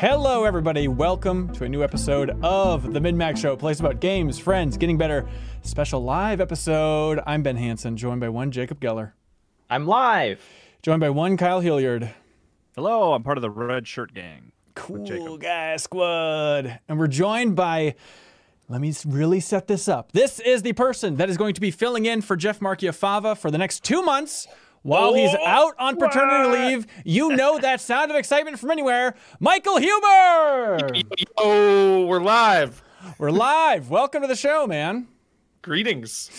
Hello, everybody. Welcome to a new episode of the MinnMax Show, a place about games, friends, getting better. Special live episode. I'm Ben Hanson, joined by one Jacob Geller, I'm live. joined by one Kyle Hilliard. Hello, I'm part of the Red Shirt Gang. Cool Jacob. guy squad. And we're joined by, let me really set this up. This is the person that is going to be filling in for Jeff Marchiafava for the next two months while he's out on paternity what? leave. You know that sound of excitement from anywhere. Michael Huber! Oh, we're live. we're live. Welcome to the show, man. Greetings.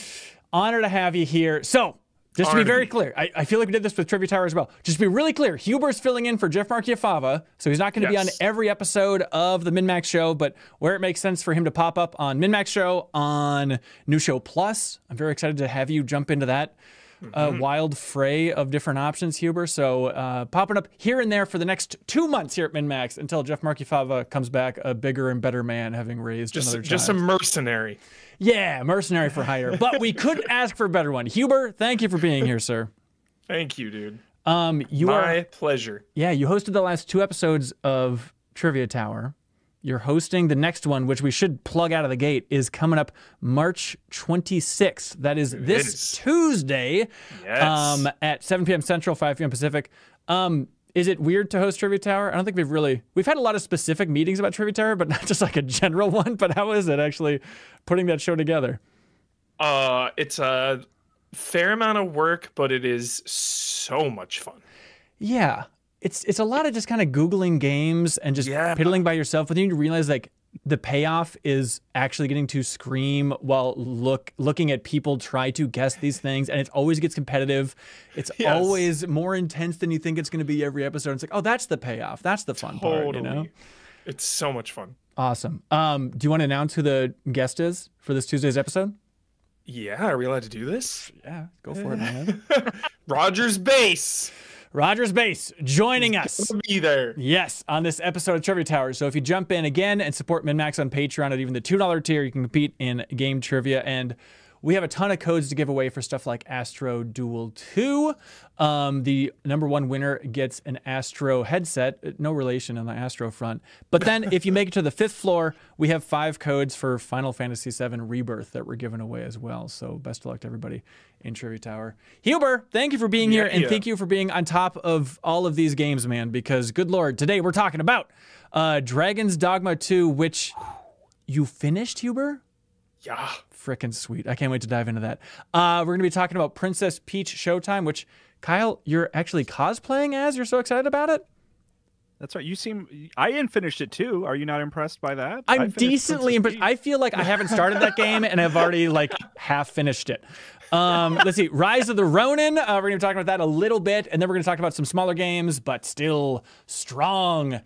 Honor to have you here. So, just to Honor be to very be- clear, I, I feel like we did this with Trivia Tower as well. Just to be really clear, Huber's filling in for Jeff Marchiafava, so he's not going to Yes. be on every episode of the MinnMax Show, but where it makes sense for him to pop up on MinnMax Show, on New Show Plus, I'm very excited to have you jump into that. Uh, wild fray of different options, Huber. So uh, popping up here and there for the next two months here at MinnMax until Jeff Marchiafava comes back a bigger and better man, having raised Just another just a mercenary. Yeah, mercenary for hire. But we couldn't ask for a better one. Huber, thank you for being here, sir. Thank you, dude. Um, you My are pleasure. yeah, you hosted the last two episodes of Trivia Tower. You're hosting the next one, which we should plug out of the gate, is coming up March 26th. That is this is. Tuesday Yes. um, at 7 p.m. Central, 5 p.m. Pacific. Um, is it weird to host Trivia Tower? I don't think we've really we've had a lot of specific meetings about Trivia Tower, but not just like a general one. But how is it actually putting that show together? Uh, it's a fair amount of work, but it is so much fun. Yeah. It's it's a lot of just kind of googling games and just Yeah. piddling by yourself, but then you realize like the payoff is actually getting to scream while look looking at people try to guess these things, and it always gets competitive. It's Yes. always more intense than you think it's going to be every episode. It's like, oh, that's the payoff. That's the fun part. You know? It's so much fun. Awesome. Um, do you want to announce who the guest is for this Tuesday's episode? Yeah, are we allowed to do this? Yeah, go for it, man. Rogers Base Rogers Base joining us. be there. Yes, on this episode of Trivia Tower. So if you jump in again and support MinnMax on Patreon at even the $2 tier, you can compete in game trivia. And we have a ton of codes to give away for stuff like Astro Duel 2. Um, the number one winner gets an Astro headset. Uh, No relation on the Astro front. But then if you make it to the fifth floor, we have five codes for Final Fantasy VII Rebirth that we're giving away as well. So best of luck to everybody in Trivia Tower. Huber, thank you for being here. And Yeah. thank you for being on top of all of these games, man, because good lord, today we're talking about uh, Dragon's Dogma 2, which you finished, Huber? Yeah. Frickin' sweet. I can't wait to dive into that. Uh, we're going to be talking about Princess Peach Showtime, which, Kyle, you're actually cosplaying as? You're so excited about it? That's right. You seem. I didn't finish it too. Are you not impressed by that? I'm decently impressed. I feel like I haven't started that game and I've already like half finished it. Um, let's see, Rise of the Ronin. Uh, we're going to be talking about that a little bit, and then we're going to talk about some smaller games, but still strong,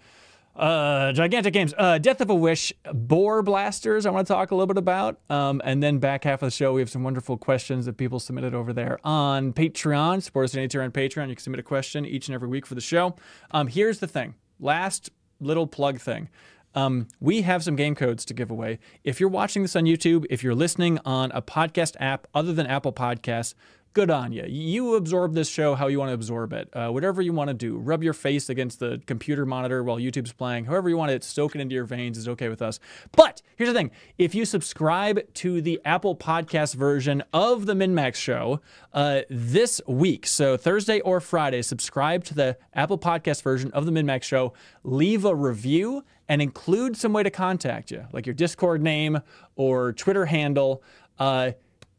uh, gigantic games. Uh, Death of a Wish, Bore Blasters. I want to talk a little bit about, um, and then back half of the show, we have some wonderful questions that people submitted over there on Patreon. Support us at any tier on Patreon. You can submit a question each and every week for the show. Um, here's the thing. Last little plug thing. Um, we have some game codes to give away. If you're watching this on YouTube, if you're listening on a podcast app other than Apple Podcasts, good on you. You absorb this show how you want to absorb it. Uh, whatever you want to do. Rub your face against the computer monitor while YouTube's playing. However you want to soak it into your veins is okay with us. But here's the thing if you subscribe to the Apple Podcast version of the MinnMax show uh, this week, so Thursday or Friday, subscribe to the Apple Podcast version of the MinnMax show, leave a review, and include some way to contact you, like your Discord name or Twitter handle. Uh,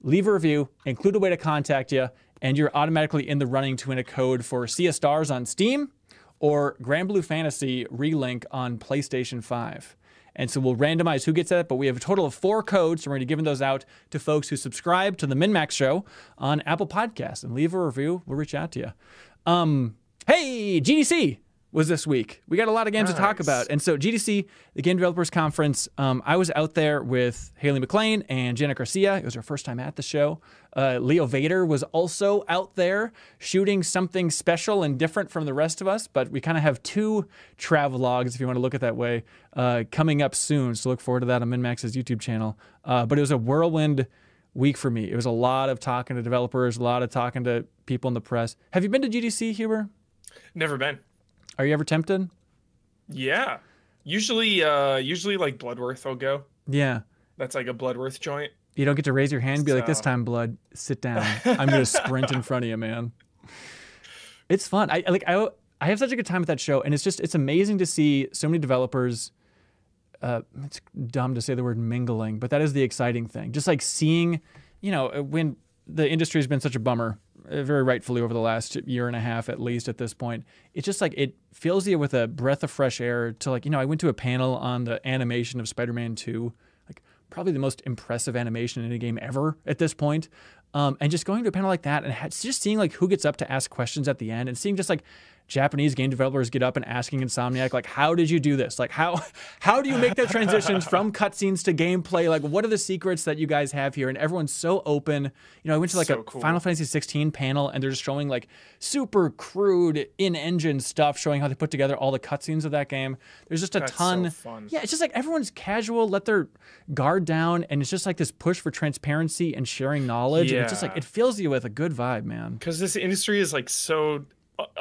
leave a review, include a way to contact you, and you're automatically in the running to win a code for Sea of Stars on Steam or Granblue Fantasy Relink on PlayStation 5. And so we'll randomize who gets that, but we have a total of four codes. So we're going to be giving those out to folks who subscribe to the MinnMax show on Apple Podcasts and leave a review. We'll reach out to you. Um, hey, GDC was this week. We got a lot of games to talk about. And so GDC, the Game Developers Conference, um, I was out there with Haley McLean and Jenna Garcia. It was her first time at the show. Uh, Leo Vader was also out there shooting something special and different from the rest of us. But we kind of have two travel logs, if you want to look at that way, uh, coming up soon. So look forward to that on MinnMax's YouTube channel. Uh, but it was a whirlwind week for me. It was a lot of talking to developers, a lot of talking to people in the press. Have you been to GDC, Huber? Never been. Are you ever tempted? Yeah. Usually, uh, usually like Bloodworth will go. Yeah. That's like a Bloodworth joint. You don't get to raise your hand and be like, this time, blood, sit down. I'm gonna sprint in front of you, man. It's fun. I like I I have such a good time with that show, and it's just it's amazing to see so many developers. Uh, it's dumb to say the word mingling, but that is the exciting thing. Just like seeing, you know, when the industry has been such a bummer, very rightfully over the last year and a half at least at this point. It's just like it fills you with a breath of fresh air to like, you know, I went to a panel on the animation of Spider-Man 2, like probably the most impressive animation in a game ever at this point. Um, and just going to a panel like that and just seeing like who gets up to ask questions at the end and seeing just like Japanese game developers get up and asking Insomniac like how did you do this? Like how how do you make that transitions from cutscenes to gameplay? Like what are the secrets that you guys have here? And everyone's so open. You know I went to like So a cool. Final Fantasy 16 panel and they're just showing like super crude in-engine stuff showing how they put together all the cutscenes of that game. There's just a That's so ton. fun. yeah it's just like everyone's casual let their guard down and it's just like this push for transparency and sharing knowledge and it's just like it fills you with a good vibe man. Because this industry is like so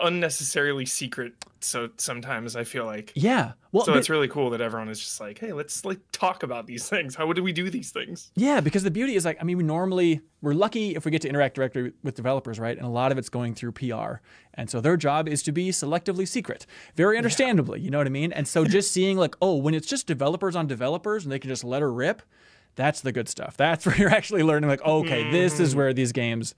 unnecessarily secret so sometimes i feel like yeah well so it's really cool that everyone is just like hey let's like talk about these things how do we do these things Yeah, because the beauty is like, I mean, we normally we're lucky if we get to interact directly with developers, right? And a lot of it's going through PR, and so their job is to be selectively secret, very understandably. You know what I mean? And so just seeing like, oh, when it's just developers on developers and they can just let her rip, that's the good stuff. That's where you're actually learning like, okay, this is mm-hmm. where these games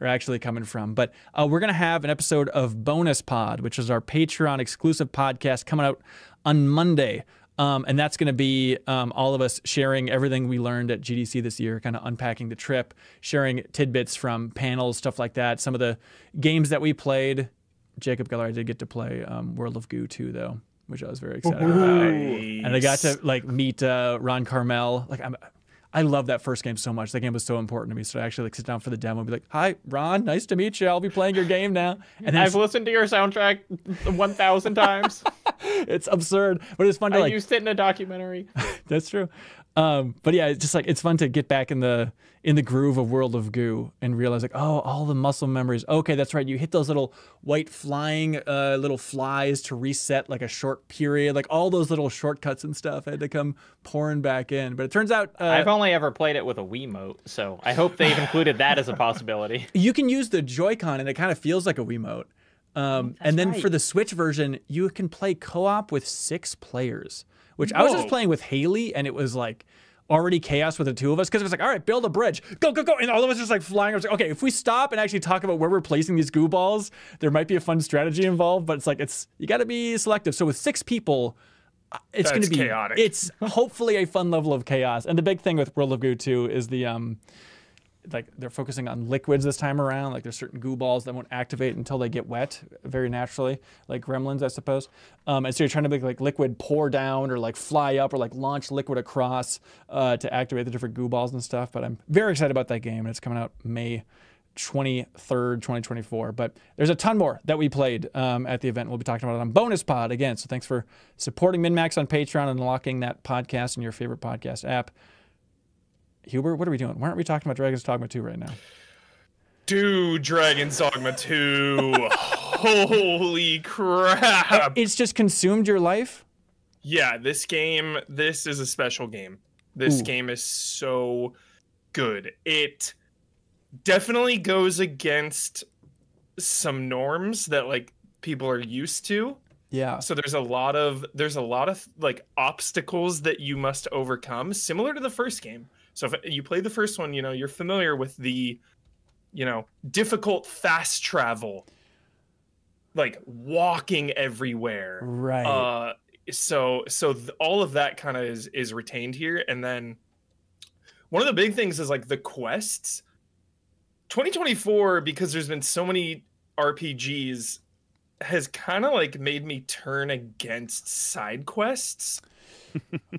are actually coming from. But uh, we're gonna have an episode of Bonus Pod, which is our Patreon exclusive podcast, coming out on Monday. Um, and that's going to be um, all of us sharing everything we learned at GDC this year, kind of unpacking the trip, sharing tidbits from panels, stuff like that. Some of the games that we played. Jacob Geller, I did get to play um, World of Goo 2, though, which I was very excited about. And I got to like meet uh, Ron Carmel. Like I'm, I love that first game so much. That game was so important to me. So I actually like sit down for the demo and be like, "Hi, Ron, nice to meet you. I'll be playing your game now." And I've listened to your soundtrack 1,000 times. it's absurd, but it's fun to I like used it in a documentary. That's true. Um, but yeah, it's just like it's fun to get back in the in the groove of World of Goo and realize like, oh, all the muscle memories. Okay, that's right. You hit those little white flying uh, little flies to reset like a short period. Like all those little shortcuts and stuff had to come pouring back in. But it turns out uh, I've only ever played it with a Wiimote, so I hope they've included that as a possibility. you can use the Joy-Con and it kind of feels like a Wiimote. Um, and then for the Switch version, you can play co-op with six players, which I was just playing with Haley, and it was like already chaos with the two of us because it was like, all right, build a bridge, go, go, go, and all of us just like flying. I was like, okay, if we stop and actually talk about where we're placing these goo balls, there might be a fun strategy involved, but it's like it's you got to be selective. So with six people. uh, It's going to be chaotic. It's hopefully a fun level of chaos. And the big thing with World of Goo 2 is the um, like they're focusing on liquids this time around. Like there's certain goo balls that won't activate until they get wet very naturally, like gremlins, I suppose. Um, and so you're trying to make like liquid pour down or like fly up or like launch liquid across uh, to activate the different goo balls and stuff. But I'm very excited about that game, and it's coming out May 23rd, 2024. But there's a ton more that we played um, at the event. We'll be talking about it on Bonus Pod again. So thanks for supporting MinnMax on Patreon and unlocking that podcast in your favorite podcast app. Huber, what are we doing? Why aren't we talking about Dragon's Dogma 2 right now? Dude, Dragon's Dogma 2. Holy crap. It's just consumed your life? Yeah, this game, this is a special game. This Ooh. game is so good. It definitely goes against some norms that like people are used to. Yeah. So there's a lot of there's a lot of like obstacles that you must overcome similar to the first game. So if you play the first one, you know, you're familiar with the you know, difficult fast travel like walking everywhere Right. uh so so th- all of that kind of is is retained here and then one of the big things is like the quests 2024 because there's been so many rpgs has kind of like made me turn against side quests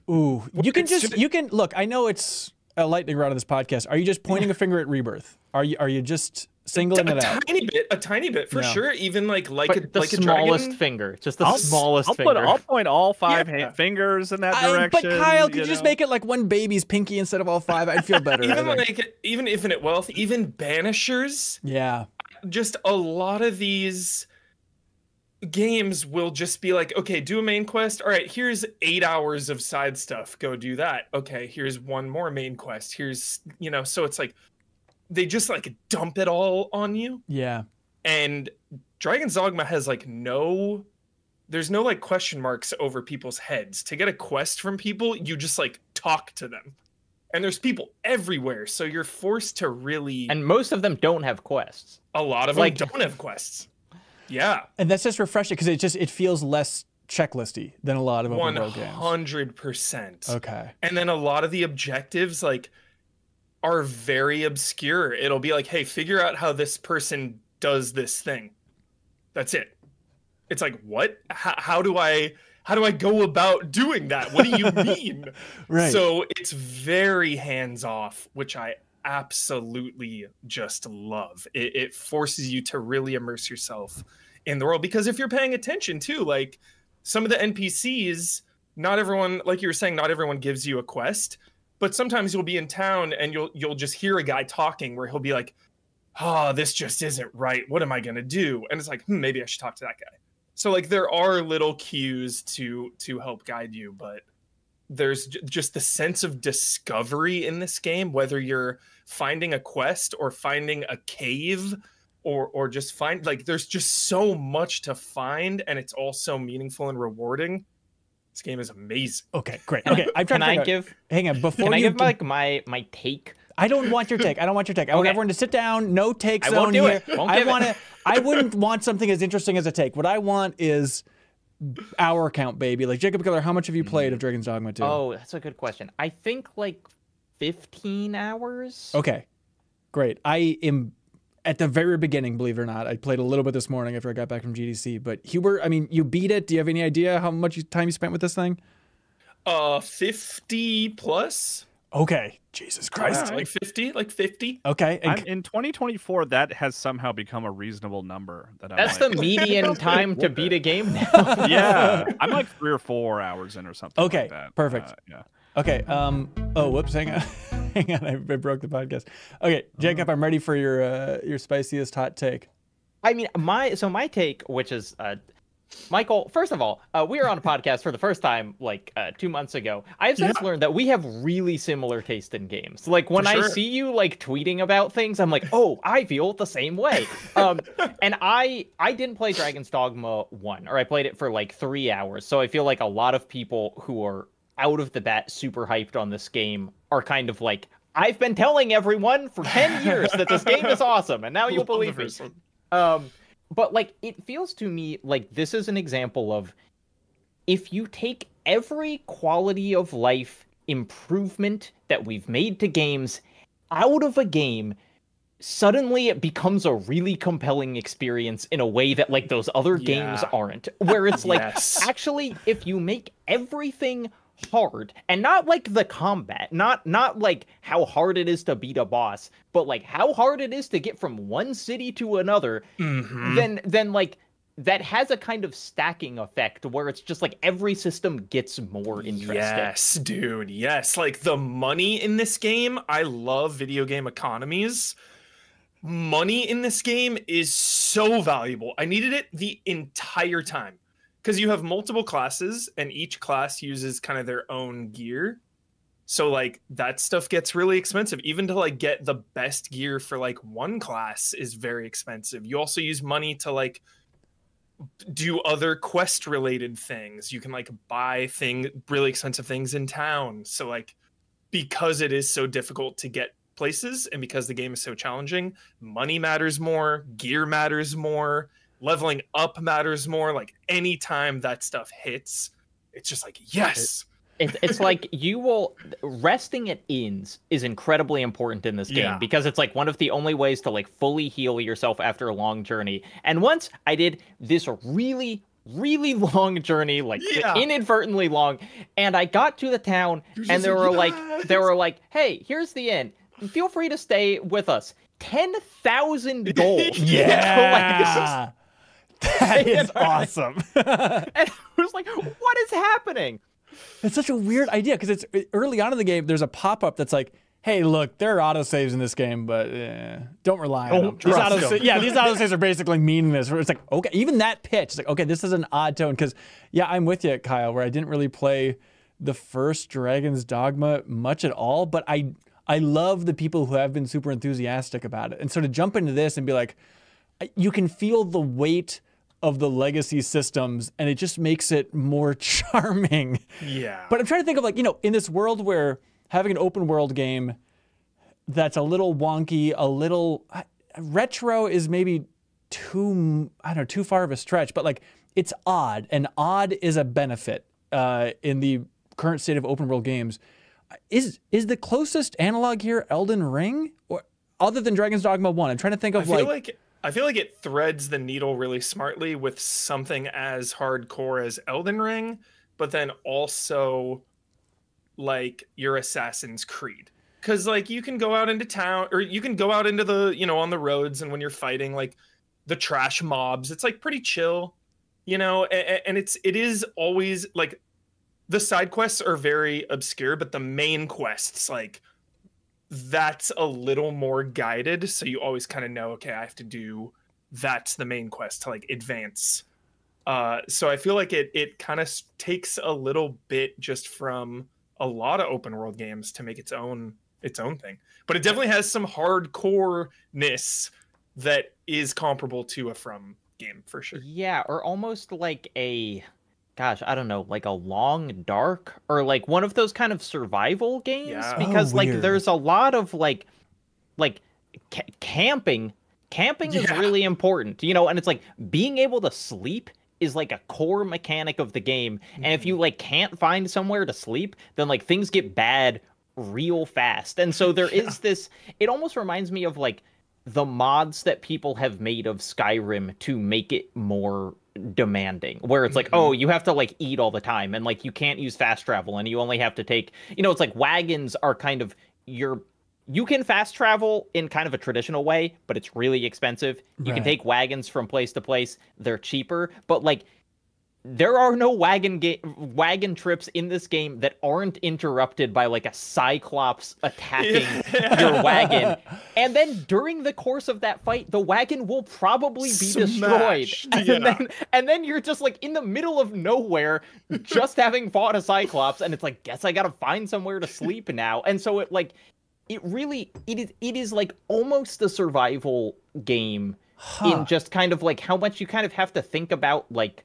Ooh. You can just just- you can look, I know it's a lightning rod of this podcast. Are you just pointing a finger at rebirth? Are you are you just singling a it out? A tiny bit a tiny bit for Yeah. sure even like like But a, the like a smallest dragon finger, just the I'll, smallest I'll finger. Put, I'll point all five Yeah. hand fingers in that I- direction. but Kyle, could you, you just make it like one baby's pinky instead of all five? I'd feel better. Even like even infinite wealth even banishers yeah. just a lot of these games will just be like, okay, do a main quest. All right, here's eight hours of side stuff. Go do that. Okay, here's one more main quest. Here's, you know, so it's like they just like dump it all on you. Yeah. And Dragon's Dogma has like no, there's no like question marks over people's heads. To get a quest from people, you just like talk to them. And there's people everywhere. So you're forced to really. And most of them don't have quests. a lot of like- them don't have quests. Yeah. And that's just refreshing because it just it feels less checklisty than a lot of open One world games. hundred percent. Okay. And then a lot of the objectives like are very obscure. It'll be like, hey, figure out how this person does this thing. That's it. It's like, what? How, how do I how do I go about doing that? What do you mean? Right. So it's very hands off, which I absolutely just love. It, it forces you to really immerse yourself in the world because if you're paying attention too, like some of the NPCs, not everyone, like you were saying, not everyone gives you a quest, but sometimes you'll be in town and you'll you'll just hear a guy talking where he'll be like, "Oh, this just isn't right. What am I gonna do?" And it's like, hmm, maybe I should talk to that guy. So like there are little cues to to help guide you, but there's just the sense of discovery in this game whether you're finding a quest or finding a cave or or just find like there's just so much to find and it's all so meaningful and rewarding this game is amazing Okay, great. Okay, I'm trying Can to I figure out- give Hang on, before can I you give do- like my my take? I don't want your take. I don't want your take. I want everyone to sit down. No take I won't do here. it. Won't I give it. want to. I wouldn't want something as interesting as a take. What I want is hour count, baby. Like Jacob Geller how much have you mm-hmm. played of Dragon's Dogma 2? Oh, that's a good question. I think like 15 hours. Okay, great. I am at the very beginning, believe it or not. I played a little bit this morning after I got back from GDC. But Huber, I mean, you beat it. Do you have any idea how much time you spent with this thing? uh 50 plus Okay, Jesus Christ. Alright. like 50 like 50 Okay, and I'm, in 2024, that has somehow become a reasonable number. That I'm That's like, the median time to beat a game now. yeah, I'm like three or four hours in or something. Okay, like that. perfect. Uh, yeah. Okay. Um. Oh, whoops. Hang on. hang on. I, broke the podcast. Okay, Jacob, I'm ready for your uh, your spiciest hot take. I mean, my so my take, which is uh, Michael. First of all, uh, we were on a podcast for the first time like uh, two months ago. I have since learned that we have really similar taste in games. Like when For I see you like tweeting about things, I'm like, oh, I feel the same way. Um, and I I didn't play Dragon's Dogma one, or I played it for like three hours. So I feel like a lot of people who are out of the bat super hyped on this game are kind of like. I've been telling everyone for 10 years that this game is awesome, and now you'll believe me. Um, but like it feels to me like this is an example of if you take every quality of life improvement that we've made to games out of a game suddenly it becomes a really compelling experience in a way that like those other games aren't where it's like Yes. actually if you make everything hard and not like the combat not not like how hard it is to beat a boss but like how hard it is to get from one city to another Mhm. then then like that has a kind of stacking effect where it's just like every system gets more interesting Yes, dude. Yes. Like the money in this game, I love video game economies. Money in this game is so valuable. I needed it the entire time because you have multiple classes and each class uses kind of their own gear. So like that stuff gets really expensive. Even to like get the best gear for like one class is very expensive. You also use money to like do other quest related things. You can like buy thing really expensive things in town. So like because it is so difficult to get places and because the game is so challenging, money matters more, gear matters more, leveling up matters more. Like anytime that stuff hits, it's just like yes. It's, it's like you will resting at inns is incredibly important in this game Yeah. because it's like one of the only ways to like fully heal yourself after a long journey. And once I did this really really long journey like Yeah. inadvertently long and I got to the town You're and like, were like they "Yes." were like hey here's the inn feel free to stay with us 10,000 gold You know, like, Yeah. that is awesome. and I was like what is happening It's such a weird idea because it's early on in the game. There's a pop up that's like, hey, look, there are autosaves in this game, but eh, don't rely on Don't them. These trust autosa- them. yeah, these autosaves are basically meaningless. It's like, okay, even that pitch, it's like, okay, this is an odd tone. Because, yeah, I'm with you, Kyle, where I didn't really play the first Dragon's Dogma much at all, but I I love the people who have been super enthusiastic about it. And so to jump into this and be like, you can feel the weight of the legacy systems and it just makes it more charming. Yeah. But I'm trying to think of like, you know, in this world where having an open world game that's a little wonky, a little I- retro is maybe too I don't know, too far of a stretch, but like it's odd and odd is a benefit uh, in the current state of open world games. Is is the closest analog here Elden Ring or other than Dragon's Dogma 1? I'm trying to think of like, like, I feel like it threads the needle really smartly with something as hardcore as Elden Ring, but then also like your Assassin's Creed. Cuz like you can go out into town or you can go out into the, you know, on the roads and when you're fighting like the trash mobs, it's like pretty chill, you know, and, and it's it is always like the side quests are very obscure, but the main quests like that's a little more guided so you always kind of know okay i have to do that's the main quest to like advance. Uh so i feel like it it kind of takes a little bit just from a lot of open world games to make its own its own thing. But it definitely has some hardcoreness that is comparable to a from game for sure. Yeah, or almost like a gosh, I don't know, like a long dark or like one of those kind of survival games Yeah. Oh, because like there's a lot of like like ca- camping. Camping is really important, you know, and it's like being able to sleep is like a core mechanic of the game. And if you mm-hmm. like can't find somewhere to sleep, then like things get bad real fast. And so there is this it almost reminds me of like the mods that people have made of Skyrim to make it more demanding where it's like oh mm-hmm. you have to like eat all the time and like you can't use fast travel and you only have to take you know it's like wagons are kind of your you can fast travel in kind of a traditional way but it's really expensive. You can take wagons from place to place. They're cheaper but like there are no wagon ga- wagon trips in this game that aren't interrupted by like a cyclops attacking your wagon. And then during the course of that fight the wagon will probably be destroyed. Smashed, and yeah. then and then you're just like in the middle of nowhere just having fought a cyclops and it's like guess i gotta find somewhere to sleep now. And so it like it really it is it is like almost a survival game huh. in just kind of like how much you kind of have to think about like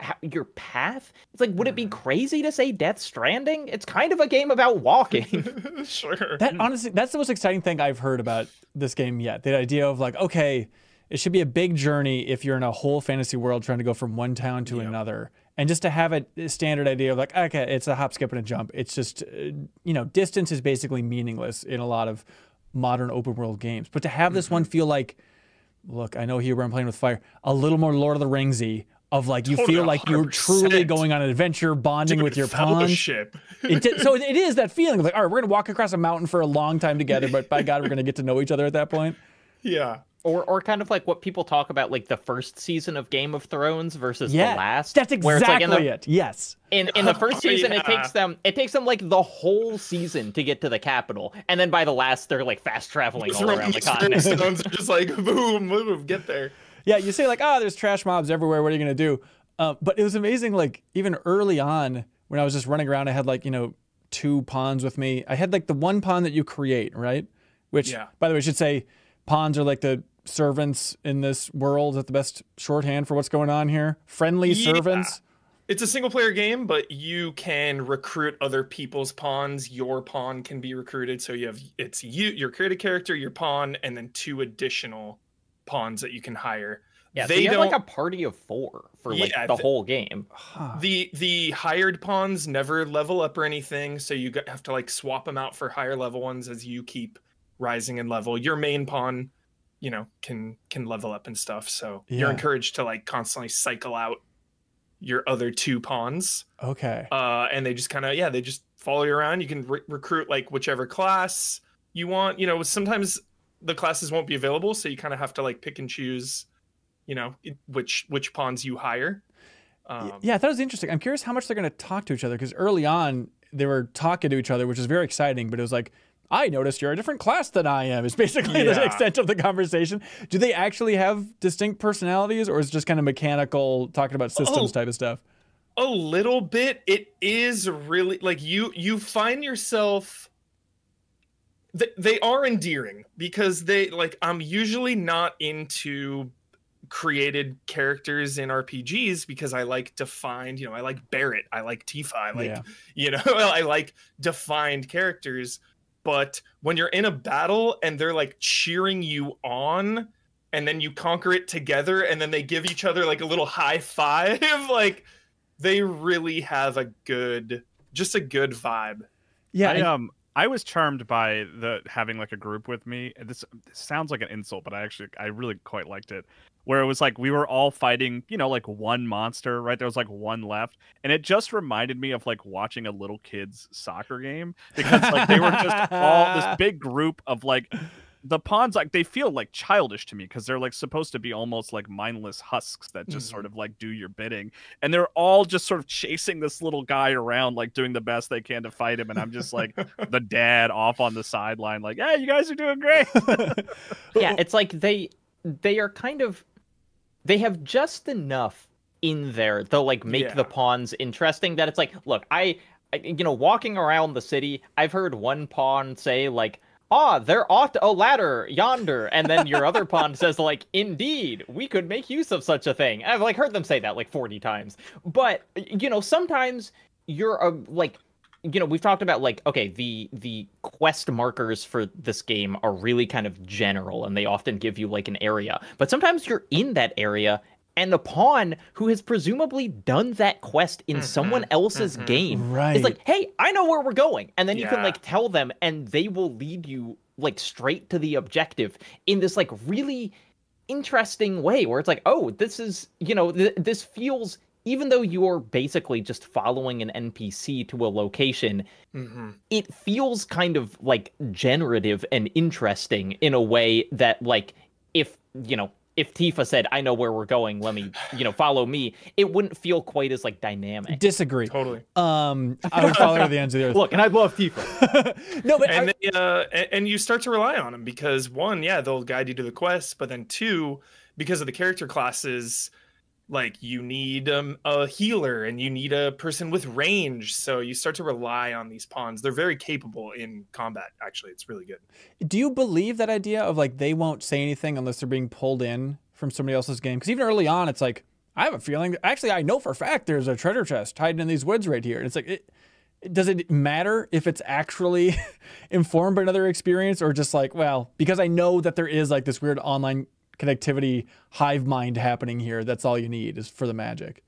how- your path it's like would it be crazy to say death stranding it's kind of a game about walking sure That honestly, that's the most exciting thing I've heard about this game yet. The idea of like, okay, it should be a big journey if you're in a whole fantasy world trying to go from one town to another, and just to have a a standard idea of like, okay, it's a hop, skip, and a jump. It's just, uh, you know, distance is basically meaningless in a lot of modern open world games. But to have this one feel like, look, I know here where I'm playing with fire, a little more Lord of the Ringsy. Of like you Totally, feel like you're truly going on an adventure, bonding with your pawns. fellowship It did, so it, it is that feeling of like, all right, we're gonna walk across a mountain for a long time together, but by God, we're gonna get to know each other at that point. yeah. Or or kind of like what people talk about like the first season of game of thrones versus Yeah, the last that's where it's like exactly in the, it. Yes, in, in the first Oh, season it takes them it takes them like the whole season to get to the capital and then by the last they're like fast traveling all around the continent. stones are just like boom move get there yeah. You say like, oh, there's trash mobs everywhere. What are you gonna do? Uh, but it was amazing. Like even early on, when I was just running around, I had like you know two pawns with me. I had like the one pawn that you create, right? Which, Yeah. by the way, I should say, pawns are like the servants in this world. Is that the best shorthand for what's going on here? Friendly Yeah. servants. It's a single player game, but you can recruit other people's pawns. Your pawn can be recruited. So you have it's you, your created character, your pawn, and then two additional pawns that you can hire. yeah so they you have don't like a party of four for like Yeah, the th- whole game the the hired pawns never level up or anything, so you have to like swap them out for higher level ones as you keep rising in level. Your main pawn, you know, can can level up and stuff. So you're encouraged to like constantly cycle out your other two pawns. Okay. uh, and they just kind of yeah they just follow you around you can re- recruit like whichever class you want you know sometimes the classes won't be available so you kind of have to like pick and choose you know which which pawns you hire um, yeah, I thought it was interesting. I'm curious how much they're going to talk to each other because early on they were talking to each other, which is very exciting. But it was like I noticed you're a different class than I am. Is basically the extent of the conversation. Do they actually have distinct personalities, or is it just kind of mechanical, talking about systems Oh. type of stuff? a little bit it is really like you you find yourself th- they are endearing because they like i'm usually not into created characters in rpgs because i like defined you know i like barrett i like tifa i like Yeah. you know i like defined characters but when you're in a battle and they're like cheering you on and then you conquer it together and then they give each other like a little high five like they really have a good just a good vibe Yeah, I and- um I was charmed by the having like a group with me. This, this sounds like an insult, but I actually I really quite liked it. Where it was like we were all fighting, you know, like one monster, right? There was like one left, and it just reminded me of like watching a little kid's soccer game because like they were just all this big group of like the pawns like they feel like childish to me because they're like supposed to be almost like mindless husks that just sort mm-hmm. of like do your bidding and they're all just sort of chasing this little guy around like doing the best they can to fight him and i'm just like the dad off on the sideline like yeah you guys are doing great yeah, it's like they they are kind of they have just enough in there to like make Yeah. the pawns interesting that it's like, look, I you know, walking around the city, I've heard one pawn say like Ah, there ought a ladder yonder, and then your other pawn says like, "Indeed, we could make use of such a thing." I've like heard them say that like forty times. But you know, sometimes you're a like you know we've talked about like okay the the quest markers for this game are really kind of general and they often give you like an area but sometimes you're in that area and the pawn who has presumably done that quest in someone else's game. Right. is like hey i know where we're going. And then you can like tell them and they will lead you like straight to the objective in this like really interesting way where it's like oh this is you know th- this feels even though you're basically just following an npc to a location hmm it feels kind of like generative and interesting in a way that like if you know if tifa said i know where we're going let me you know follow me it wouldn't feel quite as like dynamic disagree. totally Um, I would follow her to the ends of the earth. look and i love tifa no, but and I- they, uh, and, and you start to rely on them because one, yeah, they'll guide you to the quest, but then two, because of the character classes, like you need um, a healer and you need a person with range, so you start to rely on these pawns. They're very capable in combat. Actually, it's really good. do you believe that idea of like they won't say anything unless they're being pulled in from somebody else's game? Because even early on, it's like I have a feeling. Actually, I know for a fact there's a treasure chest hiding in these woods right here. And it's like, it, does it matter if it's actually informed by another experience or just like, well, because I know that there is like this weird online connectivity hive mind happening here. That's all you need is for the magic.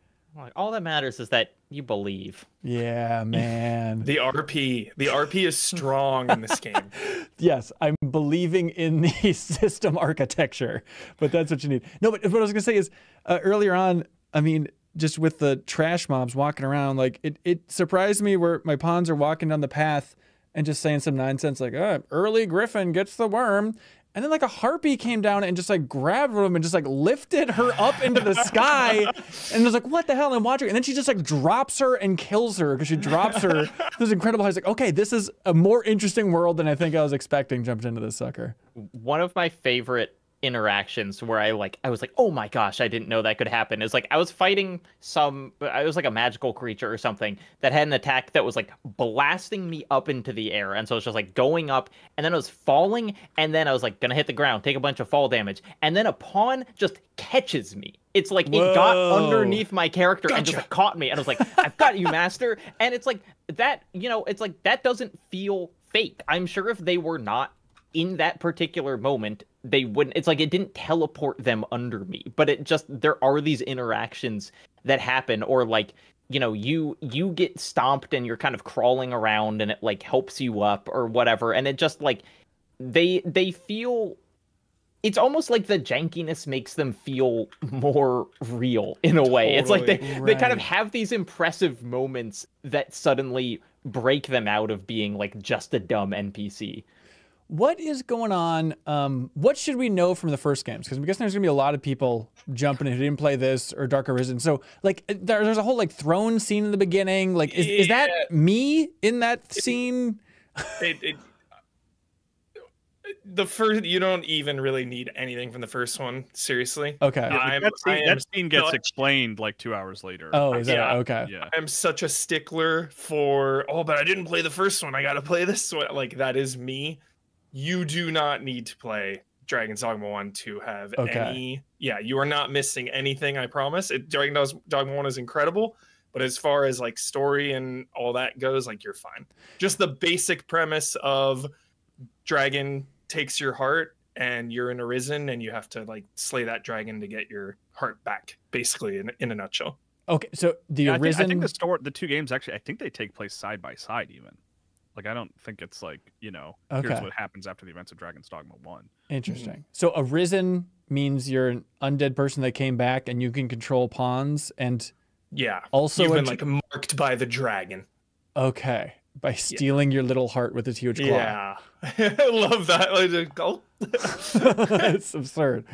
all that matters is that you believe Yeah, man. The RP, the RP is strong in this game. yes, I'm believing in the system architecture, but that's what you need. No, but what I was gonna say is uh, earlier on, I mean, just with the trash mobs walking around, like it, it surprised me where my pawns are walking down the path and just saying some nonsense like, uh, early Griffin gets the worm. And then like a harpy came down and just like grabbed them and just like lifted her up into the sky and was like, what the hell? I'm watching. And then she just like drops her and kills her because she drops her. This incredible. I was like, okay, this is a more interesting world than I think I was expecting. Jumped into this sucker. one of my favorite interactions where I like I was like, oh my gosh, I didn't know that could happen. It's like I was fighting some I was like a magical creature or something that had an attack that was like blasting me up into the air. And so it's just like going up and then I was falling and then I was like gonna hit the ground, take a bunch of fall damage, and then a pawn just catches me. It's like it got underneath my character and just like caught me and I was like, I've got you, master. And it's like that, you know, it's like that doesn't feel fake. I'm sure if they were not in that particular moment they wouldn't it's like it didn't teleport them under me but it just there are these interactions that happen or like you know you you get stomped and you're kind of crawling around and it like helps you up or whatever and it just like they they feel it's almost like the jankiness makes them feel more real in a way. It's like they, they kind of have these impressive moments that suddenly break them out of being like just a dumb NPC. What is going on? Um, what should we know from the first games? Because I'm guessing there's gonna be a lot of people jumping in who didn't play this or Dark Arisen. So like, uh, there, there's a whole like throne scene in the beginning. Like, is, is that Yeah. me in that scene? It, it, the first you don't even really need anything from the first one. Seriously, Okay. Yeah, that scene, that scene gets such- explained like two hours later. Oh, is that Yeah. okay? yeah. I'm such a stickler for. Oh, but I didn't play the first one. I got to play this one. Like that is me. You do not need to play Dragon's Dogma one to have Okay. any. Yeah, you are not missing anything. I promise. It, Dragon's Dogma one is incredible. But as far as like story and all that goes, like you're fine. Just the basic premise of dragon takes your heart and you're an arisen and you have to like slay that dragon to get your heart back basically in, in a nutshell Okay. So the Yeah, I, think, arisen. I think the story, the two games actually, I think they take place side by side. Even like I don't think it's like you know, okay. here's what happens after the events of Dragon's Dogma One. Interesting. So arisen means you're an undead person that came back, and you can control pawns, and yeah also you've been dr- like marked by the dragon okay by stealing your little heart with its huge claw. yeah i love that like, just go- it's absurd.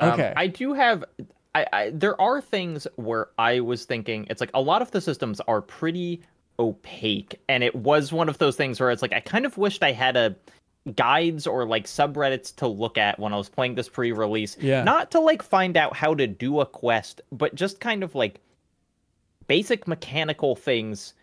Um, Okay. I do have. I, I there are things where I was thinking it's like a lot of the systems are pretty opaque, and it was one of those things where it's like I kind of wished I had a guides or like subreddits to look at when I was playing this pre-release. Yeah. Not to like find out how to do a quest, but just kind of like basic mechanical things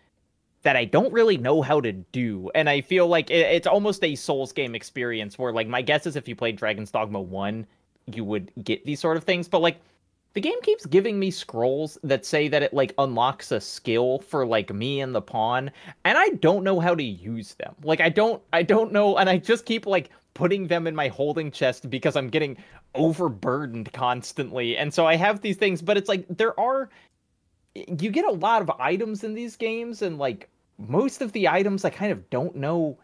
that I don't really know how to do. And I feel like it, it's almost a Souls game experience where like my guess is if you played Dragon's Dogma 1, you would get these sort of things, but like the game keeps giving me scrolls that say that it like unlocks a skill for like me and the pawn, and I don't know how to use them. Like I don't I don't know and I just keep like putting them in my holding chest because I'm getting overburdened constantly. And so I have these things, but it's like there are you get a lot of items in these games and like most of the items I kind of don't know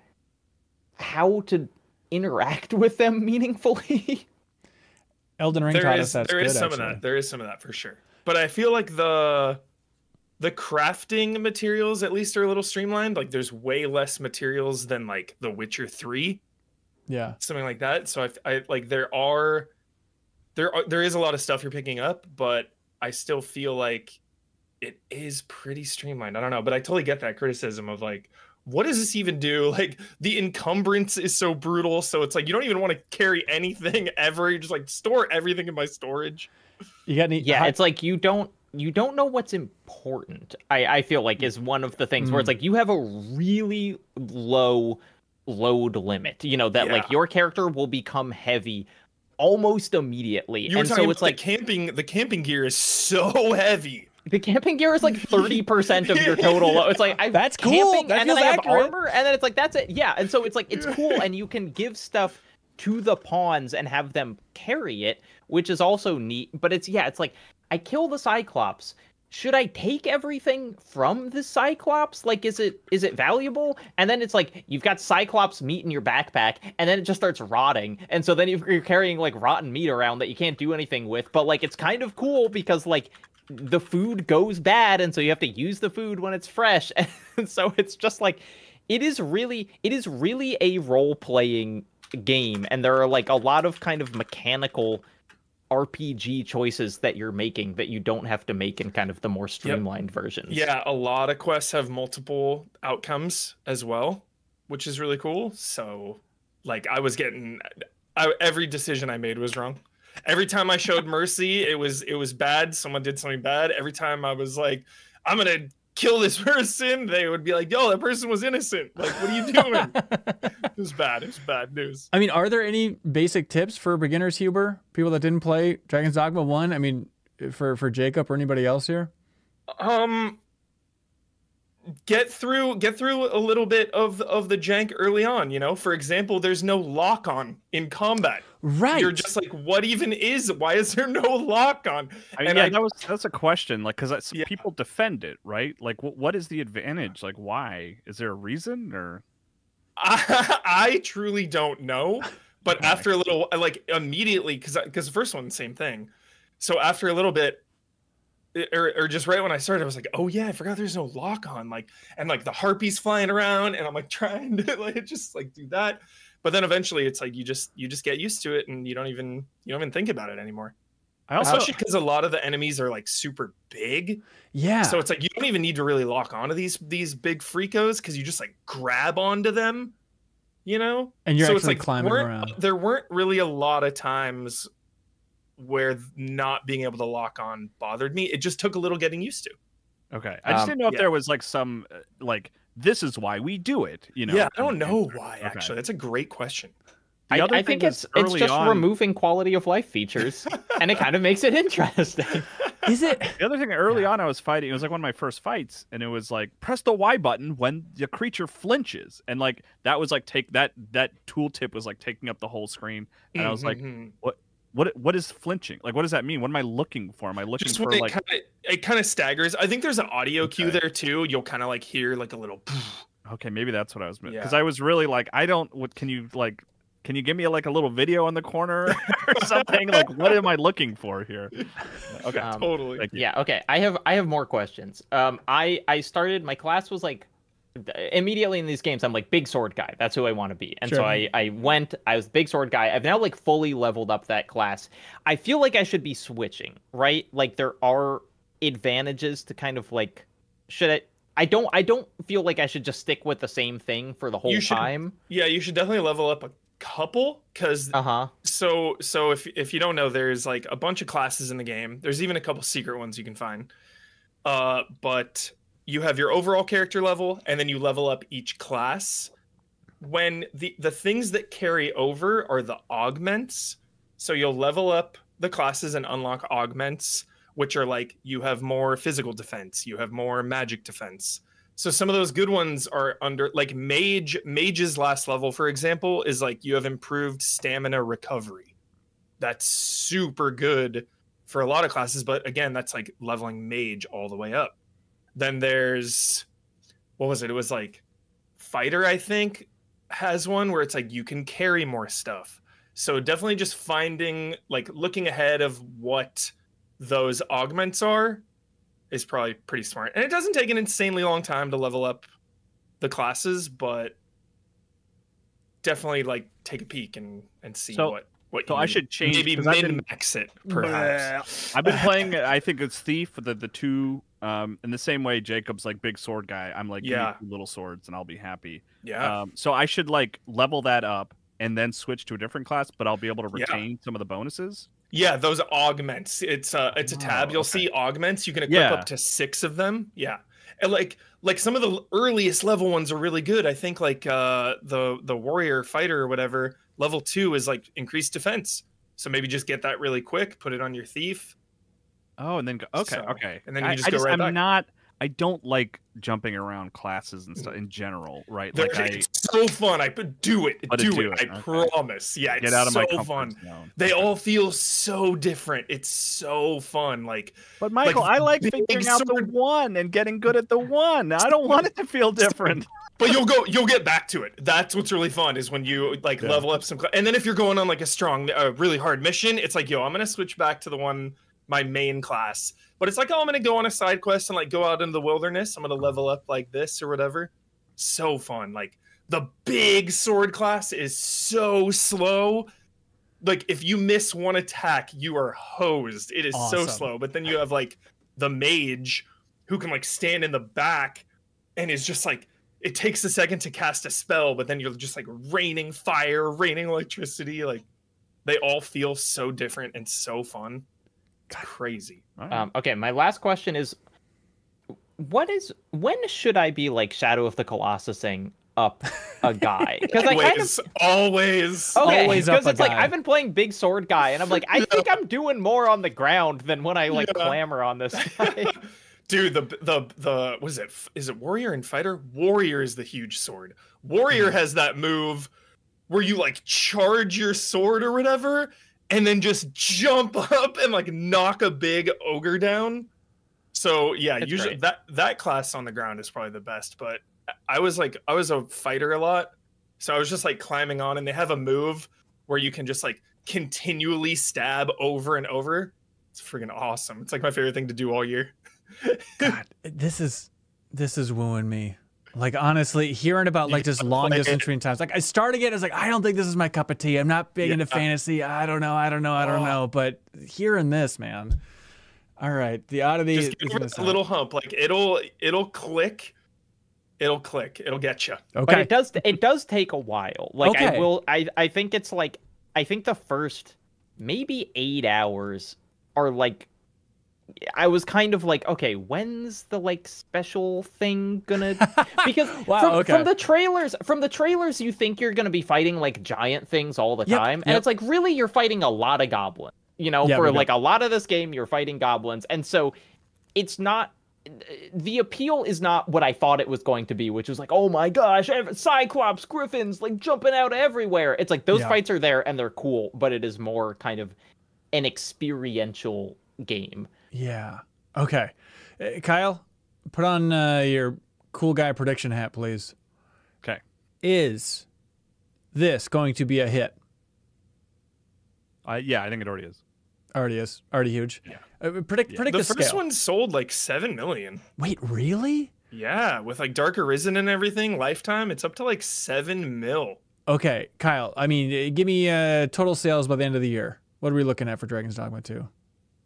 how to interact with them meaningfully. Elden Ring there taught is us that's there good. is some actually. of that there is some of that for sure but i feel like the the crafting materials at least are a little streamlined like there's way less materials than like the witcher 3 Yeah. something like that. So I, I like there are there are there is a lot of stuff you're picking up, but I still feel like it is pretty streamlined. I don't know, but I totally get that criticism of like what does this even do? Like the encumbrance is so brutal, so it's like you don't even want to carry anything ever. You're just like store everything in my storage. You got any? yeah, it's like you don't you don't know what's important. I I feel like is one of the things where it's Mm. like you have a really low load limit. You know that like your character will become heavy almost immediately, You were and talking so it's about like the camping. The camping gear is so heavy. The camping gear is like thirty percent of your total. It's like I That's cool. camping, That and then I have accurate. armor, and then it's like that's it. Yeah, and so it's like it's cool, and you can give stuff to the pawns and have them carry it, which is also neat. But it's yeah, it's like I kill the Cyclops. Should I take everything from the Cyclops? Like, is it is it valuable? And then it's like you've got Cyclops meat in your backpack, and then it just starts rotting, and so then you're carrying like rotten meat around that you can't do anything with. But like, it's kind of cool because like the food goes bad, and so you have to use the food when it's fresh, and so it's just like it is really it is really a role playing game, and there are like a lot of kind of mechanical RPG choices that you're making that you don't have to make in kind of the more streamlined versions. Yeah, a lot of quests have multiple outcomes as well, which is really cool. So, like, I was getting I, every decision I made was wrong. Every time I showed mercy, it was it was bad. Someone did something bad. Every time I was like, I'm gonna kill this person, they would be like, Yo, that person was innocent. Like, what are you doing? it was bad. It was bad news. I mean, are there any basic tips for beginners, Huber? People that didn't play Dragon's Dogma One. I mean, for for Jacob or anybody else here. um get through get through a little bit of of the jank early on you know for example there's no lock on in combat Right. you're just like what even is why is there no lock on I mean, And yeah, I- that was that's a question. Like, because Yeah. people defend it, right? Like, what what is the advantage? Like, why is there a reason or? I, I truly don't know but oh Okay. after a little like immediately because because the first one same thing so after a little bit or, or just right when I started, I was like, "Oh yeah, I forgot there's no lock on." Like, and like the harpies flying around, and I'm like trying to like just like do that, but then eventually it's like you just you just get used to it, and you don't even you don't even think about it anymore. I also Especially because a lot of the enemies are like super big, yeah. so it's like you don't even need to really lock onto these these big freakos because you just like grab onto them, you know. And you're so actually it's like climbing around. There weren't really a lot of times where not being able to lock on bothered me. It just took a little getting used to. Okay, I just Um, didn't know if yeah. there was like some uh, like this is why we do it. You know? yeah, I don't know why. okay. Actually, that's a great question. The I, other I thing think it's it's just on- removing quality of life features, and it kind of makes it interesting. Is it? The other thing, early on, I was fighting. It was like one of my first fights, and it was like press the Y button when the creature flinches, and like that was like take that that tooltip was like taking up the whole screen, and I was like, Mhm. What what is flinching? Like, what does that mean? What am I looking for? Am I looking just for it like? kind of it kind of staggers. I think there's an audio cue there too. You'll kind of like hear like a little. Okay, maybe that's what I was because Yeah. I was really like, I don't. What can you like? Can you give me like a little video on the corner or something? like, what am I looking for here? Okay, Um, totally. Yeah. Okay. I have I have more questions. Um, I I started my class was like immediately in these games I'm like big sword guy. That's who I want to be. And so I I went. I was big sword guy. I've now like fully leveled up that class. I feel like I should be switching. Right. Like there are advantages to kind of like should I. I don't. I don't feel like I should just stick with the same thing for the whole should- time. yeah, you should definitely level up a couple because Uh huh. so so if if you don't know there's like a bunch of classes in the game there's even a couple secret ones you can find uh but you have your overall character level and then you level up each class. When the the things that carry over are the augments. So you'll level up the classes and unlock augments which are like you have more physical defense you have more magic defense. So some of those good ones are under like mage mage's last level for example is like you have improved stamina recovery. That's super good for a lot of classes but again that's like leveling mage all the way up then there's what was it it was like fighter i think has one where it's like you can carry more stuff so definitely just finding like looking ahead of what those augments are is probably pretty smart. And it doesn't take an insanely long time to level up the classes, but definitely like take a peek and and see So- what what so you I should change, maybe 'cause I've min max it perhaps. I've been playing. I think it's Thief, the the two. Um, in the same way, Jacob's like big sword guy. I'm like, Yeah. yeah, little swords, and I'll be happy. Yeah. Um, so I should like level that up and then switch to a different class, but I'll be able to Yeah. retain some of the bonuses. Yeah, those augments. It's a it's a tab. Oh, You'll okay. see augments. You can equip Yeah. up to six of them. Yeah, and like like some of the earliest level ones are really good. I think like uh the the warrior fighter or whatever level two is like increased defense. So maybe just get that really quick. Put it on your thief. Oh, and then go, okay, So- okay, and then you I, just I go right I'm back. not. I don't like jumping around classes and stuff in general, right? They're- Like I so fun. I do it. Do, do it. it, I okay. promise. Yeah, it's get out of so my fun. zone. They all feel so different. It's so fun. Like But Michael, I like figuring out the one and getting good at the one. I don't want it to feel different. But you'll go, you'll get back to it. That's what's really fun is when you like Yeah. level up some, and then if you're going on like a strong, uh, really hard mission, it's like, yo, I'm gonna switch back to the one my main class. But it's like, oh, I'm gonna go on a side quest and like go out into the wilderness. I'm gonna uh-huh. level up like this or whatever. So fun. Like the big sword class is so slow. Like if you miss one attack, you are hosed. It is so slow. But then you have like the mage who can like stand in the back and is just like it takes a second to cast a spell, but then you're just like raining fire, raining electricity. Like they all feel so different and so fun. It's crazy. All right. Um, okay, my last question is, what is when should I be like Shadow of the Colossusing up a guy? Because I kind of Always, always. okay, Always up because a it's like. I've been playing big sword guy, and I'm like, I think I'm doing more on the ground than when I like Yeah. clamor on this guy. Dude, the the the was it is it warrior and fighter? Warrior is the huge sword. Warrior has that move where you like charge your sword or whatever, and then just jump up and like knock a big ogre down. So yeah, It's usually great. that that class on the ground is probably the best. But I was like I was a fighter a lot, so I was just like climbing on, and they have a move where you can just like continually stab over and over. It's freaking awesome. It's like my favorite thing to do all year. God, this is this is wooing me. Like honestly, hearing about like just long play distance it. between times. Like I started it, I was like, I don't think this is my cup of tea. I'm not big into fantasy. I don't know. I don't know. I don't Oh. know. But hearing this, man. All right, the oddity just is get gonna over that sound- little hump like it'll it'll click It'll click. It'll get you. But Okay. it does it does take a while. Like Okay. I will I I think it's like I think the first maybe 8 hours are like I was kind of like, okay, when's the like special thing gonna because Wow, from, okay. from the trailers from the trailers you think you're gonna be fighting like giant things all the Yep, time. And it's like really you're fighting a lot of goblins. You know, Yeah, for like a lot of this game you're fighting goblins. And so it's not the appeal is not what I thought it was going to be, which was like, oh my gosh, Cyclops, Griffins, like jumping out everywhere. It's like those Yeah. fights are there and they're cool, but it is more kind of an experiential game. Yeah. Okay. Uh, Kyle, put on uh, your cool guy prediction hat, please. Okay. Is this going to be a hit? Uh, yeah, I think it already is. Already is. Already huge. Yeah. Uh, predict predict The the, first scale. one sold like seven million. Wait, really? Yeah, with like Dark Arisen and everything, Lifetime, it's up to like seven mil. Okay, Kyle. I mean, uh, give me uh, total sales by the end of the year. What are we looking at for Dragon's Dogma 2?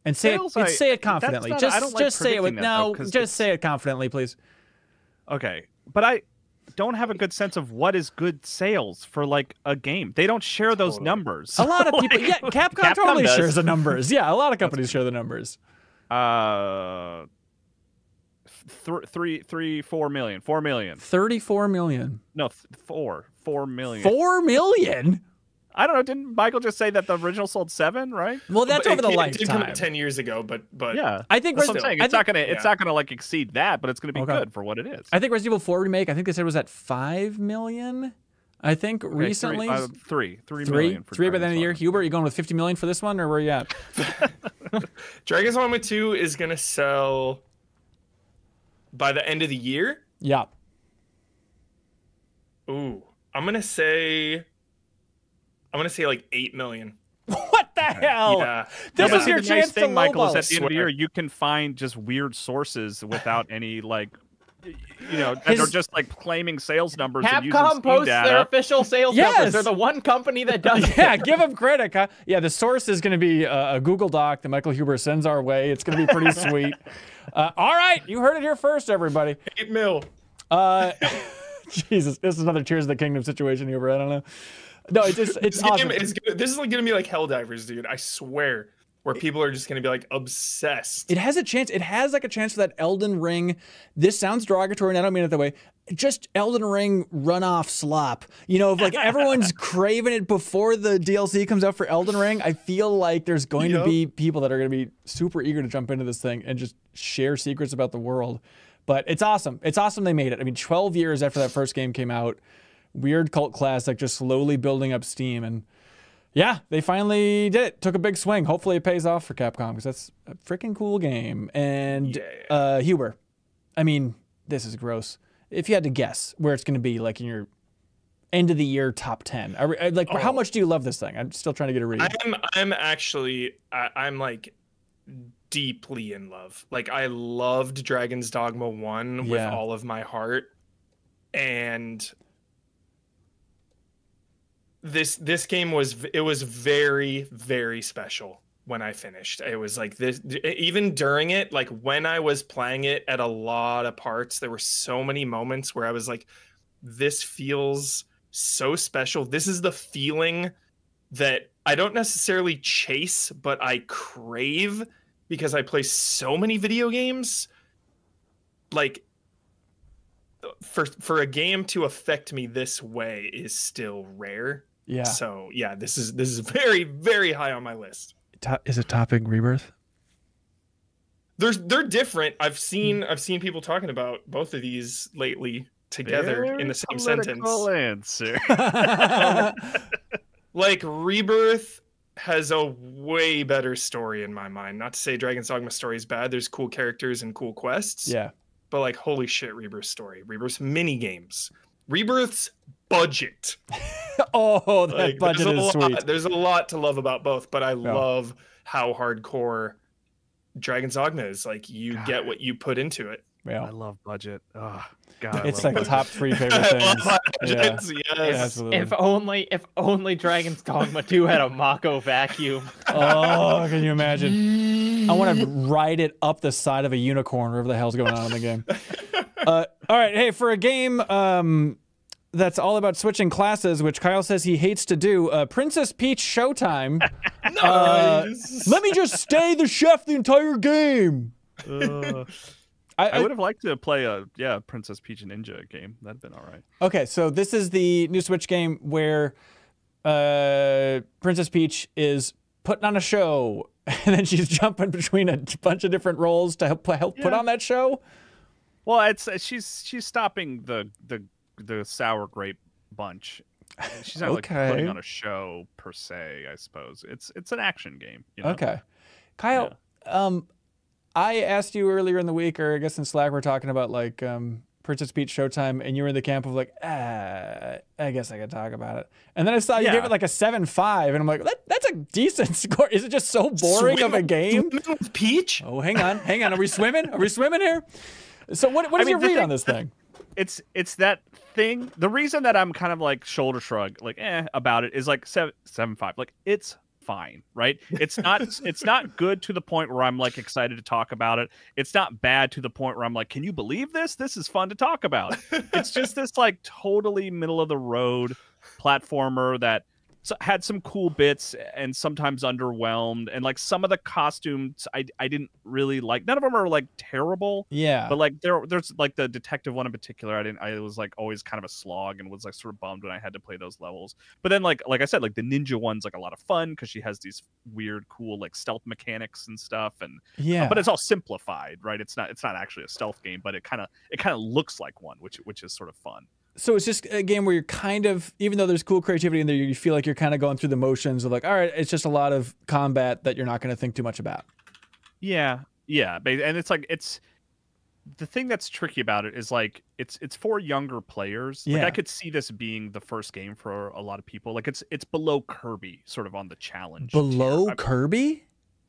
And say Sales, it, and I- say it confidently. not- just I don't like just say it with predicting that, though, Just say it confidently, please. Okay, but I don't have a good sense of what is good sales for like a game. They don't share those Totally. numbers. A lot of people. Like, yeah, Capcom, Capcom totally does. shares the numbers. Yeah, a lot of companies share the numbers. Uh, th- three, three, four million, four million. Thirty-four million. No, th- four, four million. Four million. I don't know. Didn't Michael just say that the original sold seven? Right? Well, that's But over the it, it did come lifetime. out ten years ago, but but Yeah. I think That's what Resi- I'm saying. I It's think- not gonna. It's yeah. not gonna like exceed that, but it's gonna be Okay. good for what it is. I think Resident Evil 4 remake. I think they said it was at five million. I think Okay, recently. three, uh, three, three three, million for three by the end of the year. Dragon's Huber, you going with 50 million for this one, or where are you at? Dragon's Dogma 2 is gonna sell by the end of the year. Yeah. Ooh, I'm gonna say, I'm gonna say like eight million. What the hell? Yeah, This No, is your the chance nice thing, to Michael, is lowball. at the end of the year you can find just weird sources without any like, you know, that His- are just like claiming sales numbers and using Capcom Steam posts their official sales Yes! numbers. They're the one company that does it. yeah, give them credit. Kyle. Yeah, the source is going to be uh, a Google Doc that Michael Huber sends our way. It's going to be pretty sweet. Uh, all right, you heard it here first, everybody. eight mil. Uh, Jesus, this is another Tears of the Kingdom situation, Huber. I don't know. No, it's just it's This awesome. game is gonna, this is like gonna be like Helldivers, dude. I swear, where people are just gonna be like obsessed. It has a chance. It has like a chance for that Elden Ring. This sounds derogatory, and I don't mean it that way. Just Elden Ring runoff slop. You know, if like everyone's craving it before the DLC comes out for Elden Ring, I feel like there's going to be people that are going to be super eager to jump into this thing and just share secrets about the world. But it's awesome. It's awesome they made it. I mean, 12 years after that first game came out, weird cult classic, just slowly building up steam and. Yeah, they finally did it. Took a big swing. Hopefully, it pays off for Capcom because that's a freaking cool game. And Yeah. uh, Huber, I mean, this is gross. If you had to guess where it's going to be, like in your end of the year top ten, are we, uh, like how Oh. much do you love this thing? I'm still trying to get a read. I'm I'm actually I, I'm like deeply in love. Like I loved Dragon's Dogma 1 with all of my heart. And this this game was it was very very special when I finished. It was like this even during it like when I was playing it at a lot of parts there were so many moments where I was like this feels so special. This is the feeling that I don't necessarily chase, but I crave because I play so many video games. Like for for a game to affect me this way is still rare. yeah, So yeah, this is this is very very high on my list. Is it topping Rebirth? They're they're different. I've seen hmm. I've seen people talking about both of these lately together in the same sentence. political answer. like rebirth has a way better story in my mind. Not to say dragon's dogma story is bad there's cool characters and cool quests yeah, but like holy shit rebirth story. Rebirth's mini games. Rebirth's budget. Oh, that like, budget there's a is lot, sweet. there's a lot to love about both but i love how hardcore dragon's dogma is. Like you God. get what you put into it I love budget. Oh, God, it's like budget. top three favorite things. love Yeah. yes. Absolutely. If only, if only Dragon's Dogma 2 had a Mako vacuum. oh, can you imagine? I want to ride it up the side of a unicorn, whatever the hell's going on in the game. Uh, all right, hey, for a game um, that's all about switching classes, which Kyle says he hates to do, uh, Princess Peach Showtime. Uh, Nice. let me just stay the chef the entire game. I, I would have liked to play a yeah Princess Peach and Ninja game. That'd been all right. Okay, so this is the new Switch game where uh, Princess Peach is putting on a show, and then she's jumping between a bunch of different roles to help help put on that show. Well, it's she's she's stopping the the the sour grape bunch. She's not like putting on a show per se. I suppose it's it's an action game. You know? Okay, Kyle. Um, I asked you earlier in the week, or I guess in Slack, we're talking about like um, Princess Peach Showtime, and you were in the camp of like, ah, I guess I could talk about it. And then I saw you gave it like a seven five, and I'm like, that, that's a decent score. Is it just so boring of a game? swimming with Peach? Oh, hang on, hang on. Are we swimming? Are we swimming here? So what, what I mean, your read thing- on this thing? It's it's that thing. The reason that I'm kind of like shoulder shrug, like eh, about it is like seven seven five. Like it's fine, right? It's not it's not good to the point where I'm like excited to talk about it. It's not bad to the point where I'm like, can you believe this? This is fun to talk about. it's just this like totally middle of the road platformer that had some cool bits and sometimes underwhelmed and like some of the costumes I, I didn't really like none of them are like terrible Yeah. but like there there's like the detective one in particular i didn't i was like always kind of a slog and was like sort of bummed when i had to play those levels but then like like i said like the ninja one's like a lot of fun because she has these weird cool like stealth mechanics and stuff and uh, yeah. but it's all simplified right it's not it's not actually a stealth game but it kind of it kind of looks like one which which is sort of fun so it's just a game where you're kind of, even though there's cool creativity in there, you feel like you're kind of going through the motions of like, all right, it's just a lot of combat that you're not going to think too much about. Yeah, yeah, and it's like it's the thing that's tricky about it is like it's it's for younger players. Like Yeah. I could see this being the first game for a lot of people. Like it's it's below Kirby, sort of on the challenge. tier. Below I- Kirby?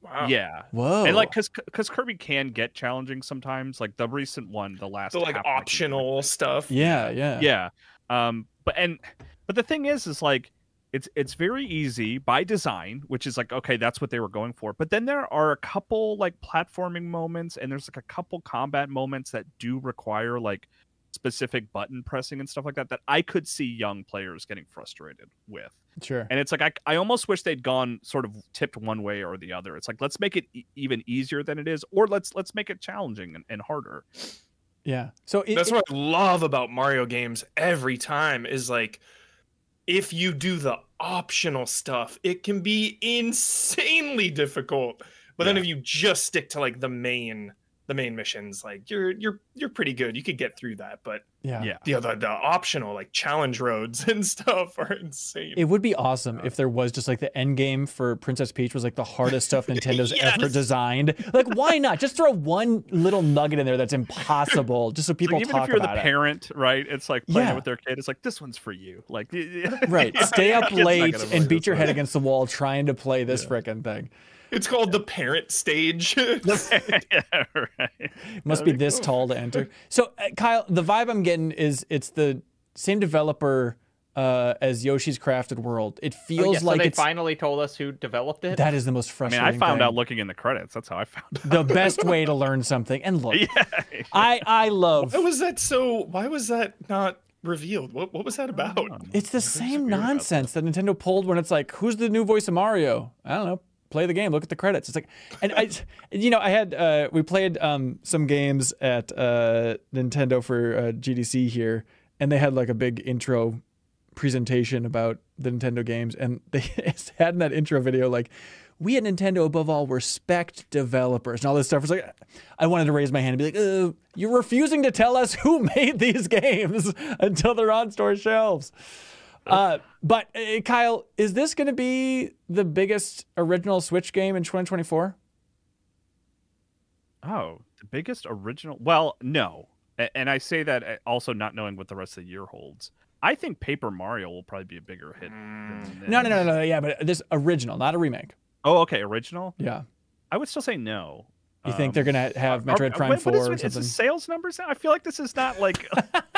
Wow. Yeah. Whoa. And like, cause, cause Kirby can get challenging sometimes. Like the recent one, the last The like half ranked like, optional stuff. yeah, yeah. yeah um but and but the thing is is like it's it's very easy by design which is like okay that's what they were going for but then there are a couple like platforming moments and there's like a couple combat moments that do require like specific button pressing and stuff like that that i could see young players getting frustrated with Sure. and it's like i, I almost wish they'd gone sort of tipped one way or the other it's like let's make it e- even easier than it is or let's let's make it challenging and, and harder Yeah. So it, That's it- what I love about Mario games every time is like if you do the optional stuff, it can be insanely difficult. But then if you just stick to like the main the main missions, like you're you're you're pretty good. You could get through that. But yeah. yeah the other the optional like challenge roads and stuff are insane. It would be awesome if there was just like the end game for Princess Peach was like the hardest stuff Nintendo's ever designed. Like, why not? Just throw one little nugget in there that's impossible, just so people like, even talk if you're the about it. parent, right? It's like playing Yeah. it with their kid. It's like this one's for you. Like Right. Stay up late and beat your head against the wall trying to play this frickin' thing. It's called the parent stage. yeah, right. Must be That'd this cool. tall to enter. So, uh, Kyle, the vibe I'm getting is it's the same developer uh, as Yoshi's Crafted World. It Oh, feels yeah, so like they it's finally told us who developed it. that is the most I mean, frustrating. I found thing. out looking in the credits. That's how I found out. the best way to learn something. And look, yeah. I I love why was that so why was that not revealed? What what was that about? It's the Everybody's same weird about nonsense that Nintendo pulled when it's like, who's the new voice of Mario? I don't know. Play the game. Look at the credits. It's like, and I, you know, I had uh, we played um, some games at uh, Nintendo for uh, GDC here, and they had like a big intro presentation about the Nintendo games, and they had in that intro video like. We at Nintendo, above all, respect developers and all this stuff. It's like, I wanted to raise my hand and be like, "You're refusing to tell us who made these games until they're on store shelves." Uh, but uh, Kyle, is this going to be the biggest original Switch game in 2024? Oh, the biggest original. Well, no, and I say that uh, also not knowing what the rest of the year holds. I think Paper Mario will probably be a bigger hit. than No, no, no, no, no. Yeah, but this original, not a remake. Oh, okay, original. Yeah. I would still say no. You think Um, they're going to have Metroid are- Prime what- 4 what is, or it? Is something? the sales numbers now? I feel like this is not like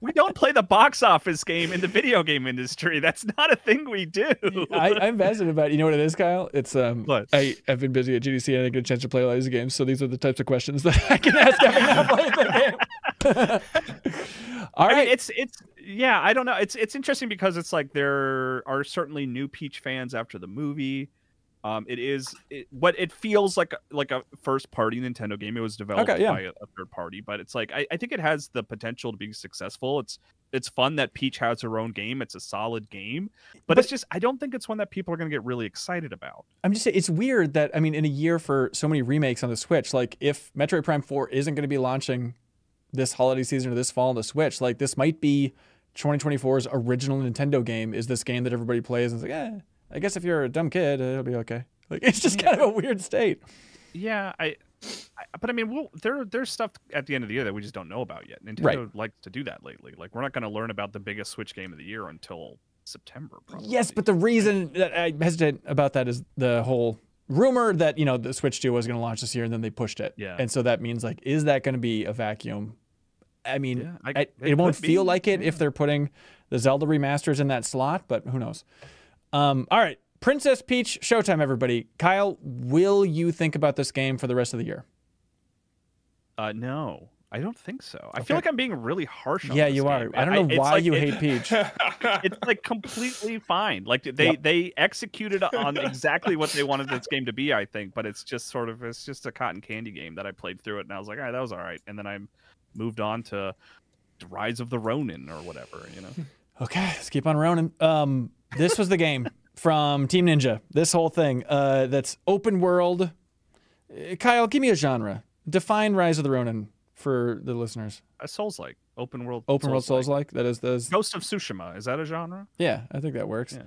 we don't play the box office game in the video game industry. That's not a thing we do. I, I'm fascinated about. it. You know what it is, Kyle? It's um. What? I have been busy at GDC and I didn't get a chance to play a lot of these games, so these are the types of questions that I can ask every time I play the game. All I mean, it's it's yeah. I don't know. It's it's interesting because it's like there are certainly new Peach fans after the movie. Um, it is it, what it feels like like a first party Nintendo game. It was developed Okay, yeah. by a, a third party, but it's like I, I think it has the potential to be successful. It's it's fun that Peach has her own game. It's a solid game, but, But- it's just I don't think it's one that people are going to get really excited about. I'm just saying it's weird that I mean, in a year for so many remakes on the Switch, like if Metroid Prime 4 isn't going to be launching this holiday season or this fall on the Switch, like this might be 2024's original Nintendo game. Is this game that everybody plays? And it's like, eh, I guess if you're a dumb kid, it'll be okay. Like it's just kind of a weird state. Yeah, I, I but I mean, we'll, there there's stuff at the end of the year that we just don't know about yet. Nintendo Right. likes to do that lately. Like we're not going to learn about the biggest Switch game of the year until September. Probably. Yes, but the reason that I hesitate about that is the whole rumor that you know the Switch 2 was going to launch this year and then they pushed it. Yeah. And so that means like, is that going to be a vacuum? I mean, Yeah, I- I- it it, won't feel be, like it yeah. if they're putting the Zelda remasters in that slot, but who knows? Um, all right, Princess Peach Showtime, everybody. Kyle, will you think about this game for the rest of the year? Uh, no, I don't think so. I feel like I'm being really harsh. on yeah, you are. game. I don't know it's why like- you it- hate Peach. It's like completely fine. Like they Yep. they executed on exactly what they wanted this game to be. I think, but it's just sort of it's just a cotton candy game that I played through it and I was like, all right, that was all right, and then I moved on to Rise of the Ronin or whatever. You know. Okay, let's keep on running. Um, this was the game from Team Ninja. This whole thing uh, that's open world. Uh, Kyle, give me a genre. Define Rise of the Ronin for the listeners. A Souls like open world. Open world Souls Souls-like. that is that is Ghost of Tsushima is that a genre? yeah. I think that works. Yeah.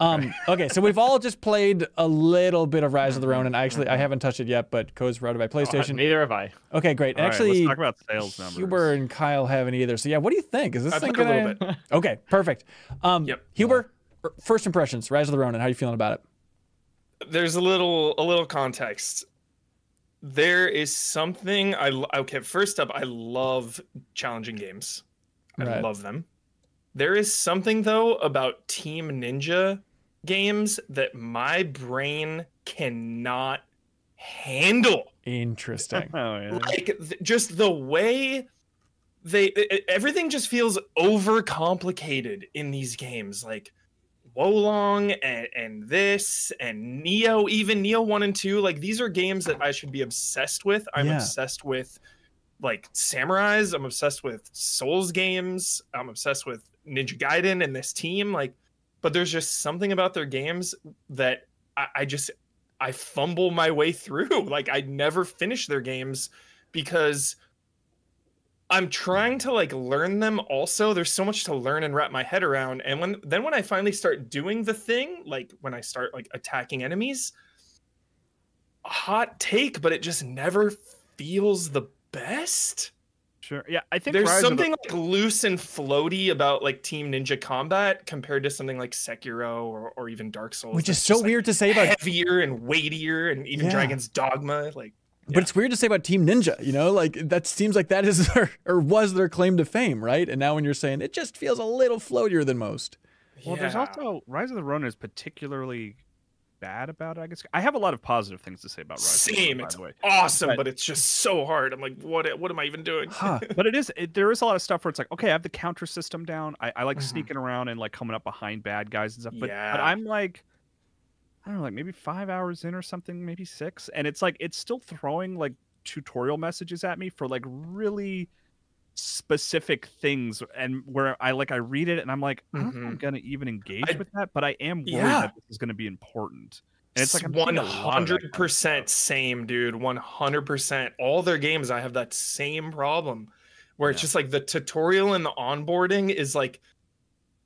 Um, okay, so we've all just played a little bit of Rise of the Ronin. I actually I haven't touched it yet, but code's provided by PlayStation. Neither have I. Okay, great. All right, actually, let's talk about sales numbers. Huber and Kyle haven't either. So yeah, what do you think? Is this I thing played a gonna... little bit. Okay, perfect. Um, Yep. Huber, er, first impressions, Rise of the Ronin. How are you feeling about it? There's a little a little context. There is something I okay. First up, I love challenging games. I Right. love them. There is something though about Team Ninja games that my brain cannot handle. Interesting. Oh yeah. like th- just the way they i- i- everything just feels overcomplicated in these games like Wo Long and, and this and Nioh even Nioh 1 and 2 like these are games that I should be obsessed with I'm Yeah. obsessed with like samurais I'm obsessed with Souls games I'm obsessed with Ninja Gaiden and this team like but there's just something about their games that I, I just I fumble my way through. Like I never finish their games because I'm trying to like learn them also. There's so much to learn and wrap my head around. And when then when I finally start doing the thing, like when I start like attacking enemies, hot take, but it just never feels the best. Sure. Yeah, I think There's Rise of the- something like loose and floaty about like Team Ninja Combat compared to something like Sekiro or, or even Dark Souls. Which is so just, like, weird to say about heavier and weightier and even Yeah. Dragon's Dogma. Like But it's weird to say about Team Ninja, you know, like that seems like that is their or was their claim to fame, right? And now when you're saying it just feels a little floatier than most. Well, there's also Rise of the Ronin is particularly bad about it. I guess I have a lot of positive things to say about Rise. of the same. Ronin, by It's way. awesome, But- but it's just so hard. I'm like, what? What am I even doing? Huh. but it is it, there is a lot of stuff where it's like okay i have the counter system down i, I like Mhm. sneaking around and like coming up behind bad guys and stuff but, but i'm like i don't know like maybe five hours in or something maybe six and it's like it's still throwing like tutorial messages at me for like really specific things and where i like i read it and i'm like i don't know if i'm Mhm. gonna even engage I- with that but i am worried Yeah. that this is gonna be important and it's like I'm one seeing a lot of that kind hundred of percent same, dude. One hundred percent. All their games, I have that same problem, where it's just like the tutorial and the onboarding is like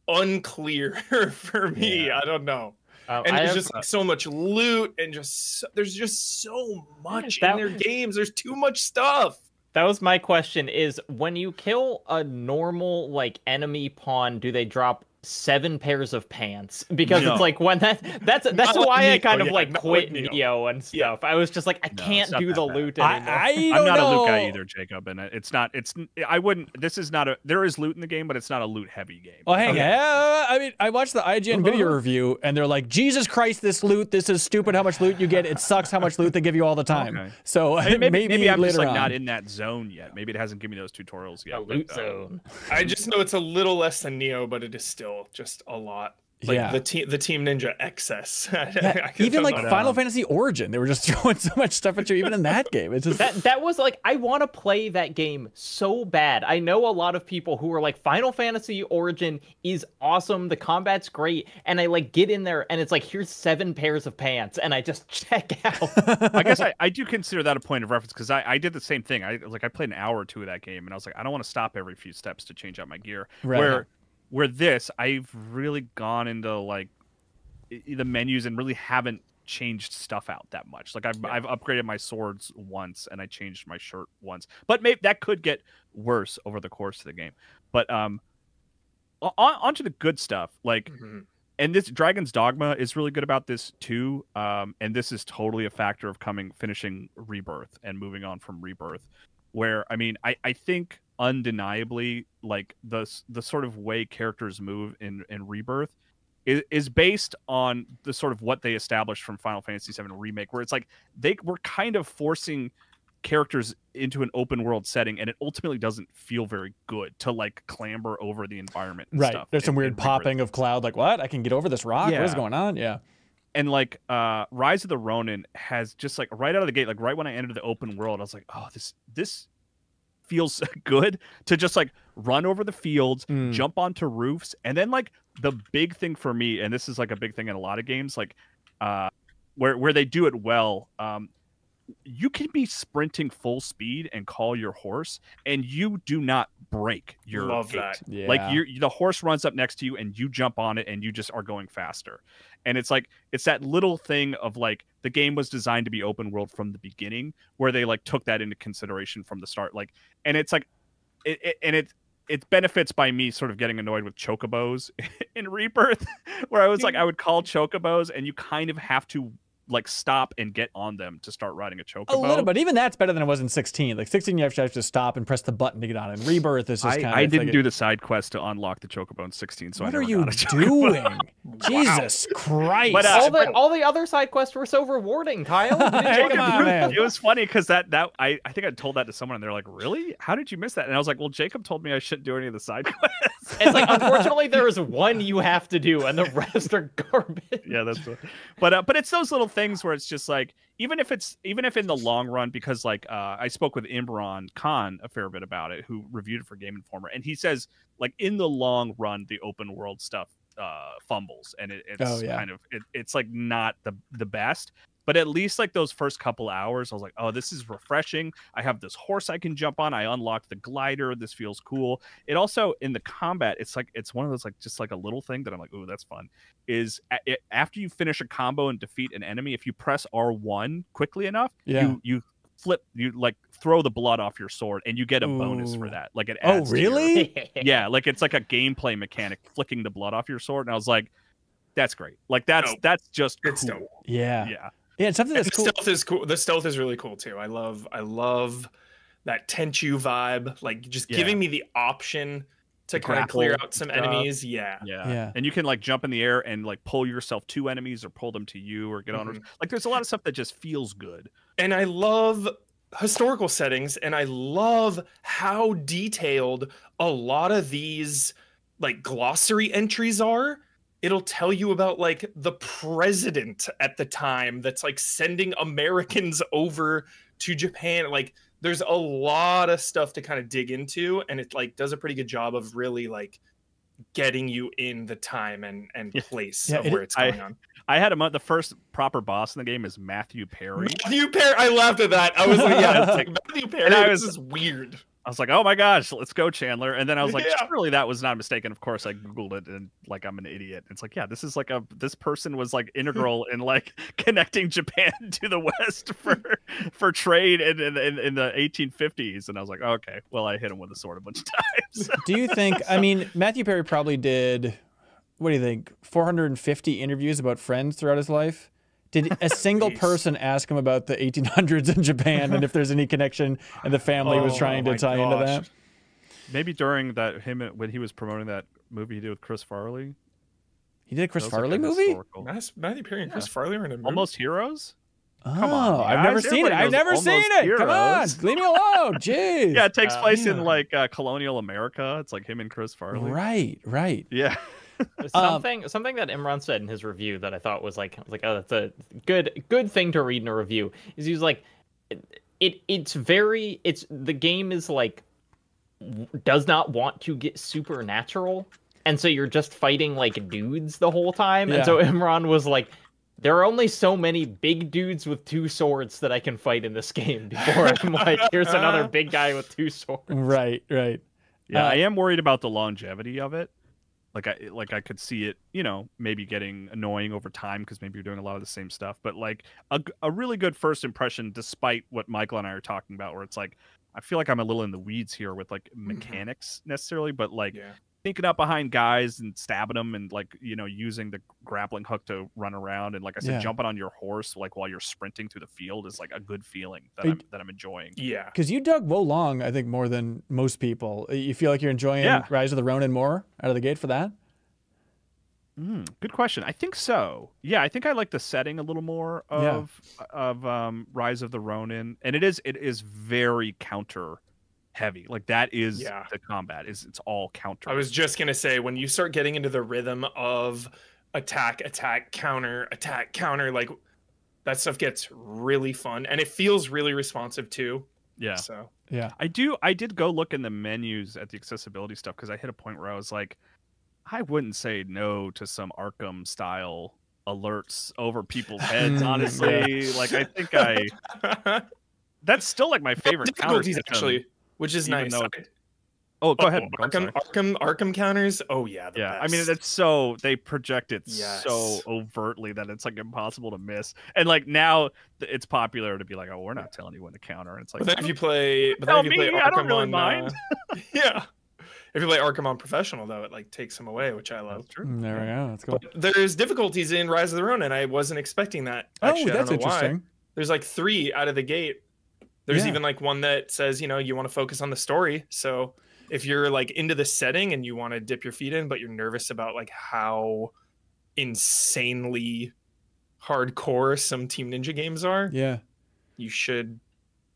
unclear for me. Yeah. I don't know, Um, and I there's have- just like, so much loot and just so, there's just so much that- in their games. There's too much stuff. That was my question is when you kill a normal like enemy pawn, do they drop seven pairs of pants because No. it's like when that that's that's Not like why I Nioh, kind of yeah, like not quit Nioh. Nioh and stuff. I was just like I No, can't do the bad. loot anymore. I, I don't I'm not know. a loot guy either, Jacob, and it's not. It's. I wouldn't. This is not a. There is loot in the game, but it's not a loot heavy game. Oh, hang Okay. on. Uh, I mean, I watched the IGN video review, and they're like, "Jesus Christ, this loot! This is stupid. How much loot you get? It sucks. How much loot they give you all the time." Okay. So Maybe, maybe, maybe, maybe I'm just like on. not in that zone yet. Maybe it hasn't given me those tutorials yet. a but, loot uh, zone. I just know it's a little less than Nioh, but it is still just a lot. Like Yeah. the team, the Team Ninja excess. Yeah, even like know. Final Fantasy Origin, they were just throwing so much stuff at you. Even in that game, it's just That that was like I want to play that game so bad. I know a lot of people who are like Final Fantasy Origin is awesome, the combat's great, and I like get in there and it's like here's seven pairs of pants and I just check out. I guess I, I do consider that a point of reference because I, I did the same thing. I like I played an hour or two of that game, and I was like, I don't want to stop every few steps to change out my gear. Right. Where where this, I've really gone into like the menus and really haven't changed stuff out that much. Like I've Yeah. I've upgraded my swords once and I changed my shirt once, but maybe that could get worse over the course of the game. But um, on onto the good stuff, like Mhm. and this Dragon's Dogma is really good about this too. Um, and this is totally a factor of coming finishing Rebirth and moving on from Rebirth, where I mean, I I think undeniably like the the sort of way characters move in in Rebirth is, is based on the sort of what they established from Final Fantasy VII remake, where it's like they were kind of forcing characters into an open world setting and it ultimately doesn't feel very good to like clamber over the environment and right. stuff There's some in- weird in popping of cloud. Like what? I can get over this rock. What is going on? Yeah. and like uh rise of the ronin has just like right out of the gate like right when i entered the open world i was like oh this this feels good to just like run over the fields Mm. jump onto roofs and then like the big thing for me and this is like a big thing in a lot of games like uh where where they do it well um you can be sprinting full speed and call your horse and you do not break your Love gait. that. Yeah. Like you the horse runs up next to you and you jump on it and you just are going faster. And it's like it's that little thing of like the game was designed to be open world from the beginning where they like took that into consideration from the start. Like and it's like it, it and it it benefits by me sort of getting annoyed with chocobos in Rebirth, where I was like, I would call chocobos, and you kind of have to like stop and get on them to start riding a chocobo. A little, but even that's better than it was in 16. Like 16, you actually have to stop and press the button to get on. And Rebirth is just I, kind of. I didn't do the side quest to unlock the chocobo in 16, so what never are you got a chocobo. doing? Jesus Christ! But, uh, all the all the other side quests were so rewarding, Kyle. You didn't check Come out on, man. it was funny because that that I, I think I told that to someone and they're like, "Really? How did you miss that?" And I was like, "Well, Jacob told me I shouldn't do any of the side quests." It's like unfortunately there is one you have to do and the rest are garbage. yeah, that's. What, but uh, but it's those little things where it's just like even if it's even if in the long run because like uh, I spoke with Imran Khan a fair bit about it who reviewed it for Game Informer and he says like in the long run the open world stuff uh, fumbles and it, it's Oh, yeah. kind of it, it's like not the the best. But at least like those first couple hours, I was like, "Oh, this is refreshing. I have this horse I can jump on. I unlocked the glider. This feels cool." It also in the combat, it's like it's one of those like just like a little thing that I'm like, "Ooh, that's fun." Is a- it, after you finish a combo and defeat an enemy, if you press R1 quickly enough, Yeah. you you flip, you like throw the blood off your sword, and you get a bonus for that. Like it. Oh, adds to your- really? yeah, like it's like a gameplay mechanic, flicking the blood off your sword, and I was like, "That's great. Like that's Dope. that's just It's cool." dope. Yeah. Yeah. Yeah, it's something that's the cool. stealth is cool. The stealth is really cool too. I love I love that Tenchu vibe. Like just Yeah. giving me the option to The kind of clear out some stuff. enemies. Yeah. Yeah. Yeah. And you can like jump in the air and like pull yourself to enemies or pull them to you or get on. Mhm. Like there's a lot of stuff that just feels good. And I love historical settings and I love how detailed a lot of these like glossary entries are. It'll tell you about like the president at the time that's like sending Americans over to Japan. Like there's a lot of stuff to kind of dig into and it like does a pretty good job of really like getting you in the time and and place Yeah, of it- where it's I- going on. I had a mo- the first proper boss in the game is Matthew Perry. Matthew Perry, I laughed at that. I was like, yeah, it's like Matthew Perry. And I this was- is weird. I was like, oh my gosh, let's go, Chandler. And then I was like, Yeah. surely that was not a mistake. And of course, I googled it and like I'm an idiot. It's like, yeah, this is like a this person was like integral in like connecting Japan to the West for for trade in in, in, in the 1850s. And I was like, okay, well, I hit him with a sword a bunch of times. Do you think? I mean, Matthew Perry probably did what do you think? 450 interviews about friends throughout his life. Did a single Jeez. person ask him about the 1800s in Japan and if there's any connection and the family was Oh trying to my tie into that? Maybe during that him when he was promoting that movie he did with Chris Farley. He did a Chris That like, Farley a movie? historical- Matthew Perry and Chris Farley are in a movie. Almost Heroes. Oh, on, you I've never guys. seen it. I've never seen it. Come on, leave me alone. Jeez. Yeah, it takes Uh, place yeah. in like uh, colonial America. It's like him and Chris Farley. Right, right. Yeah. Something something that Imran said in his review that I thought was like was like oh that's a good good thing to read in a review. Is he was like it it's very it's the game is like does not want to get supernatural. And so you're just fighting like dudes the whole time. And so Imran was like there are only so many big dudes with two swords that I can fight in this game before I'm like here's another big guy with two swords. Right, right. Yeah, Uh, I am worried about the longevity of it. Like I like I could see it, you know, maybe getting annoying over time because maybe you're doing a lot of the same stuff. But like a, a really good first impression, despite what Michael and I are talking about, where it's like I feel like I'm a little in the weeds here with like mm-hmm. mechanics necessarily, but like Yeah. Sneaking up behind guys and stabbing them and like you know using the grappling hook to run around and like I said, Yeah. jumping on your horse like while you're sprinting through the field is like a good feeling that Are I'm that I'm enjoying. Yeah. Because you dug Wo Long, I think, more than most people. You feel like you're enjoying Yeah. Rise of the Ronin more out of the gate for that? Mm, good question. I think so. Yeah, I think I like the setting a little more Yeah. of of um, Rise of the Ronin, and it is it is very counter heavy. Like that is Yeah. the combat is it's all counter. I was just gonna say when you start getting into the rhythm of attack, attack, counter, attack, counter, like that stuff gets really fun and it feels really responsive too. yeah. So Yeah. I do. I did go look in the menus at the accessibility stuff because I hit a point where I was like, I wouldn't say no to some Arkham style alerts over people's heads. Honestly, like I think I that's still like my favorite counter difficulties system. actually, which is even nice. though Oh, go Oh, ahead. Arkham, Arkham, Arkham counters. Oh yeah, the yeah i mean it's so they project it so overtly that it's like impossible to miss and like now it's popular to be like oh we're not telling you when to counter and it's like But then if you play, but then if you play me, Arkham I don't really on, mind. uh, yeah, if you play Arkham on professional though, it like takes them away, which I love. true Mm, There we go. That's cool. But there's difficulties in Rise of the Ronin. I wasn't expecting that. Actually, oh, I don't that's know why. interesting. There's like three out of the gate. There's Yeah. even like one that says, you know, you want to focus on the story. So if you're like into the setting and you want to dip your feet in, but you're nervous about like how insanely hardcore some Team Ninja games are, Yeah. you should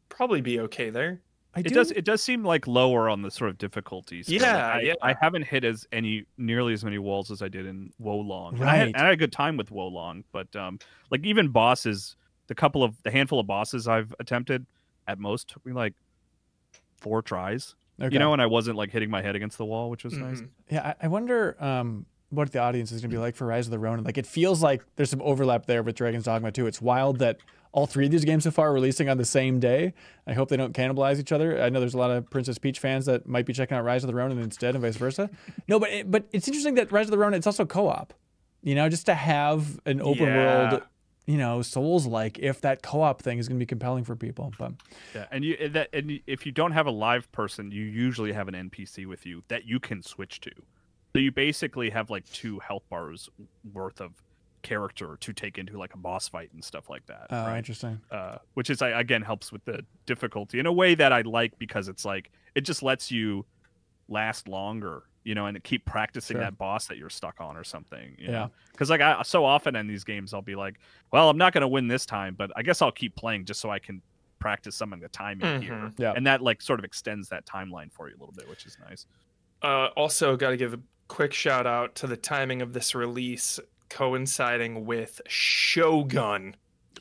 probably be okay there. I it does it does seem like lower on the sort of difficulties. scale. Like, Yeah, I, yeah. I haven't hit as any nearly as many walls as I did in Wo Long. And I, had, Right. and I had a good time with Wo Long, but um, like even bosses, the couple of the handful of bosses I've attempted, at most took me like four tries. Okay. You know, and I wasn't like hitting my head against the wall, which was nice. Mhm. Yeah, I, I wonder um, what the audience is going to be like for Rise of the Ronin. Like, it feels like there's some overlap there with Dragon's Dogma too. It's wild that all three of these games so far are releasing on the same day. I hope they don't cannibalize each other. I know there's a lot of Princess Peach fans that might be checking out Rise of the Ronin instead, and vice versa. no, but it, but it's interesting that Rise of the Ronin it's also co-op. You know, just to have an open Yeah. world, you know, Souls like if that co-op thing is going to be compelling for people. But Yeah, and you and that and you- if you don't have a live person, you usually have an NPC with you that you can switch to. So you basically have like two health bars worth of character to take into like a boss fight and stuff like that. uh, right? interesting. uh, which is again helps with the difficulty in a way that I like because it's like it just lets you last longer, you know, and keep practicing Sure. that boss that you're stuck on or something. You Yeah. Because like I so often in these games I'll be like, well, I'm not going to win this time, but I guess I'll keep playing just so I can practice some of the timing here, Mhm. Yeah. and that like sort of extends that timeline for you a little bit, which is nice. Uh, also, got to give a quick shout out to the timing of this release coinciding with Shogun.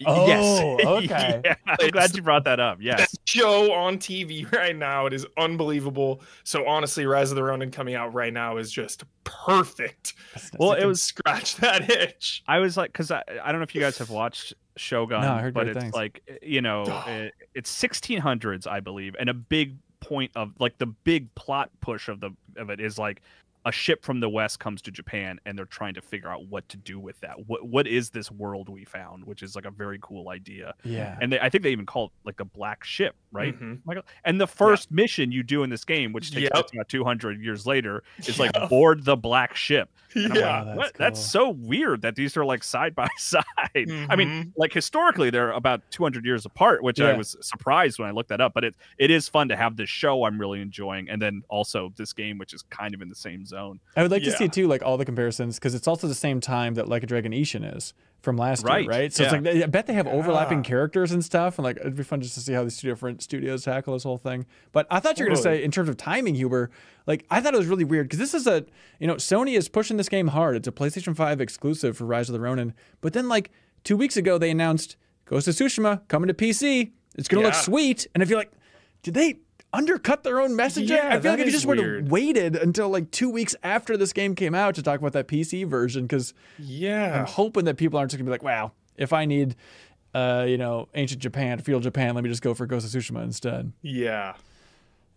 Oh, yes. okay. yeah, I'm glad you brought that up. Yes. Show on TV right now. It is unbelievable. So honestly, Rise of the Ronin coming out right now is just perfect. Well, it was scratch that itch. I was like, because I, I don't know if you guys have watched Shogun, No, I heard but it's things. like, you know, it, it's 1600s, I believe, and a big point of like the big plot push of the of it is like a ship from the west comes to Japan and they're trying to figure out what to do with that. What what is this world we found, which is like a very cool idea. Yeah. And they, I think they even call it like a black ship, right? Mhm. Michael? And the first mission you do in this game, which takes Yep. about 200 years later, is like board the black ship. And Yeah. like, that's what? That's so weird that these are like side by side. I mean, Mhm. like historically, they're about 200 years apart, which I was surprised when I looked that up. But it it is fun to have this show I'm really enjoying, and then also this game, which is kind of in the same zone. I would like to see Yeah. too, like all the comparisons, because it's also the same time that Like a Dragon Ishin is from last Right, year, right? So yeah. it's like I bet they have overlapping Yeah. characters and stuff, and like it'd be fun just to see how these two different studios tackle this whole thing. But I thought you were gonna say in terms of timing, Huber, like I thought it was really weird because this is a you know Sony is pushing this game hard. It's a PlayStation Five exclusive for Rise of the Ronin, but then like two weeks ago they announced Ghost of Tsushima coming to PC. It's gonna look sweet, and I feel like did they undercut their own messaging? Yeah, I feel like if you just would have waited until like two weeks after this game came out to talk about that PC version, because yeah, I'm hoping that people aren't just gonna be like, wow, if I need, uh, you know, ancient Japan, feudal Japan, let me just go for Ghost of Tsushima instead. Yeah.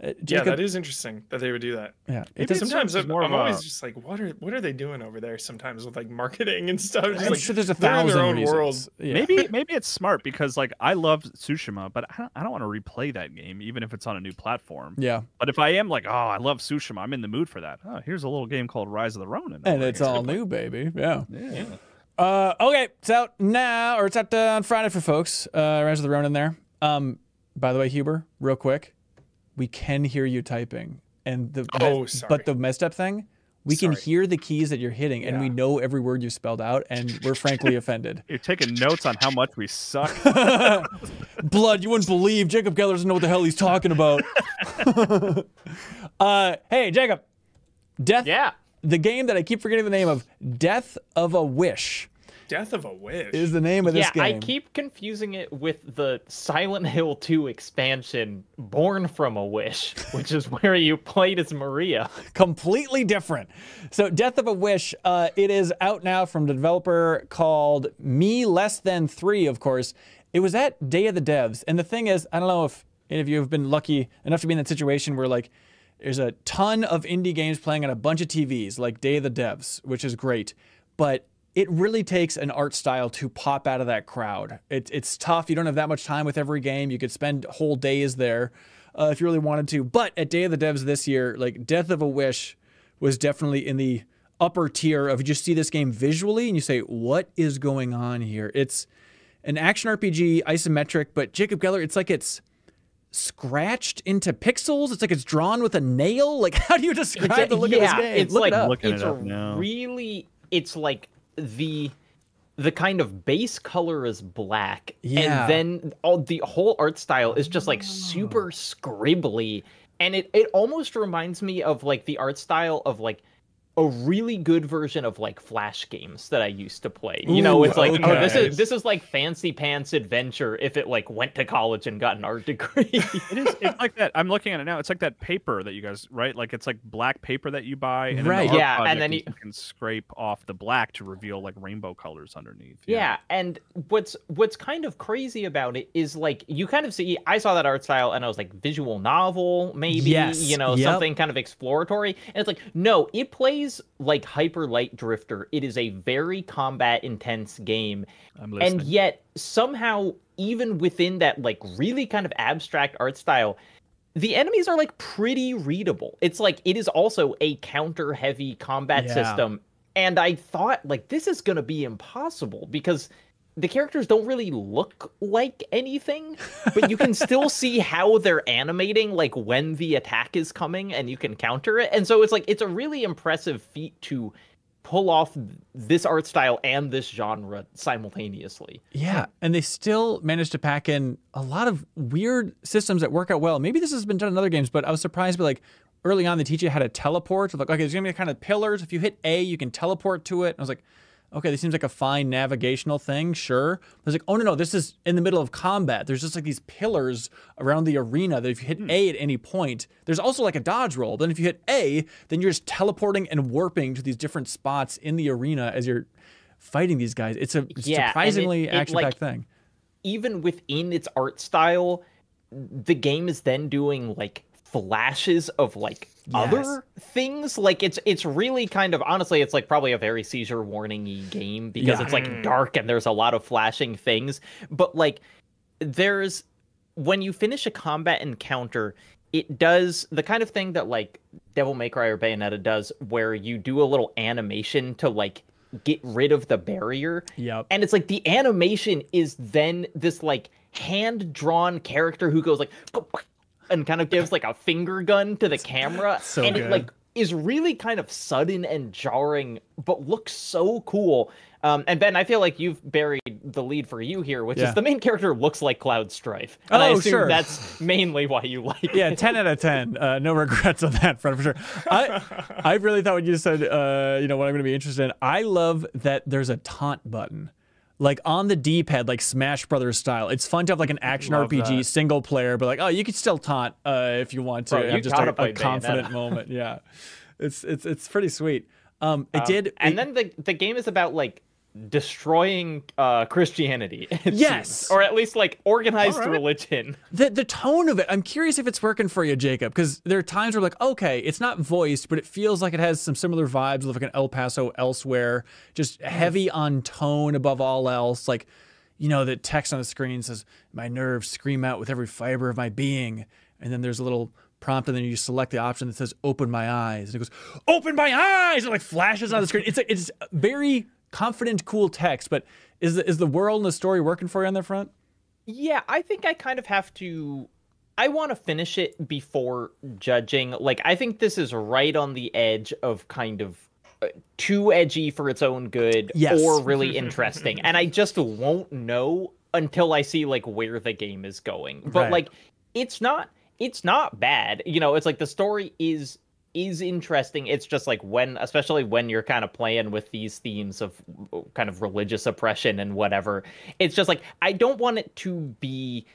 Uh, Yeah, Jacob, that is interesting that they would do that. yeah, it Maybe does, it's Sometimes just I'm, more I'm of a- always just like, what are what are they doing over there? Sometimes with like marketing and stuff. Just I'm like, sure there's a they're in thousand their own reasons. world. Yeah. Maybe maybe it's smart because like I love Tsushima, but I don't, I don't want to replay that game even if it's on a new platform. Yeah, But if I am like, oh, I love Tsushima, I'm in the mood for that. Oh, here's a little game called Rise of the Ronin. and it's all new, baby. Yeah. yeah. Uh, okay, it's out now, or it's out uh, on Friday for folks. Uh, Rise of the Ronin there. Um, by the way, Huber, real quick, we can hear you typing, and the Oh, sorry. but the messed up thing, we can hear the keys that you're hitting, and we know every word you spelled out, and we're frankly offended. You're taking notes on how much we suck. Blood, you wouldn't believe Jacob Geller doesn't know what the hell he's talking about. uh, hey, Jacob, Death. Yeah. The game that I keep forgetting the name of, Death of a Wish, Death of a Wish. is the name of this Yeah, game. I keep confusing it with the Silent Hill 2 expansion, Born from a Wish, which is where you played as Maria. completely different. So, Death of a Wish, uh, it is out now from the developer called Me Less Than Three. Of course, it was at Day of the Devs, and the thing is, I don't know if any of you have been lucky enough to be in that situation where like there's a ton of indie games playing on a bunch of TVs, like Day of the Devs, which is great, but it really takes an art style to pop out of that crowd. It, it's tough. You don't have that much time with every game. You could spend whole days there uh, if you really wanted to. But at Day of the Devs this year, like Death of a Wish was definitely in the upper tier of you just see this game visually and you say, what is going on here? It's an action RPG, isometric, but Jacob Geller, it's like it's scratched into pixels. It's like it's drawn with a nail. Like, how do you describe the look yeah, of this game? It's look like it up. Looking it it's up now. really it's like the the kind of base color is black Yeah. and then all the whole art style is just like super ah. scribbly and it it almost reminds me of like the art style of like a really good version of like flash games that I used to play. You know, it's like oh, this is this is like fancy pants adventure if it like went to college and got an art degree. It is. It's like that. I'm looking at it now. It's like that paper that you guys right. Like it's like black paper that you buy, and then the Right. Yeah, and then is you- can scrape off the black to reveal like rainbow colors underneath. Yeah, and what's what's kind of crazy about it is like you kind of see I saw that art style and I was like visual novel maybe, Yes, you know, yep. something kind of exploratory. And it's like no, it plays like Hyper Light Drifter. It is a very combat intense game. And yet somehow even within that like really kind of abstract art style the enemies are like pretty readable. It's like it is also a counter heavy combat Yeah. system. And I thought like this is going to be impossible because the characters don't really look like anything, but you can still see how they're animating like when the attack is coming and you can counter it. And so it's like it's a really impressive feat to pull off this art style and this genre simultaneously. Yeah, and they still managed to pack in a lot of weird systems that work out well. Maybe this has been done in other games, but I was surprised by like early on they teach you how to teleport. Like, okay, there's gonna be kind of pillars. If you hit A, you can teleport to it. And I was like, okay, this seems like a fine navigational thing, sure. I was like, oh no, no, this is in the middle of combat. There's just like these pillars around the arena that if you hit hmm. A at any point, there's also like a dodge roll. But then if you hit A, then you're just teleporting and warping to these different spots in the arena as you're fighting these guys. It's a Yeah, and it- surprisingly it, action-packed like, thing. even within its art style, the game is then doing like flashes of like Yes. other things. Like it's it's really kind of honestly, it's like probably a very seizure warning-y game because Yeah. it's like mm. dark and there's a lot of flashing things. But like there's when you finish a combat encounter, it does the kind of thing that like Devil May Cry or Bayonetta does, where you do a little animation to like get rid of the barrier. Yep. And it's like the animation is then this like hand drawn character who goes like and kind of gives like a finger gun to the camera. So and good. it like is really kind of sudden and jarring, but looks so cool. Um, and Ben, I feel like you've buried the lead for you here, which Yeah. is the main character looks like Cloud Strife. And I Oh, assume sure. that's mainly why you like Yeah, it. 10 out of 10. Uh, no regrets on that front for sure. I I really thought when you said, uh, you know, what I'm going to be interested in, I love that there's a taunt button. Like on the D-pad, like Smash Brothers style. It's fun to have like an action Love RPG that. single player, but like, oh, you could still taunt uh, if you want to Bro, you have just gotta a, confident Bayonetta. moment. Yeah, it's it's it's pretty sweet. Um, it did, and it- then the the game is about like destroying uh Christianity. Yes. seems. Or at least like organized Alright. religion. the the tone of it i'm curious if it's working for you jacob because there are times where like okay it's not voiced but it feels like it has some similar vibes of like an el paso elsewhere just heavy on tone above all else like you know the text on the screen says my nerves scream out with every fiber of my being and then there's a little prompt and then you select the option that says open my eyes and it goes open my eyes and it like flashes on the screen it's it's very confident cool text but is the, is the world and the story working for you on that front Yeah, I think I kind of have to. I want to finish it before judging. Like, I think this is right on the edge of kind of uh, too edgy for its own good Yes. or really interesting. and I just won't know until I see like where the game is going. But Right. like it's not it's not bad. You know, it's like the story is is interesting. It's just like when especially when you're kind of playing with these themes of kind of religious oppression and whatever. It's just like I don't want it to be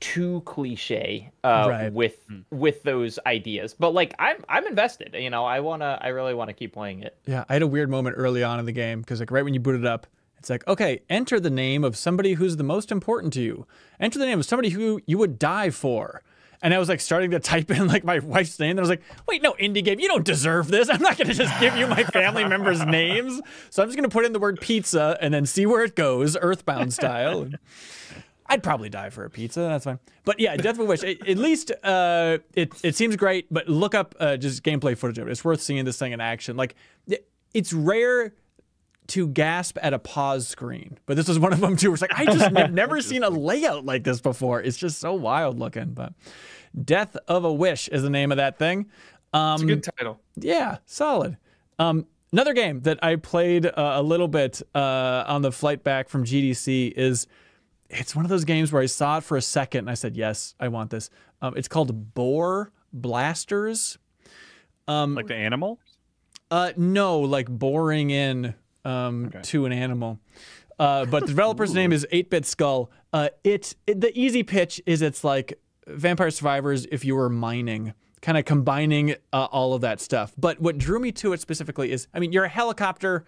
too cliche uh Right. with with those ideas. But like I'm I'm invested, you know. I want to I really want to keep playing it. Yeah, I had a weird moment early on in the game because like right when you boot it up, it's like, okay, enter the name of somebody who's the most important to you. Enter the name of somebody who you would die for. And I was like starting to type in like my wife's name, and I was like, wait, no, indie game, you don't deserve this. I'm not gonna just give you my family members' names. So I'm just gonna put in the word pizza and then see where it goes, Earthbound style. I'd probably die for a pizza. That's fine. But yeah, Death of a Wish. At, at least uh, it it seems great. But look up uh, just gameplay footage of it. It's worth seeing this thing in action. Like it- it's rare to gasp at a pause screen, but this was one of them too. It's like I just have never seen a layout like this before. It's just so wild looking. But Death of a Wish is the name of that thing. Um, It's a good title. yeah, solid. Um, another game that I played uh, a little bit uh, on the flight back from GDC is it's one of those games where I saw it for a second and I said, yes, I want this. Um, it's called Bore Blasters. like the animal. Uh, no, like boring in um, to an animal. Uh, but the developer's name is 8-Bit Skull. Uh, it, it the easy pitch is it's like Vampire Survivors if you were mining, kind of combining uh, all of that stuff. But what drew me to it specifically is, I mean, you're a helicopter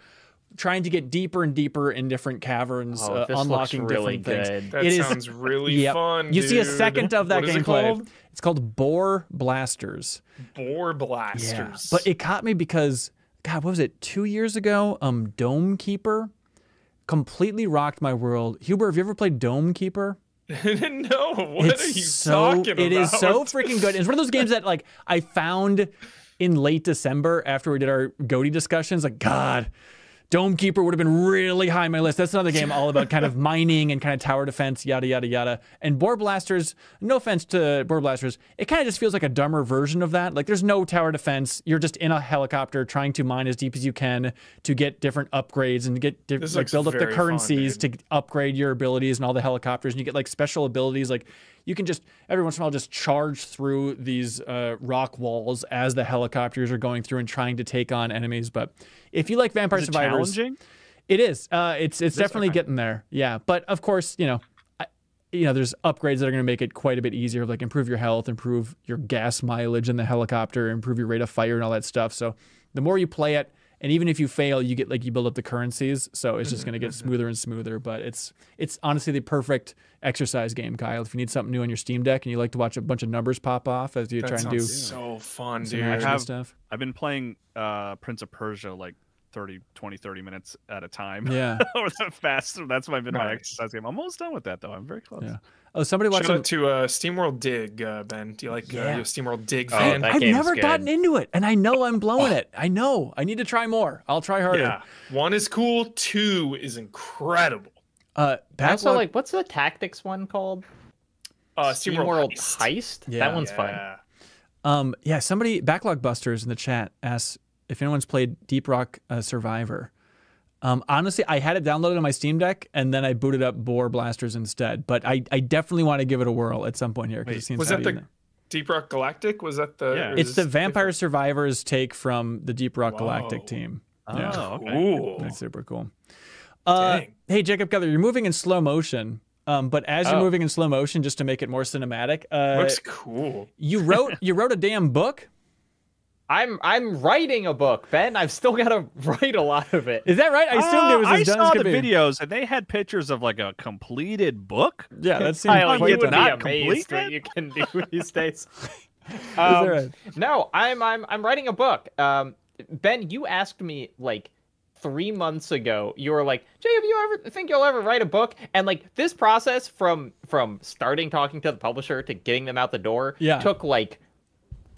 trying to get deeper and deeper in different caverns, Oh, uh, this looks unlocking really different things. good. That It is- sounds really Yep. fun. You see a second of that What is it gameplay. called? It's called Bore Blasters. Bore blasters. But it caught me because God, what was it? Two years ago, um, Dome Keeper completely rocked my world. Huber, have you ever played Dome Keeper? no, what it's are you so talking about? it is so freaking good. It's one of those games that like I found in late December after we did our Goaty discussions. Like God, Dome Keeper would have been really high on my list. That's another game all about kind of mining and kind of tower defense, yada yada yada. And Bore Blasters, no offense to Bore Blasters, it kind of just feels like a dumber version of that. Like there's no tower defense. You're just in a helicopter trying to mine as deep as you can to get different upgrades and get di- like build up the very fun, currencies to upgrade your abilities and all the helicopters. And you get like special abilities like you can just every once in a while just charge through these uh, rock walls as the helicopters are going through and trying to take on enemies. But if you like Vampire Is it Survivors, challenging? it is. Uh, it's it's definitely okay. getting there. Yeah, but of course, you know, I, you know, there's upgrades that are going to make it quite a bit easier. Like improve your health, improve your gas mileage in the helicopter, improve your rate of fire and all that stuff. So the more you play it, and even if you fail, you get like you build up the currencies. So it's just going to get smoother and smoother. But it's it's honestly the perfect exercise game, Kyle. If you need something new on your Steam Deck and you like to watch a bunch of numbers pop off as you That try and do sounds so fun, some dude. action have- stuff. I've been playing uh, Prince of Persia like 30, 20, 30 minutes at a time. Yeah. or the fast. That's my been my Nice. exercise game. I'm almost done with that though. I'm very close. Yeah. Oh, somebody watched. Shout out to uh, SteamWorld Dig, uh, Ben. Do you like Yeah. uh, you SteamWorld Dig Oh, fan? that I've never good. gotten into it, and I know I'm blowing it. I know. I need to try more. I'll try harder. yeah, one is cool. Two is incredible. Uh, I also backlog- like what's the tactics one called? Uh, SteamWorld SteamWorld Heist. Heist. Yeah. That one's fun. Yeah. Um, yeah, somebody backlog busters in the chat asks if anyone's played Deep Rock uh, Survivor. Um, honestly, I had it downloaded on my Steam Deck and then I booted up Bore Blasters instead. But I, I definitely want to give it a whirl at some point here because it seems Was to that be the in Deep Rock Galactic? Was that the? Yeah. It's the this Vampire Survivors take from the Deep Rock Galactic team. Oh, Yeah. okay. different? Ooh. That's super cool. Uh, Dang. hey, Jacob Geller, you're moving in slow motion. Um, but as you're Oh. moving in slow motion, just to make it more cinematic, uh, Looks cool. you wrote you wrote a damn book. I'm I'm writing a book, Ben. I've still got to write a lot of it. Is that right? I assumed Uh, it was I as done saw the be. videos and they had pictures of like a completed book. Yeah, that seems Kyle, quite you would be not amazed complete what you can do these days. Um, there No, I'm I'm I'm writing a book. Um, Ben, you asked me like three months ago. You were like, Jay, Jacob, you ever think you'll ever write a book? And like this process from from starting talking to the publisher to getting them out the door Yeah. took like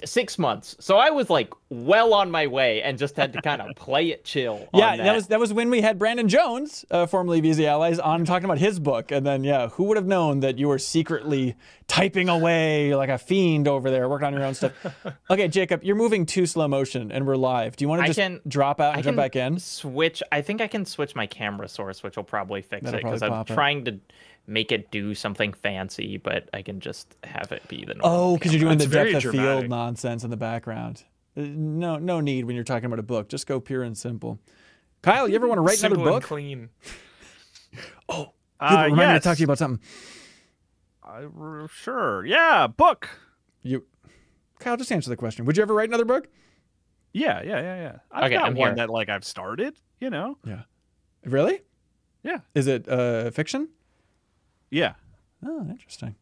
six months. So I was like well on my way and just had to kind of play it chill. on Yeah, that. was that was when we had Brandon Jones, uh, formerly Easy Allies, on talking about his book, and then yeah, who would have known that you were secretly typing away like a fiend over there, working on your own stuff? Okay, Jacob, you're moving to slow motion, and we're live. Do you want to just can- drop out and I jump back in? Switch. I think I can switch my camera source, which will probably fix That'll it because I'm it. trying to make it do something fancy, but I can just have it be the normal. Oh, because you're doing It's the very depth of field nonsense in the background. Uh, No, no need when you're talking about a book. Just go pure and simple. Kyle, you ever want to write Simple another and book? clean. oh, Uh, remind me to talk to you about something. I- r- sure. Yeah, book. You, Kyle, just answer the question. Would you ever write another book? Yeah, yeah, yeah, yeah. I've Okay, got I'm one here. that like I've started. You know. Yeah. Really? Yeah. Is it uh, fiction? Yeah. Oh, interesting.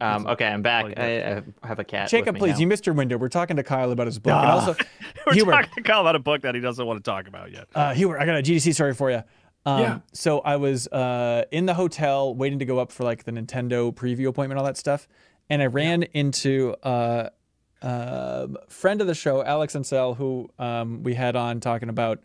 Um, okay, I'm back. Like I, I have a cat. Jacob, with me please, now. you missed your window. We're talking to Kyle about his book. And Ah. also, We're Huber, talking to Kyle about a book that he doesn't want to talk about yet. uh, Huber, I got a GDC story for you. Um, Yeah. So I was uh, in the hotel waiting to go up for like the Nintendo preview appointment, all that stuff, and I ran into uh, uh, friend of the show, Alex Ansel, who um, we had on talking about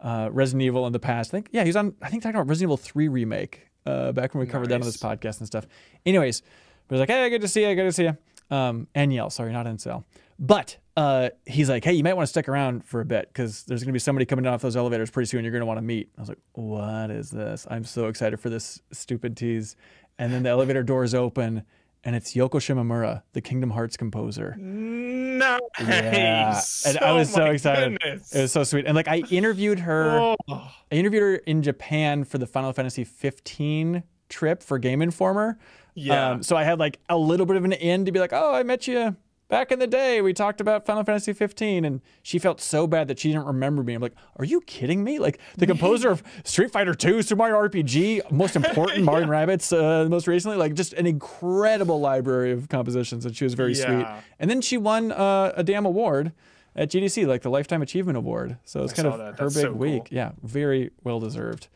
uh, Resident Evil in the past. I think, yeah, he's on. I think talking about Resident Evil Three remake uh, back when we covered that on this podcast and stuff. Anyways, he was like, "Hey, good to see you. Good to see you." Um, Aniel, sorry, not Ansel. But uh, he's like, "Hey, you might want to stick around for a bit because there's going to be somebody coming down off those elevators pretty soon. You're going to want to meet." I was like, "What is this? I'm so excited for this stupid tease." And then the elevator doors open, and it's Yoko Shimomura, the Kingdom Hearts composer. Nice. Yeah, and I was so excited. goodness. It was so sweet. And like I interviewed her. Oh. I interviewed her in Japan for the Final Fantasy 15 trip for Game Informer. Yeah. Um, so I had like a little bit of an in to be like, oh, I met you back in the day. We talked about Final Fantasy 15, and she felt so bad that she didn't remember me. I'm like, are you kidding me? Like the composer of Street Fighter 2, Super Mario RPG, most important Mario and Rabbids, uh, most recently, like just an incredible library of compositions, and she was very sweet. And then she won uh, a damn award at GDC, like the Lifetime Achievement Award. So it's I kind of that. her That's big so week. cool. Yeah, very well deserved.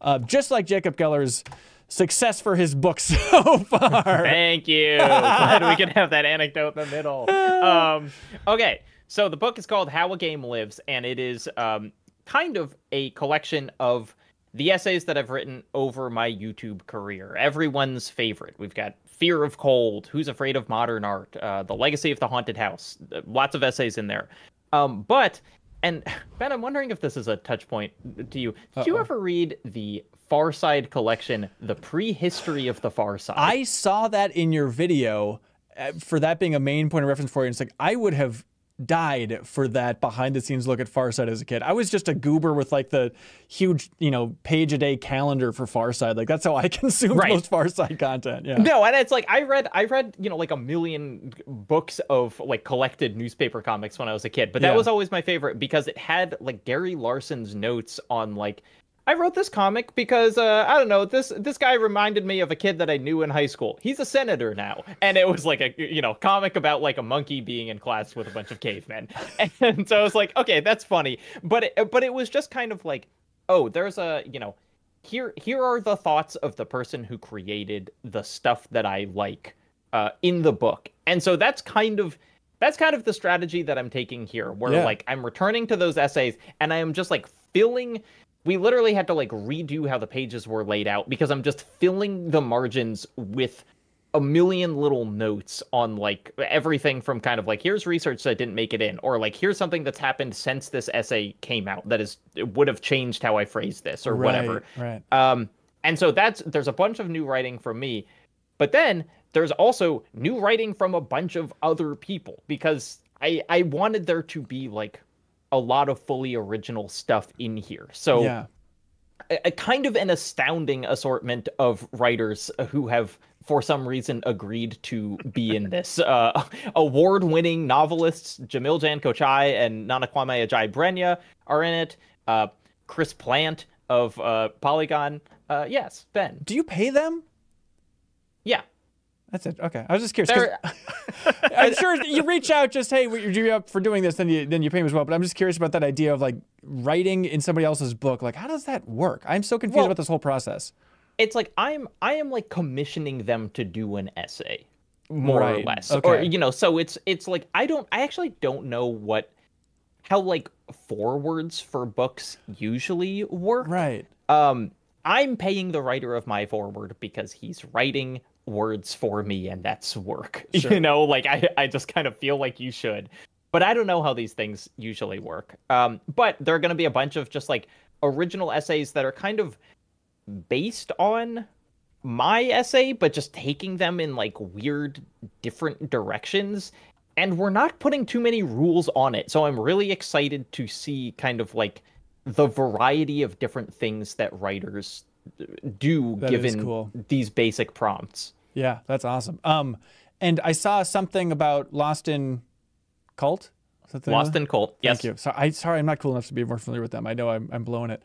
Uh, just like Jacob Geller's success for his book so far. Thank you. Glad we can have that anecdote in the middle. Um, okay, so the book is called How a Game Lives, and it is um, kind of a collection of the essays that I've written over my YouTube career. Everyone's favorite. We've got Fear of Cold, Who's Afraid of Modern Art, uh, The Legacy of the Haunted House. uh, Lots of essays in there. Um, but, and Ben, I'm wondering if this is a touch point to you. Did you Uh-oh. ever read the Far Side collection, The Prehistory of the Far Side? I saw that in your video uh, for that being a main point of reference for you. And it's like, I would have died for that behind the scenes look at Farside as a kid. I was just a goober with like the huge, you know, page a day calendar for Farside. Like that's how I consumed Right. most Farside content. Yeah. No, and it's like I read I read, you know, like a million books of like collected newspaper comics when I was a kid, but that Yeah. was always my favorite because it had like Gary Larson's notes on like I wrote this comic because uh, I don't know this this guy reminded me of a kid that I knew in high school. He's a senator now, and it was like a you know comic about like a monkey being in class with a bunch of cavemen, and so I was like, okay, that's funny, but it, but it was just kind of like, oh, there's a you know, here here are the thoughts of the person who created the stuff that I like uh, in the book, and so that's kind of that's kind of the strategy that I'm taking here, where Yeah. like I'm returning to those essays and I am just like filling. We literally had to like redo how the pages were laid out because I'm just filling the margins with a million little notes on like everything from kind of like here's research that didn't make it in or like here's something that's happened since this essay came out that is it would have changed how I phrased this or whatever. Right. Um, and so that's there's a bunch of new writing from me, but then there's also new writing from a bunch of other people because I I wanted there to be like a lot of fully original stuff in here. So yeah. a, a kind of an astounding assortment of writers who have for some reason agreed to be in this. Uh, award-winning novelists Jamil Jan Kochai and Nana Kwame Adjei-Brenyah are in it. Uh, Chris Plante of uh, Polygon. Uh, yes, Ben. Do you pay them? Yeah. That's it. Okay. I was just curious. I'm sure you reach out, just hey, you're up for doing this, then you then you pay them as well. But I'm just curious about that idea of like writing in somebody else's book. Like, how does that work? I'm so confused Well- about this whole process. it's like I'm I am like commissioning them to do an essay, more Right, or less. Or you know, so it's it's like I don't I actually don't know what how like forewords for books usually work. Right. Um I'm paying the writer of my forward because he's writing words for me and that's work. Sure. You know, like I I just kind of feel like you should. But I don't know how these things usually work. Um but there are going to be a bunch of just like original essays that are kind of based on my essay, but just taking them in like weird, different directions. And we're not putting too many rules on it. So I'm really excited to see kind of like the variety of different things that writers uh, do That given cool. these basic prompts. Yeah, that's awesome. Um, and I saw something about Lost in Cult. Is that the name of Lost in Cult. Yes. Thank you. So I sorry, I'm not cool enough to be more familiar with them. I know I'm I'm blowing it.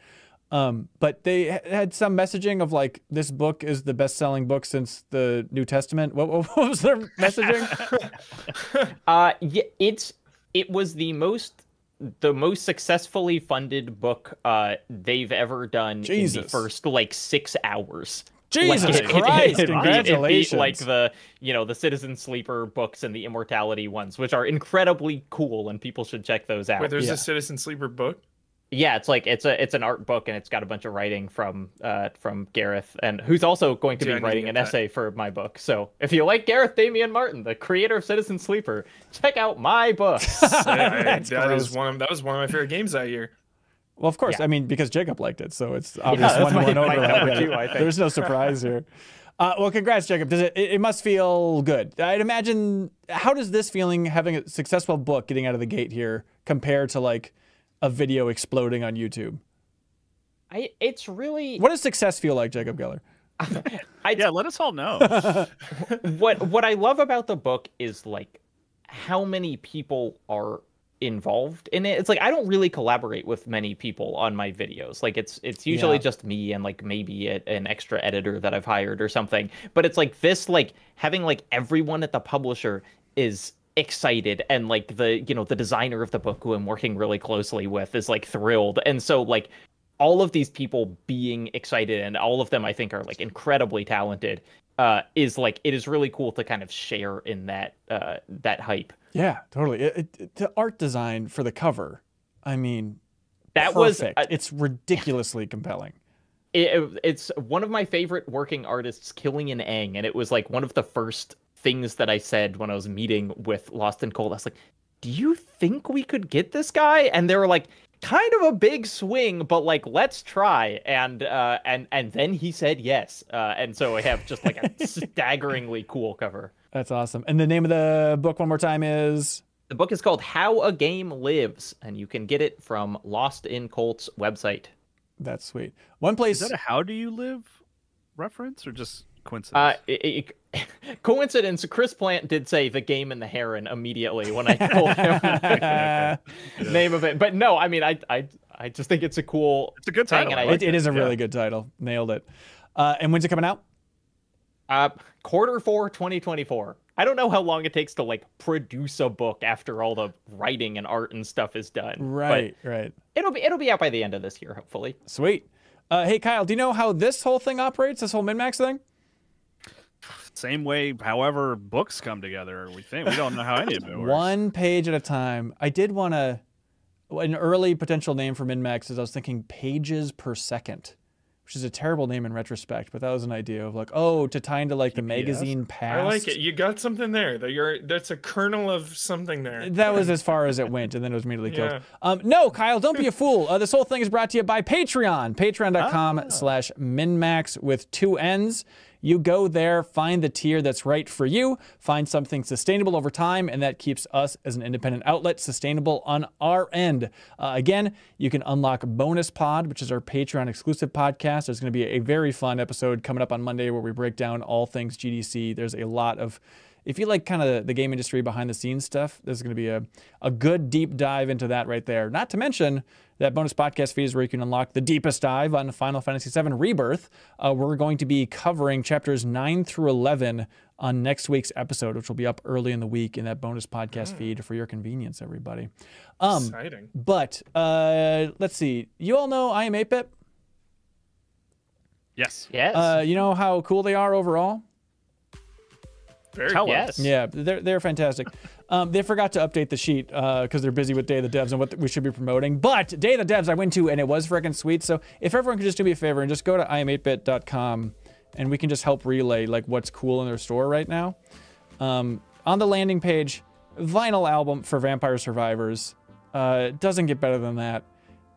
Um, but they had some messaging of like this book is the best-selling book since the New Testament. What, what was their messaging? Uh, yeah, it's it was the most the most successfully funded book uh they've ever done in the first like six hours. Jesus it- it- Christ! it beat- congratulations! It beat, like the you know the Citizen Sleeper books and the Immortality ones, which are incredibly cool, and people should check those out. Wait, there's Yeah. a Citizen Sleeper book. Yeah, it's like it's a it's an art book and it's got a bunch of writing from uh from Gareth and who's also going to Dude, be need to writing get an that. essay for my book. So if you like Gareth Damian Martin, the creator of Citizen Sleeper, check out my book. Yeah, I- That's that is gross. one. Of, that was one of my favorite games that year. Well, of course. Yeah. I mean, because Jacob liked it, so it's obvious that's one to my- one my overlap. number Yeah. I think. There's no surprise here. Uh, well, congrats, Jacob. Does it, it? It must feel good. I'd imagine. How does this feeling, having a successful book, getting out of the gate here, compare to like a video exploding on YouTube? I it's really What does success feel like, Jacob Geller? I Yeah, let us all know. what what I love about the book is like how many people are involved in it. It's like I don't really collaborate with many people on my videos. Like it's it's usually Yeah. just me and like maybe a, an extra editor that I've hired or something. But it's like this like having like everyone at the publisher is excited and like the you know the designer of the book who I'm working really closely with is like thrilled. And so like all of these people being excited and all of them I think are like incredibly talented uh is like it is really cool to kind of share in that uh that hype. Yeah, totally. It, it, the art design for the cover, I mean, That was uh, it's ridiculously compelling. it, it's one of my favorite working artists killing an Aang and it was like one of the first things that I said when I was meeting with Lost in Cult. I was like, "Do you think we could get this guy?" And they were like, "Kind of a big swing, but like let's try." And uh and and then he said yes. Uh and so I have just like a staggeringly cool cover. That's awesome. And the name of the book, one more time, is The book is called How a Game Lives and you can get it from Lost in Cult's website. that's sweet. One place. Is that a "How do you live" reference or just coincidence? Uh, it, it- coincidence. Chris Plante did say the game and the heron immediately when I told him the name of it. But no, I mean, I, I, I just think it's a cool. It's a good title. and I I- like It, it is a Yeah. really good title. Nailed it. Uh, and when's it coming out? Uh, quarter four, 2024. I don't know how long it takes to like produce a book after all the writing and art and stuff is done. but Right, right. it'll be it'll be out by the end of this year, hopefully. Sweet. Uh, hey, Kyle, do you know how this whole thing operates? This whole MinnMax thing? Same way, however, books come together. We think we don't know how any of it works. One page at a time. I did want to. An early potential name for MinnMax is I was thinking pages per second, which is a terrible name in retrospect, but that was an idea of like, oh, to tie into like the PPS? magazine past. I like it. You got something there. That you're that's a kernel of something there. That was as far as it went, and then it was immediately killed. Yeah. Um, no, Kyle, don't be a fool. Uh, this whole thing is brought to you by Patreon. Patreon.com slash minnmax with two N's. You go there, find the tier that's right for you, find something sustainable over time, and that keeps us as an independent outlet sustainable on our end. Uh, again, you can unlock Bonus Pod, which is our Patreon exclusive podcast. There's going to be a very fun episode coming up on Monday where we break down all things GDC. There's a lot of if you like kind of the game industry behind the scenes stuff, there's going to be a, a good deep dive into that right there. Not to mention that bonus podcast feed is where you can unlock the deepest dive on Final Fantasy VII Rebirth. Uh, we're going to be covering chapters 9 through 11 on next week's episode, which will be up early in the week in that bonus podcast feed for your convenience, everybody. Um, Exciting. but uh, let's see. You all know I am 8-Bit? Yes. Yes. Uh, you know how cool they are overall? Very Tell cool. us. yes. Yeah, they're they're fantastic. Um, they forgot to update the sheet because they're busy with Day of the Devs and what we should be promoting. But Day of the Devs I went to and it was freaking sweet. So if everyone could just do me a favor and just go to iam8bit.com and we can just help relay like what's cool in their store right now. Um, on the landing page, vinyl album for Vampire Survivors. Uh, it doesn't get better than that.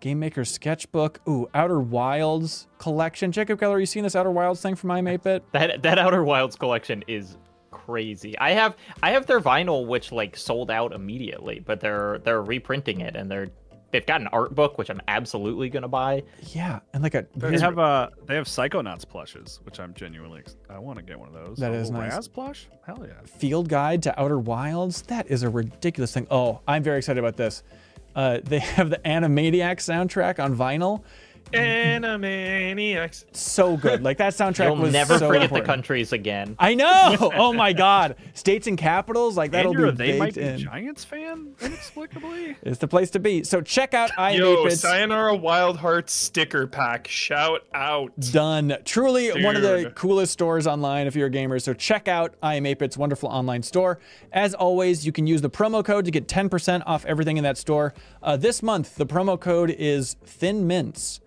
Game Maker sketchbook. Ooh, Outer Wilds collection. Jacob Geller, you seen this Outer Wilds thing from iam8bit? That that Outer Wilds collection is crazy. I have I have their vinyl which like sold out immediately, but they're they're reprinting it and they're they've got an art book which I'm absolutely gonna buy. Yeah, and like a They have uh they have Psychonauts plushes, which I'm genuinely I want to get one of those. That A is nice. Raz plush? Hell yeah. field guide to Outer Wilds. That is a ridiculous thing. Oh, I'm very excited about this. Uh, they have the Animaniac soundtrack on vinyl. Animaniacs. So good. Like that soundtrack You'll was never so forget important. the countries again. I know. Oh my God. States and capitals. Like that'll and you're a be They baked Might Be in. Giants fan, inexplicably. It's the place to be. So check out I Am Yo, 8-Bits. Sayonara Wild Hearts sticker pack. Shout out. Done. Truly one of the coolest stores online if you're a gamer. So check out I Am 8-Bit's wonderful online store. As always, you can use the promo code to get 10% off everything in that store. Uh, this month, the promo code is Thin Mints.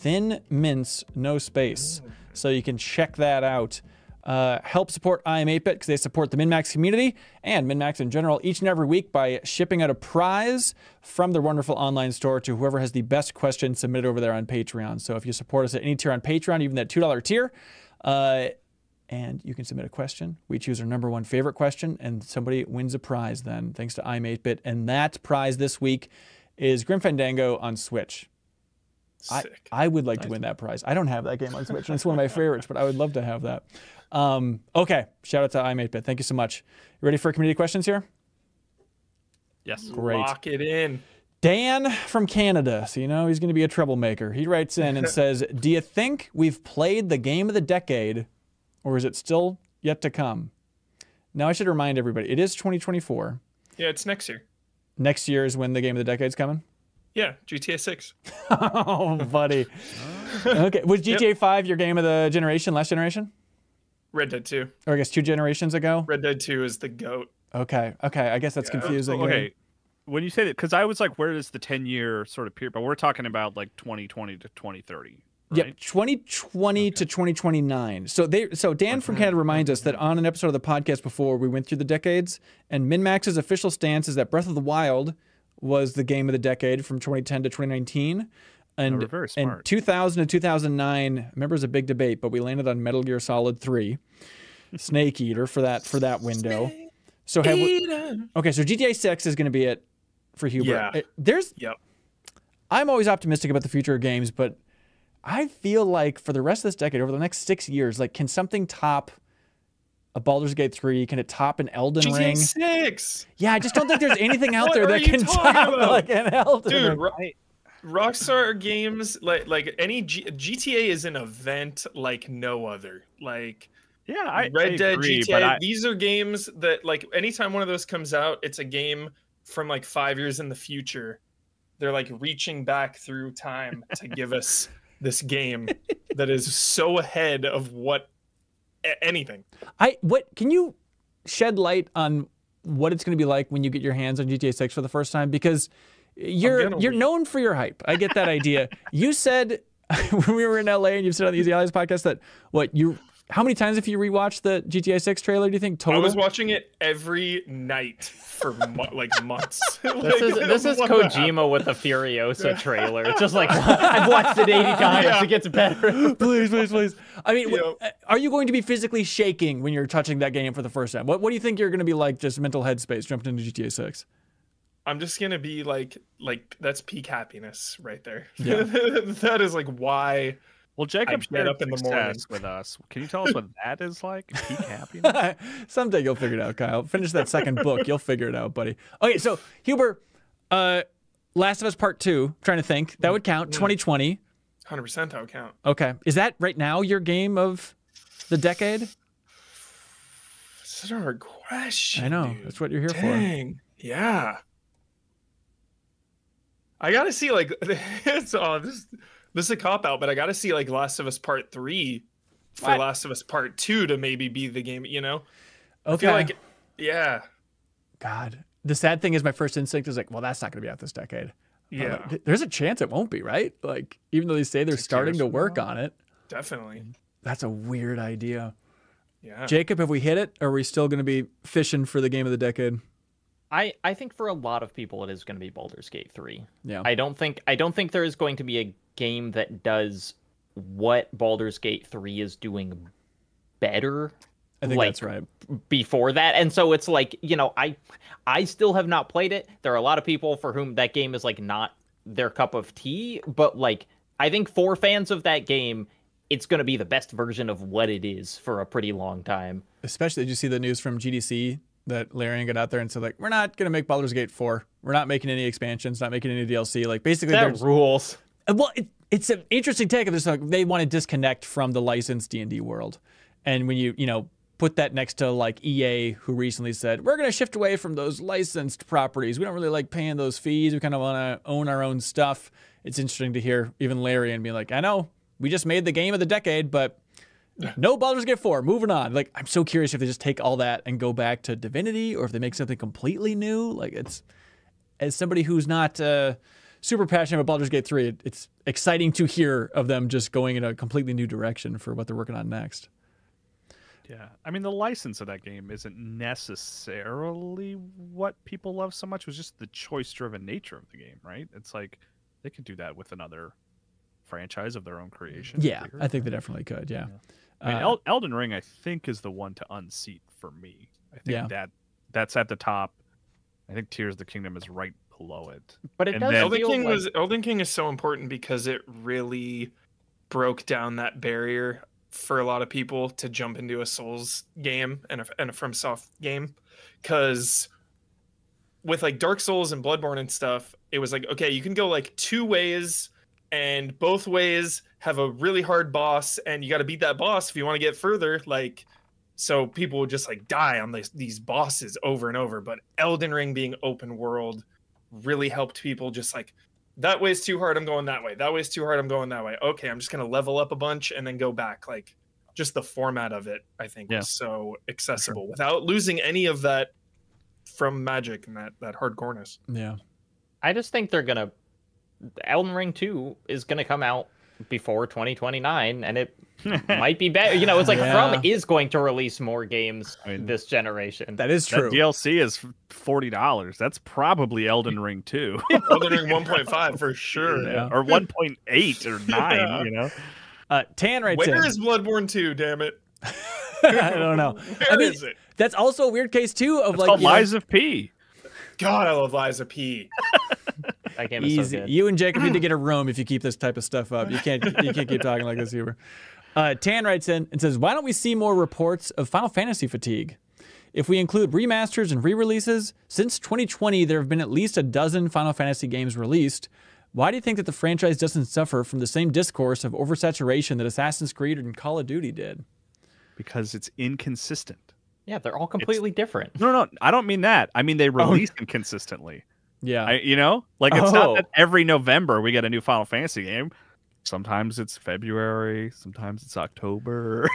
Thin Mints, no space. So you can check that out. Uh, help support I Am 8-Bit because they support the MinnMax community and MinnMax in general each and every week by shipping out a prize from their wonderful online store to whoever has the best question submitted over there on Patreon. So if you support us at any tier on Patreon, even that $2 tier, uh, and you can submit a question. We choose our number one favorite question, and somebody wins a prize then, thanks to I'm 8-Bit. And that prize this week is Grim Fandango on Switch. I, Sick. I would like to win that prize. I don't have that game on Switch, and it's one of my favorites, but I would love to have that. Um, okay, shout out to I'm 8-Bit. Thank you so much. You ready for community questions here? Yes. Great. Lock it in. Dan from Canada, so you know he's going to be a troublemaker. He writes in and says, Do you think we've played the game of the decade, or is it still yet to come? Now, I should remind everybody, it is 2024. Yeah, it's next year. Next year is when the game of the decade's coming. Yeah, GTA 6. oh, buddy. okay, was GTA 5 your game of the generation, last generation? Red Dead 2. Or I guess two generations ago? Red Dead 2 is the goat. Okay, okay. I guess that's confusing. Okay. When you say that, because I was like, where does the 10 year sort of period? But we're talking about like 2020 to 2030. Yep, Right? 2020 to 2029. So they so Dan from Canada reminds us that on an episode of the podcast before we went through the decades, and MinnMax's official stance is that Breath of the Wild was the game of the decade from 2010 to 2019. And, we're very and 2000 to 2009, remember it was a big debate, but we landed on Metal Gear Solid 3, Snake Eater for that for that window. So have we, okay, so GTA 6 is going to be it for Huber. Yeah. It- there's Yep. I'm always optimistic about the future of games, but I feel like for the rest of this decade, over the next six years, like can something top a Baldur's Gate 3? Can it top an Elden GTA Ring? 6. Yeah, I just don't think there's anything out there that can top about? like an Elden Dude, Ring. right. Rockstar games like like any G- GTA is an event like no other. Like Yeah, I, Red I Dead, agree, GTA, but I, these are games that like anytime one of those comes out, it's a game from like five years in the future. They're like reaching back through time to give us this game that is so ahead of what a- anything. I what can you shed light on what it's going to be like when you get your hands on GTA 6 for the first time because you're you're known for your hype. I get that idea. You said when we were in LA and you've said on the Easy Allies podcast that what you how many times have you rewatched the GTA 6 trailer do you think I was watching it every night for mo- like months. This is this is Kojima with the Furiosa trailer. It's just like I've watched it 80 times. Yeah. It gets better. please, please, please. I mean, Yeah. wh- are you going to be physically shaking when you're touching that game for the first time? What what do you think you're going to be like just mental headspace jumping into GTA 6? I'm just gonna be like, like that's peak happiness right there. Yeah. that is like why. Well, Jacob get shared up in the morning. with us. Can you tell us what that is like? Peak happiness. Someday you'll figure it out, Kyle. Finish that second book. You'll figure it out, buddy. Okay, so Huber, uh, Last of Us Part Two. Trying to think that would count. 2020. Hundred percent that would count. Okay, is that right now your game of the decade? Such a hard question. I know dude. that's what you're here for. Dang. Yeah. I gotta see like it's oh, this this is a cop out, but I gotta see like Last of Us Part Three for What? Last of Us Part Two to maybe be the game. You know, I feel like yeah, God, the sad thing is, my first instinct is like, well, that's not going to be out this decade. Yeah, like, there's a chance it won't be, right? Like, even though they say they're Six starting to work on it, definitely. that's a weird idea. Yeah, Jacob, have we hit it? Or are we still going to be fishing for the game of the decade? I I think for a lot of people it is going to be Baldur's Gate 3. Yeah. I don't think I don't think there is going to be a game that does what Baldur's Gate 3 is doing better I think like, that's right. before that. And so it's like, you know, I I still have not played it. There are a lot of people for whom that game is like not their cup of tea, but like I think for fans of that game, it's going to be the best version of what it is for a pretty long time. Especially, did you see the news from GDC that Larian got out there and said, like, we're not going to make Baldur's Gate 4. We're not making any expansions, not making any DLC. Like, basically, That rules. Uh, Well, it, it's an interesting take of this. Like they want to disconnect from the licensed D and D world, and when you you know put that next to like EA, who recently said we're going to shift away from those licensed properties. We don't really like paying those fees. We kind of want to own our own stuff. It's interesting to hear even Larian be like, I know we just made the game of the decade, but. No Baldur's Gate 4. Moving on. Like, I'm so curious if they just take all that and go back to Divinity, or if they make something completely new. Like, it's as somebody who's not uh, super passionate about Baldur's Gate 3, it, it's exciting to hear of them just going in a completely new direction for what they're working on next. Yeah, I mean the license of that game isn't necessarily what people love so much. It was just the choice-driven nature of the game, right? It's like they could do that with another franchise of their own creation. Yeah, bigger. I think they definitely could. Yeah. I mean, Uh, El- Elden Ring, I think, is the one to unseat for me. I think Yeah. that that's at the top. I think Tears of the Kingdom is right below it. But it And does then- Elden feel King like was Elden Ring is so important because it really broke down that barrier for a lot of people to jump into a Souls game and a, and a FromSoft game, because with like Dark Souls and Bloodborne and stuff, it was like okay, you can go like two ways, and both ways have a really hard boss, and you got to beat that boss if you want to get further. Like, so people would just like die on these these bosses over and over. But Elden Ring being open world really helped people just like that way's too hard i'm going that way that way's too hard i'm going that way okay i'm just going to level up a bunch and then go back like just the format of it i think Yeah. was so accessible without losing any of that from magic and that that hardcoreness yeah. I just think they're gonna Elden Ring 2 is gonna come out before 2029 and it might be better. You know, it's like Yeah. From is going to release more games I mean, this generation. That is That true. DLC is forty dollars. That's probably Elden Ring too, elden ring 1.5 for sure Yeah. or one point eight or nine. Yeah. You know, Uh, Tan writes Where in. is bloodborne 2 damn it I don't know. Where I mean, is it That's also a weird case, too, of it's like. called you know, Lies of P. god i love Lies of P that game is so Easy. good. You and Jacob need to get a room if you keep this type of stuff up. You can't. You can't keep talking like this, Huber. Uh, Tan writes in and says, "Why don't we see more reports of Final Fantasy fatigue? If we include remasters and re-releases, since 2020 there have been at least a dozen Final Fantasy games released. Why do you think that the franchise doesn't suffer from the same discourse of oversaturation that Assassin's Creed and Call of Duty did? because it's inconsistent. Yeah, they're all completely different. No, no, I don't mean that. I mean they release inconsistently. Yeah. I, you know, like it's not Oh. that every November we get a new Final Fantasy game. Sometimes it's February, sometimes it's October.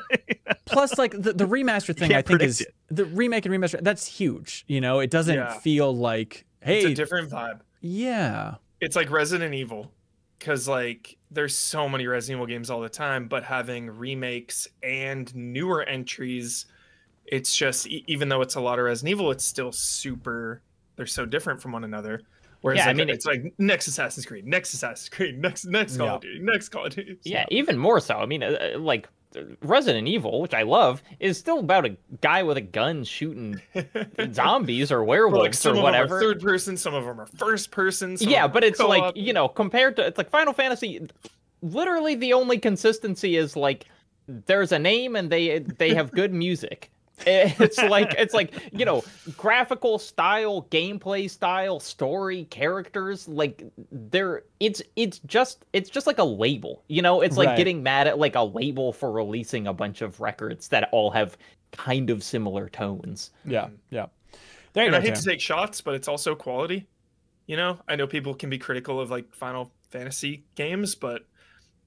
Plus, like the, the remaster thing, I think is it. the remake and remaster. That's huge. You know, it doesn't Yeah. feel like hey, It's a different vibe. yeah, It's like Resident Evil, because like there's so many Resident Evil games all the time, but having remakes and newer entries, it's just even though it's a lot of Resident Evil, it's still super. They're so different from one another. Whereas Yeah, I mean, it's like next Assassin's Creed, next Assassin's Creed, next next Call Yeah. of Duty, next Call of Duty. Yeah, even more so. I mean, uh, uh, like Resident Evil, which I love, is still about a guy with a gun shooting zombies or werewolves like some or of whatever. them are third person, some of them are first person. yeah, but it's like co-op. you know, compared to it's like Final Fantasy. Literally, the only consistency is like there's a name and they they have good music. It's like it's like you know, graphical style, gameplay style, story, characters. Like they're it's it's just it's just like a label. You know, it's like Right. getting mad at like a label for releasing a bunch of records that all have kind of similar tones. yeah, mm. yeah. There and. I hate Tim. to take shots, but it's also quality. You know, I know people can be critical of like Final Fantasy games, but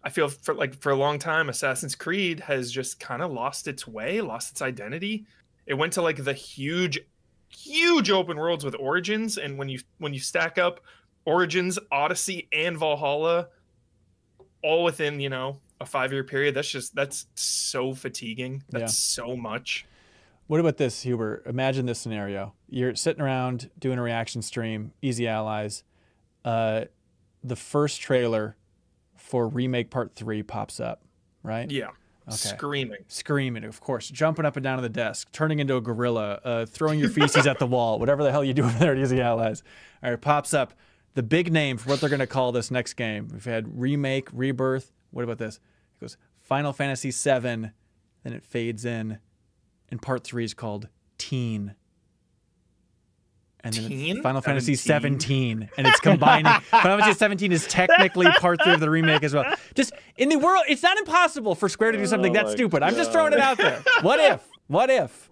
I feel for like for a long time, Assassin's Creed has just kind of lost its way, lost its identity. It went to like the huge, huge open worlds with Origins, and when you when you stack up Origins, Odyssey, and Valhalla, all within you know a five year period, that's just that's so fatiguing. That's Yeah. so much. What about this, Huber? Imagine this scenario. You're sitting around doing a reaction stream, Easy Allies. Uh, the first trailer for Remake Part 3 pops up, right? Yeah, Okay. screaming. Screaming, of course, jumping up and down on the desk, turning into a gorilla, uh, throwing your feces at the wall, whatever the hell you do over there at Easy Allies. All right, pops up the big name for what they're going to call this next game. We've had Remake, Rebirth. What about this? It goes Final Fantasy VII, then it fades in, and part three is called Teen. And then it's Teen? Final Fantasy 17? 17, and it's combining. Final Fantasy 17 is technically part three of the remake as well. Just in the world, it's not impossible for Square to do something Oh that stupid. I'm just throwing it out there. What if? What if?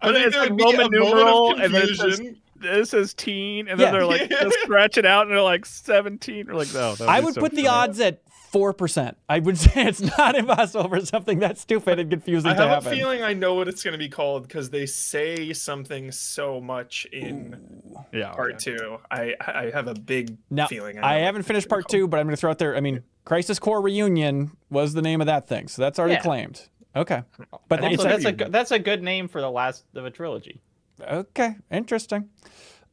I think it's there like would be Roman a moment numeral, of and then it says, confusion. this is teen, and then Yeah. they're like Yeah. just scratch it out, and they're like seventeen. We're like, no. I would so put the funny. odds at four percent. I would say it's not impossible for something that stupid and confusing I to have a feeling I know what it's going to be called because they say something so much in Yeah. part two. I I have a big Now, feeling. I know what haven't finished part be two, but I'm going to throw out there. I mean, Crisis Core Reunion was the name of that thing, so that's already Yeah. claimed. Okay, but Also, that's a, a good- that's a good name for the last of a trilogy. okay, interesting.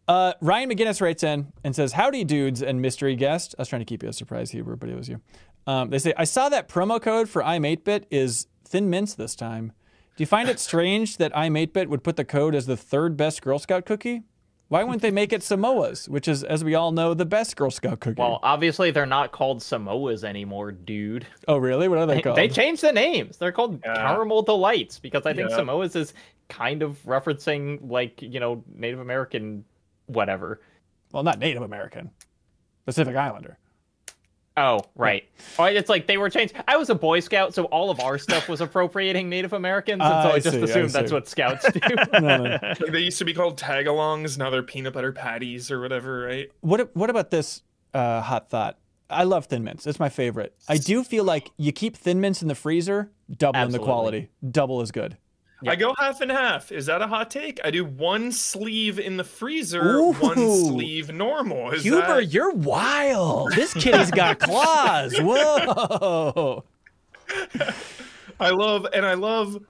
Uh, Ryan McGinnis writes in and says, "Howdy, dudes and mystery guest." I was trying to keep you a surprise, Huber, but it was you. Um, they say, "I saw that promo code for iam8bit is Thin Mints this time. Do you find it strange that iam8bit would put the code as the third best Girl Scout cookie? Why wouldn't they make it Samoa's, which is, as we all know, the best Girl Scout cookie? Well, obviously they're not called Samoas anymore, dude. oh, really? What are they called? They changed the names. They're called Yeah. Caramel Delights because I think Yeah. Samoas is kind of referencing like you know Native American whatever. well, not Native American, Pacific Islander. Oh, right. Oh, it's like they were changed. I was a Boy Scout, so all of our stuff was appropriating Native Americans, and so I I just see, I assumed that's see. what Scouts do. No, no. They used to be called tagalongs. Now they're peanut butter patties or whatever, right? What what about this uh, hot thought? I love Thin Mints. It's my favorite. I do feel like you keep Thin Mints in the freezer, double in the quality, double as good. I go half and half. Is that a hot take? I do one sleeve in the freezer, one sleeve normal. Is Huber, that... you're wild. This kitty's got claws. Whoa. I love and I love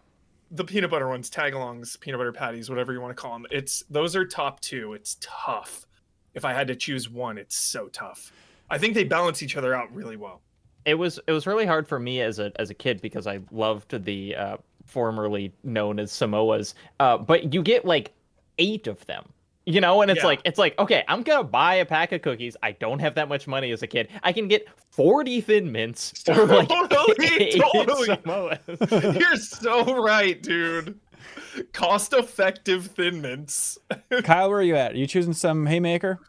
the peanut butter ones, tagalongs, peanut butter patties, whatever you want to call them. It's those are top two. It's tough. If I had to choose one, it's so tough. I think they balance each other out really well. it was it was really hard for me as a as a kid because I loved the uh, formerly known as Samoas. Uh, but you get like eight of them. You know, and it's Yeah. like it's like okay, I'm gonna buy a pack of cookies. I don't have that much money as a kid. I can get 40 thin mints or like Totally, eight totally. Samoas. You're so right, dude. Cost effective thin mints. Kyle, where are you at? Are you choosing some haymaker?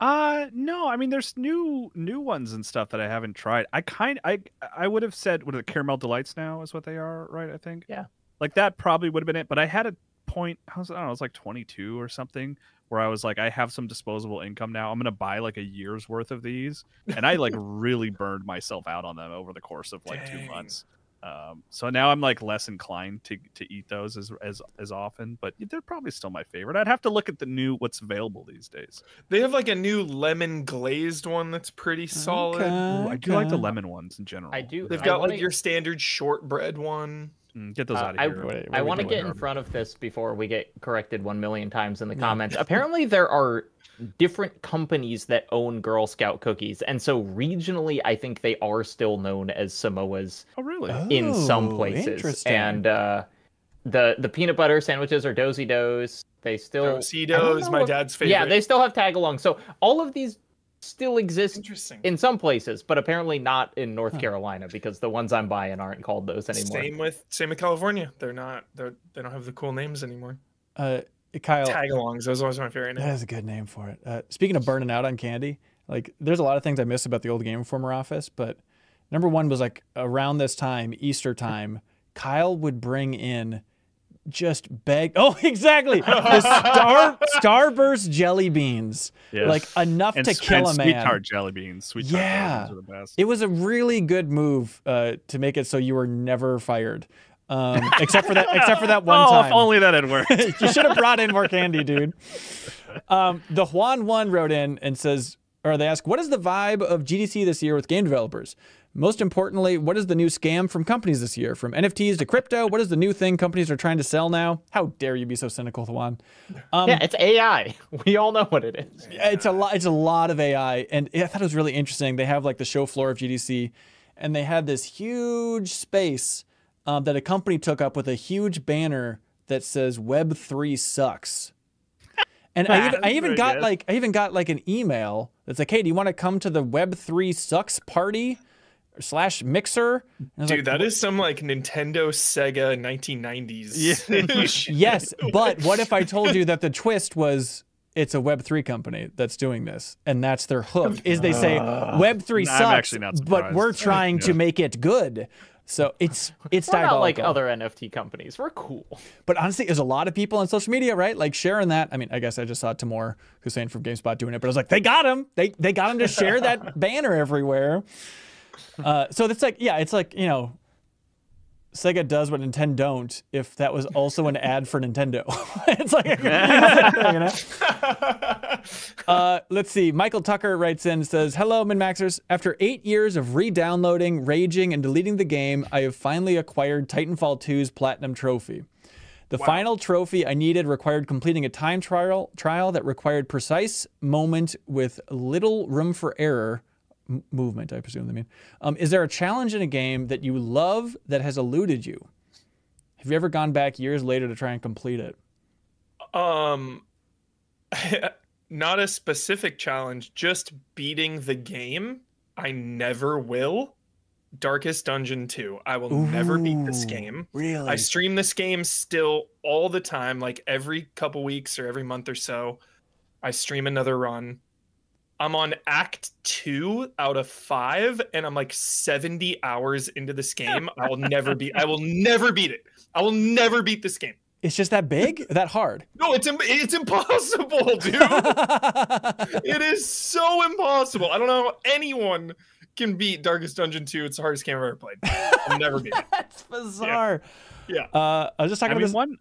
Uh no, I mean there's new new ones and stuff that I haven't tried. I kind I I would have said what are the caramel delights now is what they are, right? I think. Yeah. Like that probably would have been it, but I had a point I was I don't know, was like 22 or something where I was like I have some disposable income now. I'm going to buy like a year's worth of these and I like really burned myself out on them over the course of like 2 months. Um, so now I'm like less inclined to to eat those as as as often, but they're probably still my favorite. I'd have to look at the new what's available these days. They have like a new lemon glazed one that's pretty solid. Ooh, I do like the lemon ones in general. I do. They've I got wanna- like your standard shortbread one. Mm, get those Uh, out of I- here. What- what I want to get in front of this before we get corrected one million times in the comments. Apparently, there are different companies that own Girl Scout cookies, and so regionally, I think they are still known as Samoas Oh, really? in some Oh, places. interesting. And uh, the the peanut butter sandwiches are Do-si-dos. They still I don't Dositos, know my if- dad's favorite. Yeah, they still have tag along. So all of these still exist interesting. in some places, but apparently not in North Huh. Carolina because the ones I'm buying aren't called those anymore. Same with same with California. They're not. They're they don't have the cool names anymore. Uh, Kyle, Tagalongs. Those are always my favorite that name. is a good name for it. Uh, speaking of burning out on candy, like there's a lot of things I miss about the old Game Informer office, but number one was like around this time, Easter time, Kyle would bring in just beg. Oh, exactly. The star Starburst jelly beans, Yeah. like enough and, to kill and a sweet man. tart jelly beans. Sweet tart jelly Yeah. beans are the best. It was a really good move uh, to make it so you were never fired, um, except for that. Except for that one oh, time. if only that had worked. you should have brought in more candy, dude. Um, the Juan One wrote in and says, or they ask, what is the vibe of GDC this year with game developers? Most importantly, what is the new scam from companies this year? From NFTs to crypto, what is the new thing companies are trying to sell now? How dare you be so cynical, Juan? Um, yeah, it's AI. We all know what it is. it's a lot. It's a lot of AI, and I thought it was really interesting. They have like the show floor of GDC, and they had this huge space um, that a company took up with a huge banner that says "Web three sucks." And I even, I even got good. like I even got like an email that's like, "Hey, do you want to come to the Web three sucks party?" Slash mixer. And I was Dude, like, that is some like Nintendo, Sega, 1990s. shit. Yes, but what if I told you that the twist was it's a Web3 company that's doing this, and that's their hook? Is they say Web3 I'm sucks, actually not but we're trying to make it good. So it's it's We're not like other NFT companies. We're cool. But honestly, there's a lot of people on social media, right? Like sharing that. I mean, I guess I just saw Tamoor Hussain from GameSpot doing it, but I was like, they got him. They they got him to share that banner everywhere. Uh, so it's like, yeah, it's like you know, Sega does what Nintendo don't. If that was also an ad for Nintendo, it's like, you know. Uh, let's see. Michael Tucker writes in says, Hello, MinnMaxers. After eight years of re downloading, raging, and deleting the game, I have finally acquired Titanfall 2's Platinum Trophy. The final trophy I needed required completing a time trial trial that required precise moment with little room for error. M- movement, I presume they mean. Um, is there a challenge in a game that you love that has eluded you? Have you ever gone back years later to try and complete it? Um, not a specific challenge, just beating the game. I never will. Darkest Dungeon 2. I will never beat this game. Really? I stream this game still all the time, like every couple weeks or every month or so. I stream another run. I'm on Act 2 out of 5 and I'm like 70 hours into this game. I will never beat I will never beat it. I will never beat this game. It's just that big, that hard. No, it's im- it's impossible, dude. it is so impossible. I don't know how anyone can beat Darkest Dungeon 2. It's the hardest game I've ever played. I'll never beat it. That's bizarre. Yeah. Uh, I was just I talking mean, about this. one.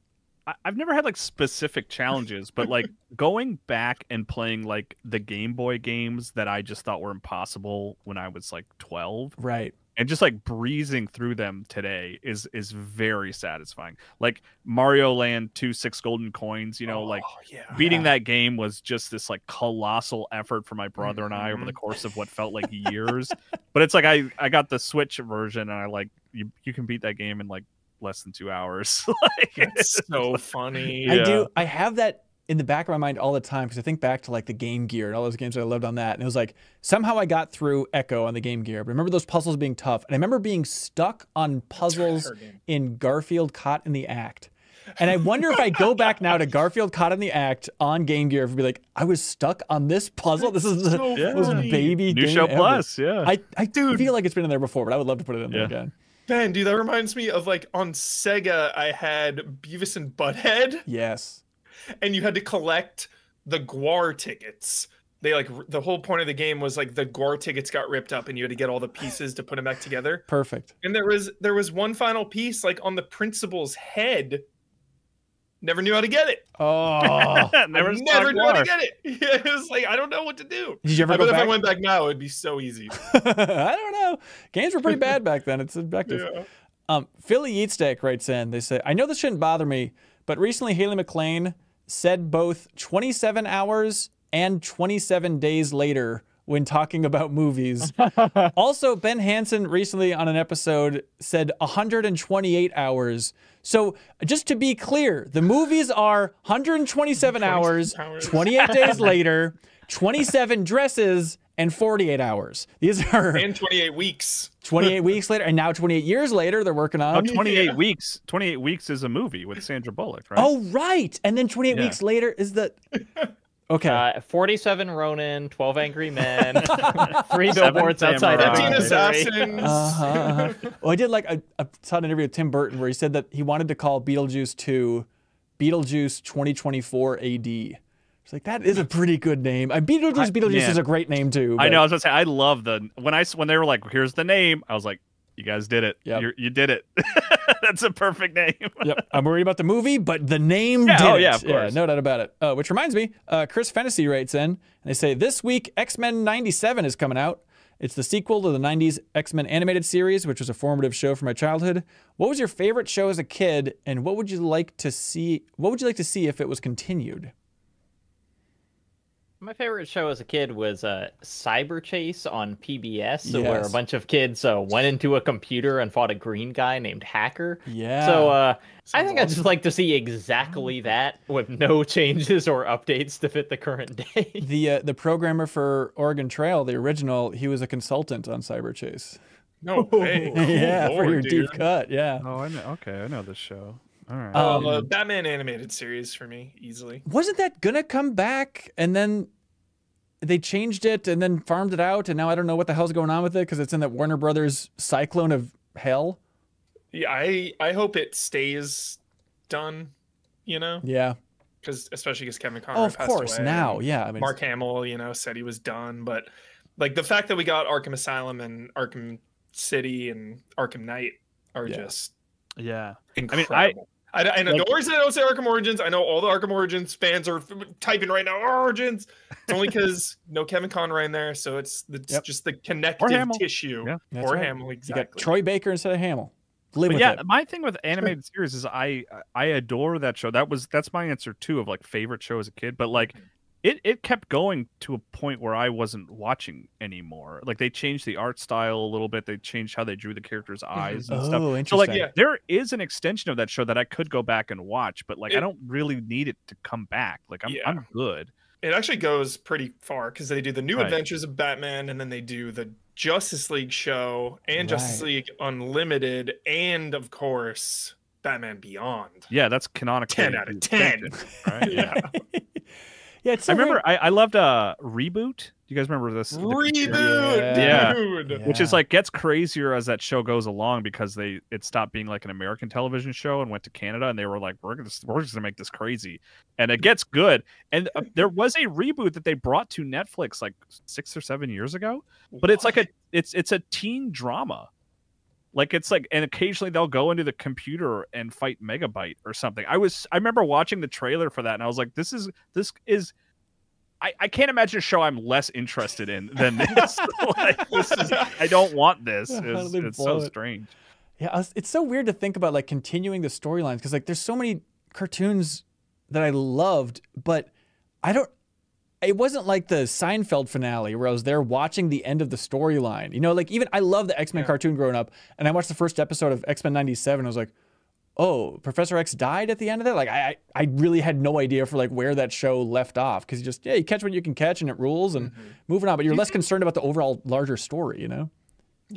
I've never had like specific challenges, but like going back and playing like the Game Boy games that I just thought were impossible when I was like 12 Right. and just like breezing through them today is is very satisfying. Like Mario Land 2 6 golden coins, you know, like Oh, yeah. beating that game was just this like colossal effort for my brother and I over the mm-hmm. course of what felt like years. but it's like I I got the Switch version and I like you you can beat that game in like less than 2 hours. like It's so funny. I Yeah. do. I have that in the back of my mind all the time because I think back to like the Game Gear and all those games that I loved on that. And it was like somehow I got through Echo on the Game Gear. But I remember those puzzles being tough. And I remember being stuck on puzzles in Garfield Caught in the Act. And I wonder if I go back now to Garfield Caught in the Act on Game Gear, if be like, I was stuck on this puzzle. This is the So most funny. baby New game show ever. plus, yeah. I, I do feel like it's been in there before, but I would love to put it in there again. Man, dude, that reminds me of like on Sega, I had Beavis and Butthead, Yes. and you had to collect the GWAR tickets. They like the whole point of the game was like the GWAR tickets got ripped up, and you had to get all the pieces to put them back together. Perfect. And there was there was one final piece like on the principal's head. Never knew how to get it. Oh. never never knew how to get it. it was like I don't know what to do. Did you ever I go bet if I went back now, it'd be so easy. I don't know. Games were pretty bad back then. It's subjective. Yeah. Um, Philly Eatsteak writes in. They say, I know this shouldn't bother me, but recently Haley McLean said both 27 hours and 27 days later when talking about movies. also, Ben Hanson recently on an episode said 128 hours. So, just to be clear, the movies are 127 hours, hours. 28 days later, 27 dresses, and 48 hours. These are And 28 weeks. 28 weeks later, and now 28 years later, they're working Oh, on. 28 Yeah. weeks. 28 weeks is a movie with Sandra Bullock, right? Oh, right. And then 28 Yeah. weeks later is the. Okay. Uh, 47 Ronin, 12 Angry Men, three billboards outside Samurai. Ebbing, Missouri. assassins. Uh-huh, uh-huh. Well, I did like I, I saw an interview with Tim Burton where he said that he wanted to call Beetlejuice 2 Beetlejuice 2024 AD. It's like that is a pretty good name. I, Beetlejuice I- Beetlejuice man. is a great name too. I but- know. I was gonna say I love the when I s- when they were like, "Here's the name," I was like, "You guys did it. Yep. You're, you did it. That's a perfect name." Yep, I'm worried about the movie, but the name Yeah, did oh, it. yeah, of course. no doubt about it. Uh, which reminds me, uh, Chris Fantasy writes in, and they say this week X Men '97 is coming out. It's the sequel to the '90s X Men animated series, which was a formative show for my childhood. What was your favorite show as a kid, and what would you like to see? What would you like to see if it was continued? My favorite show as a kid was uh, Cyberchase on PBS, so where a bunch of kids uh, went into a computer and fought a green guy named Hacker. Yeah. So uh, I Sounds think I'd just like to see exactly that with no changes or updates to fit the current day. the uh, the programmer for Oregon Trail, the original, he was a consultant on Cyberchase. No way. Cool yeah, for your dude. deep cut. Yeah. Oh, I know. Okay, I know this show. All right. Um, Uh, Batman animated series for me easily. wasn't that gonna come back and then they changed it and then farmed it out and now I don't know what the hell's going on with it because it's in that Warner Brothers cyclone of hell. Yeah, I I hope it stays done. You know, Yeah. because especially because Kevin Conroy Oh, of passed course. away, Now, yeah. I mean, Mark Hamill, you know, said he was done, but like the fact that we got Arkham Asylum and Arkham City and Arkham Knight are Yeah. just yeah. incredible. I I, know the reason I don't say Arkham Origins, I know all the Arkham Origins fans are f- typing right now. Origins. It's only because no Kevin Conroy in there, so it's, it's Yep. just the connective Hamill. tissue. Yeah. That's or right. Hamill, you exactly. got Troy Baker instead of Hamill. Live But yeah, it. my thing with animated series is I I adore that show. That was that's my answer too of like favorite show as a kid. But like it it kept going to a point where I wasn't watching anymore. Like they changed the art style a little bit. They changed how they drew the characters' mm-hmm. eyes and stuff. Oh, So like Yeah. there is an extension of that show that I could go back and watch, but like I don't really need it to come back. Like I'm Yeah. I'm good. it actually goes pretty far because they do the new Right. adventures of Batman and then they do the Justice League show and Justice League Unlimited and of course Batman Beyond. Yeah, that's canonical. 10 out of 10. Right? Yeah. yeah, it's so I remember weird. I, I loved uh reboot. Do you guys remember this? Reboot, Yeah. dude. Yeah. which is like gets crazier as that show goes along because they it stopped being like an American television show and went to Canada and they were like we're gonna we're just gonna make this crazy and it gets good and uh, there was a reboot that they brought to Netflix like six or seven years ago but it's like a it's it's a teen drama like it's like and occasionally they'll go into the computer and fight megabyte or something i was i remember watching the trailer for that and i was like this is this is I, I can't imagine a show I'm less interested in than this. like, this is, I don't want this. It's, it's so it? strange. Yeah, was- it's so weird to think about like continuing the storylines because like there's so many cartoons that I loved, but I don't. It wasn't like the Seinfeld finale where I was there watching the end of the storyline. You know, like even I love the X Men Yeah. cartoon growing up, and I watched the first episode of X Men '97. I was like, oh, Professor X died at the end of that. Like I, I I really had no idea for like where that show left off because you just yeah you catch what you can catch and it rules and moving on, but you're less concerned about the overall larger story. You know.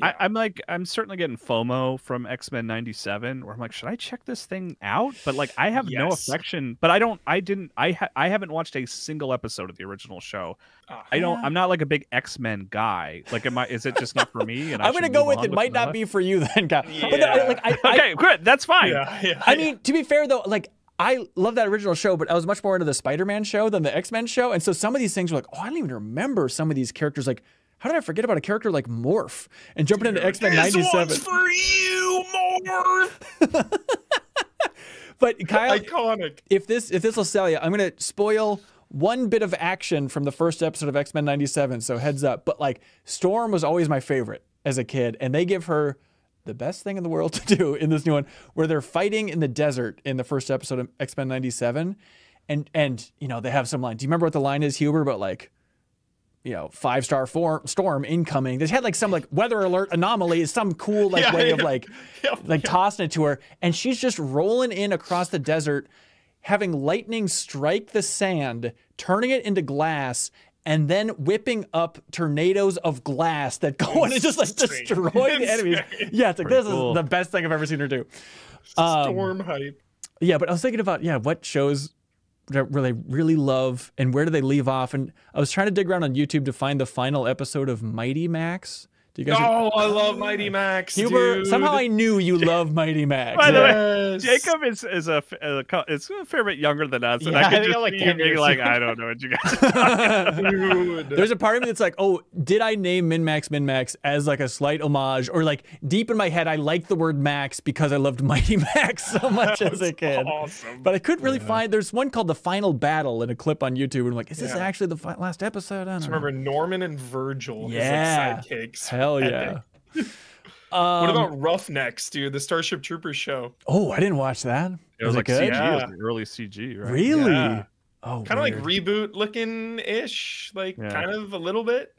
I, I'm like, I'm certainly getting FOMO from X Men '97, where I'm like, should I check this thing out? But like, I have no affection. But I don't. I didn't. I ha- I haven't watched a single episode of the original show. Ah. I don't. Yeah. I'm not like a big X Men guy. Like, am I? Is it just not for me? And I'm gonna go with it. Might not be for you then, Kyle. But no, Yeah. like I, I, Okay, good. That's fine. yeah, yeah, I yeah. mean, to be fair though, like I love that original show, but I was much more into the Spider-Man show than the X-Men show, and so some of these things were like, oh, I don't even remember some of these characters. Like, how did I forget about a character like Morph and jumping into X-Men This '97? one's for you, Morph. But Kyle, Iconic. if this if this will sell you, I'm gonna spoil one bit of action from the first episode of X Men '97. So heads up. But like Storm was always my favorite as a kid, and they give her the best thing in the world to do in this new one, where they're fighting in the desert in the first episode of X Men '97, and and you know they have some line. Do you remember what the line is, Huber? But like. You know, five star form, storm incoming. They had like some like weather alert anomaly, some cool like Yeah, way of like Yeah, like tossing it to her, and she's just rolling in across the desert, having lightning strike the sand, turning it into glass, and then whipping up tornadoes of glass that go and just like destroy the enemies. Yeah, it's like Pretty this cool. is the best thing I've ever seen her do. Um, Storm hype. Yeah, but I was thinking about yeah, what shows really really love and where do they leave off? And I was trying to dig around on YouTube to find the final episode of Mighty Max. Do you guys? Oh, I love Mighty Max. Huber, dude. somehow I knew you love Mighty Max. By the way, Jacob is is a, f- a co- is a fair bit younger than us, and Yeah, I I could think just I'm like see him being like. I don't know what you guys. Dude. There's a part of me that's like, oh, did I name MinnMax Min Max as like a slight homage, or like deep in my head, I like the word Max because I loved Mighty Max so much as a kid. awesome. But I couldn't really find. There's one called the Final Battle in a clip on YouTube, and I'm like, is this Yeah. actually the fi- last episode? I don't know. Remember Norman and Virgil Yeah. as like sidekicks. Hell yeah. Um, What about Roughnecks, dude? The Starship Troopers show. Oh, I didn't watch that. It was, it like good? CG. It was like early CG, right? Really? Yeah. Oh, Kind of like reboot looking ish, like Yeah. kind of a little bit.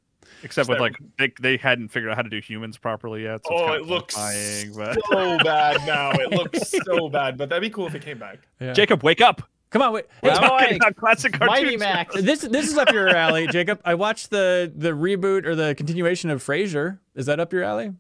Except with that- like they, they hadn't figured out how to do humans properly yet. So oh, it looks terrifying, but so bad now. It looks so bad, but that'd be cool if it came back. Yeah. Jacob, wake up! Come on, wait. We're Hey, talking about classic cartoons. Mighty Max. this this is up your alley, Jacob. I watched the the reboot or the continuation of Frasier. Is that up your alley?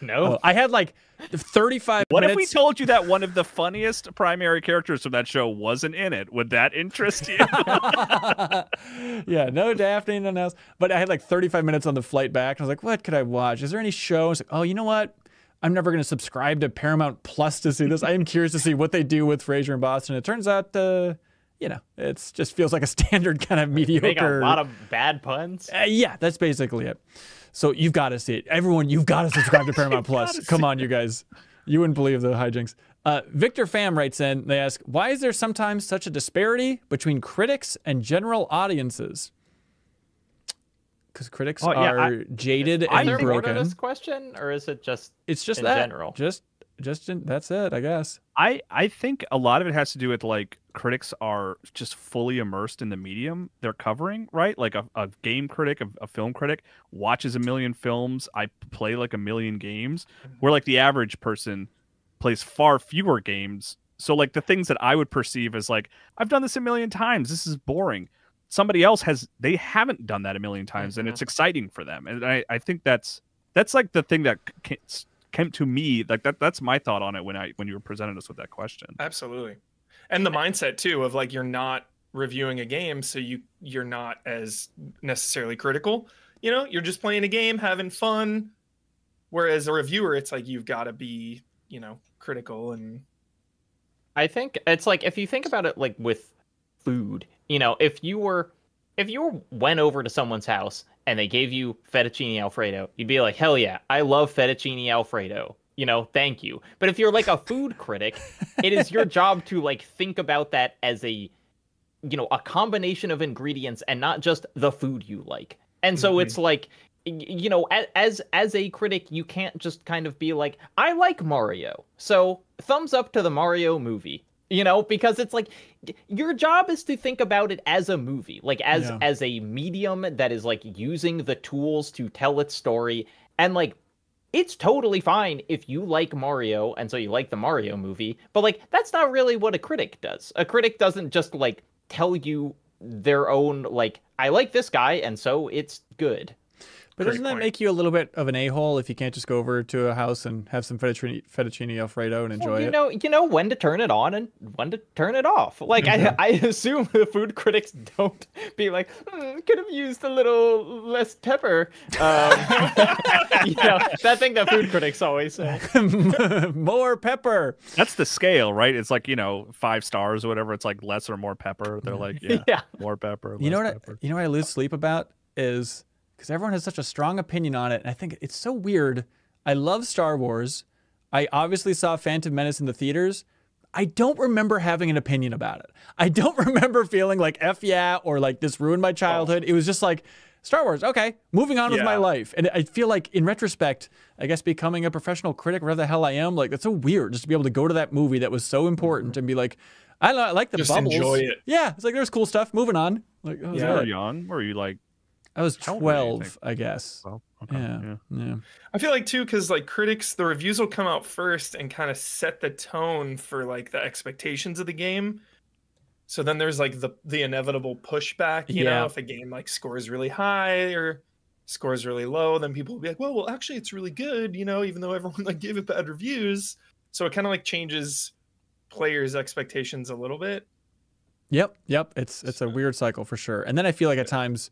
No. Oh, I had like 35 What if we told you that one of the funniest primary characters from that show wasn't in it? Would that interest you? yeah, no Daphne, nothing else. But I had like 35 minutes on the flight back. I was like, what could I watch? Is there any show? I was like, oh, you know what? I'm never going to subscribe to Paramount Plus to see this. I am curious to see what they do with Frasier in Boston. It turns out, uh, you know, it just feels like a standard kind of mediocre. Make a lot of bad puns. Uh, yeah, that's basically it. So you've got to see it. Everyone, you've got to subscribe to Paramount Plus. Come on, you guys. You wouldn't believe the hijinks. Uh, Victor Pham writes in, they ask, why is there sometimes such a disparity between critics and general audiences? Because critics Oh, yeah, are jaded Is and there more to broken. this question, or is it just It's just in that. general? Just, just in, that's it, I guess. I I think a lot of it has to do with like critics are just fully immersed in the medium they're covering, right? Like a, a game critic, a, a film critic watches a million films. I play like a million games, mm-hmm. where like the average person plays far fewer games. So like the things that I would perceive as like I've done this a million times. This is boring. Somebody else has they haven't done that a million times, and Mhm. it's exciting for them. And I I think that's that's like the thing that came to me like that that's my thought on it when i when you were presenting us with that question Absolutely. And the mindset too of like you're not reviewing a game, so you you're not as necessarily critical. You know, you're just playing a game, having fun. Whereas a reviewer, it's like you've got to be, you know, critical and I think it's like if you think about it like with food, you know, if you were if you went over to someone's house and they gave you fettuccine alfredo, you'd be like, "Hell yeah, I love fettuccine alfredo." You know, thank you. But if you're like a food critic, it is your job to like think about that as a you know, a combination of ingredients and not just the food you like. And so Mhm. it's like you know, as as a critic, you can't just kind of be like, "I like Mario." So, thumbs up to the Mario movie. You know, because it's like your job is to think about it as a movie, like as Yeah. as a medium that is like using the tools to tell its story and like it's totally fine if you like Mario and so you like the Mario movie, but like that's not really what a critic does. A critic doesn't just like tell you their own like I like this guy and so it's good. But doesn't that point. make you a little bit of an a-hole if you can't just go over to a house and have some fettuccine, fettuccine alfredo and enjoy Well, you it? know, you know when to turn it on and when to turn it off. Like I, I assume the food critics don't be like, "Mm, could have used a little less pepper. Um, you know, that thing that food critics always say. More pepper. That's the scale, right? It's like you know five stars or whatever. It's like less or more pepper. They're like yeah, Yeah. more pepper. You know less what? I, pepper. you know what I lose sleep about is because everyone has such a strong opinion on it, and I think it's so weird. I love Star Wars. I obviously saw Phantom Menace in the theaters. I don't remember having an opinion about it. I don't remember feeling like f yeah or like this ruined my childhood. It was just like Star Wars. Okay, moving on with my life. And I feel like in retrospect, I guess becoming a professional critic, whatever the hell I am, like that's so weird just to be able to go to that movie that was so important mm-hmm. and be like, I don't know, I like the Just bubbles. enjoy it. Yeah, it's like there's cool stuff. Moving on. Like, oh, Yeah. were young. Were you like I was How old were you, you 12, think? I guess. well? Okay, Yeah, yeah. I feel like too, because like critics, the reviews will come out first and kind of set the tone for like the expectations of the game. So then there's like the the inevitable pushback. You Yeah. know, if a game like scores really high or scores really low, then people will be like, "Well, well, actually, it's really good." You know, even though everyone like gave it bad reviews. So it kind of like changes players' expectations a little bit. Yep, yep. It's it's a weird cycle for sure. And then I feel like at times,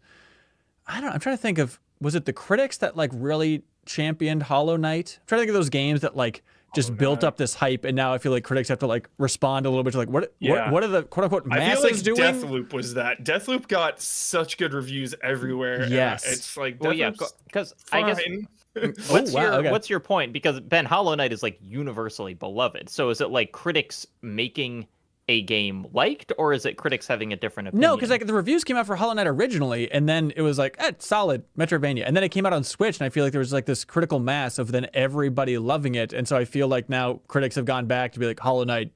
I don't. know, I'm trying to think of was it the critics that like really championed Hollow Knight? I'm trying to think of those games that like just Hollow built Knight. up this hype, and now I feel like critics have to like respond a little bit to like what Yeah. what, what are the quote unquote masses I masses feel like doing? Deathloop was that. Deathloop got such good reviews everywhere. and Yes. it's like Well, yeah, because I guess what's Oh, wow, your okay. what's your point? Because Ben Hollow Knight is like universally beloved. So is it like critics making a game liked, or is it critics having a different opinion? No, because like the reviews came out for Hollow Knight originally, and then it was like, eh, it's solid Metroidvania, and then it came out on Switch, and I feel like there was like this critical mass of then everybody loving it, and so I feel like now critics have gone back to be like Hollow Knight,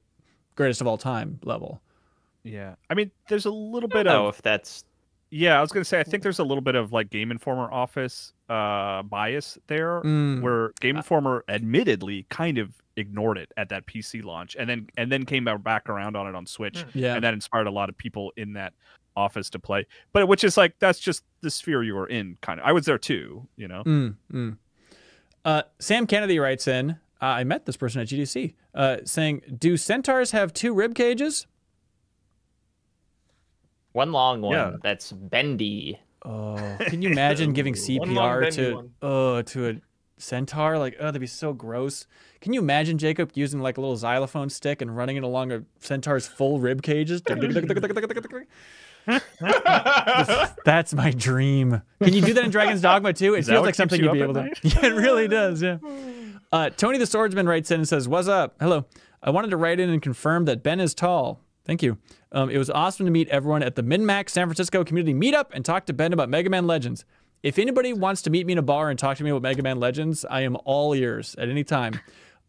greatest of all time level. Yeah, I mean, there's a little I bit don't know of if that's yeah. I was gonna say I think there's a little bit of like Game Informer office uh bias there, Mm. where Game Informer admittedly kind of ignored it at that PC launch, and then and then came back around on it on Switch, Yeah. and that inspired a lot of people in that office to play. But which is like that's just the sphere you were in, kind of. I was there too, you know. Mm, mm. Uh, Sam Kennedy writes in. Uh, I met this person at GDC, uh, saying, "Do centaurs have two rib cages?" one long one Yeah. that's bendy. Oh, can you imagine giving CPR to one. oh to a centaur? Like, oh, that'd be so gross. Can you imagine Jacob using like a little xylophone stick and running it along a centaur's full rib cages? That's my dream. Can you do that in Dragon's Dogma too? It feels like something you you'd be able to. Yeah, it really does. Yeah. Uh, Tony the Swordsman writes in and says, "What's up? Hello. I wanted to write in and confirm that Ben is tall. Thank you. Um, it was awesome to meet everyone at the MinnMax San Francisco Community Meetup and talk to Ben about Mega Man Legends. If anybody wants to meet me in a bar and talk to me about Mega Man Legends, I am all ears at any time.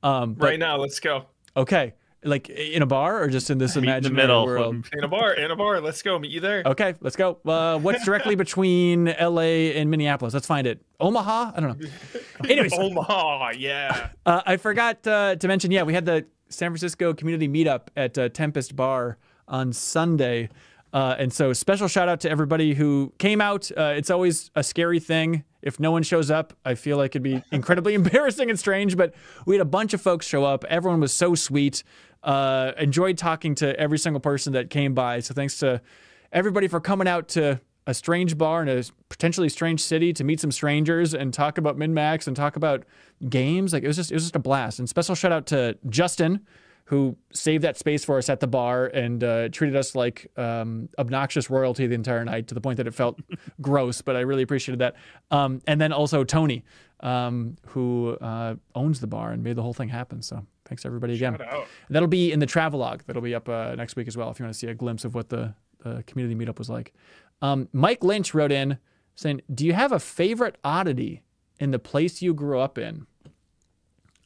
Um, but- right now, let's go. Okay. Like in a bar or just in this Meet in the imaginary middle. world? In a bar, in a bar. Let's go. Meet you there. Okay, let's go. Uh, what's directly between LA and Minneapolis? Let's find it. Omaha? I don't know. Anyways, Omaha, yeah. uh, I forgot uh, to mention, yeah, we had the San Francisco community meetup at uh, Tempest Bar on Sunday. Uh, and so, special shout out to everybody who came out. Uh, it's always a scary thing. If no one shows up, I feel like it'd be incredibly embarrassing and strange. But we had a bunch of folks show up. Everyone was so sweet. Uh, enjoyed talking to every single person that came by. So, thanks to everybody for coming out to a strange bar in a potentially strange city to meet some strangers and talk about MinnMax and talk about games. Like it was just it was just a blast. And special shout out to Justin, who saved that space for us at the bar and uh, treated us like um, obnoxious royalty the entire night to the point that it felt gross. But I really appreciated that. Um, and then also Tony, um, who uh, owns the bar and made the whole thing happen. So thanks everybody again. That'll be in the travelogue. That'll be up uh, next week as well if you want to see a glimpse of what the uh, community meetup was like. Um, Mike Lynch wrote in saying, "Do you have a favorite oddity in the place you grew up in?"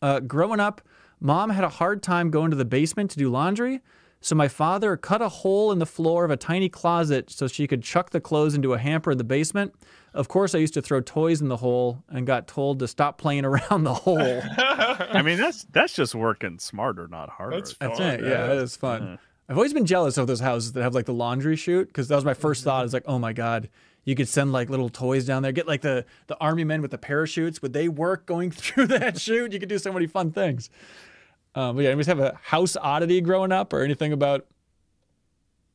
Uh, growing up, mom had a hard time going to the basement to do laundry, so my father cut a hole in the floor of a tiny closet so she could chuck the clothes into a hamper in the basement. Of course, I used to throw toys in the hole and got told to stop playing around the hole. I mean, that's that's just working smarter, not harder. That's That's fun, it. Yeah, that is fun. Yeah. I've always been jealous of those houses that have like the laundry chute because that was my 1st thought. Is like, oh my god, You could send like little toys down there. Get like the the army men with the parachutes. Would they work going through that chute? You could do so many fun things. Um, but yeah, anyways, have a house oddity growing up or anything about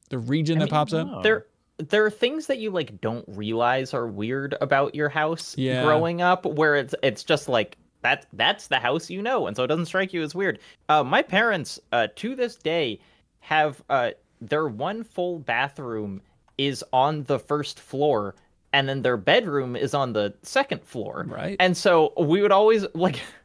the region I that mean, pops up? there there are things that you like don't realize are weird about your house Yeah. growing up where it's it's just like that that's the house you know and so it doesn't strike you as weird uh my parents uh to this day have uh their one full bathroom is on the first floor and then their bedroom is on the second floor Right. and so we would always like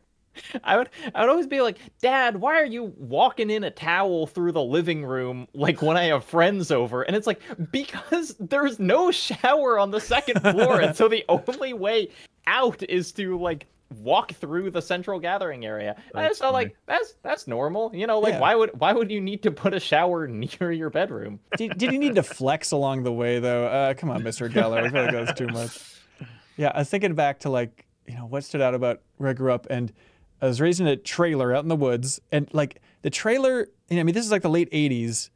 I would I would always be like, Dad, why are you walking in a towel through the living room like when I have friends over? And it's like, because there's no shower on the second floor, and so the only way out is to like walk through the central gathering area. and That's so like that's that's normal. You know, like Yeah. why would why would you need to put a shower near your bedroom? did, did you need to flex along the way though? Uh, come on, Mr. Geller. I feel like that was too much. Yeah, I was thinking back to like, you know, what stood out about where I grew up and I was raised in a trailer out in the woods and like the trailer, you know, I mean, this is like the late 80s.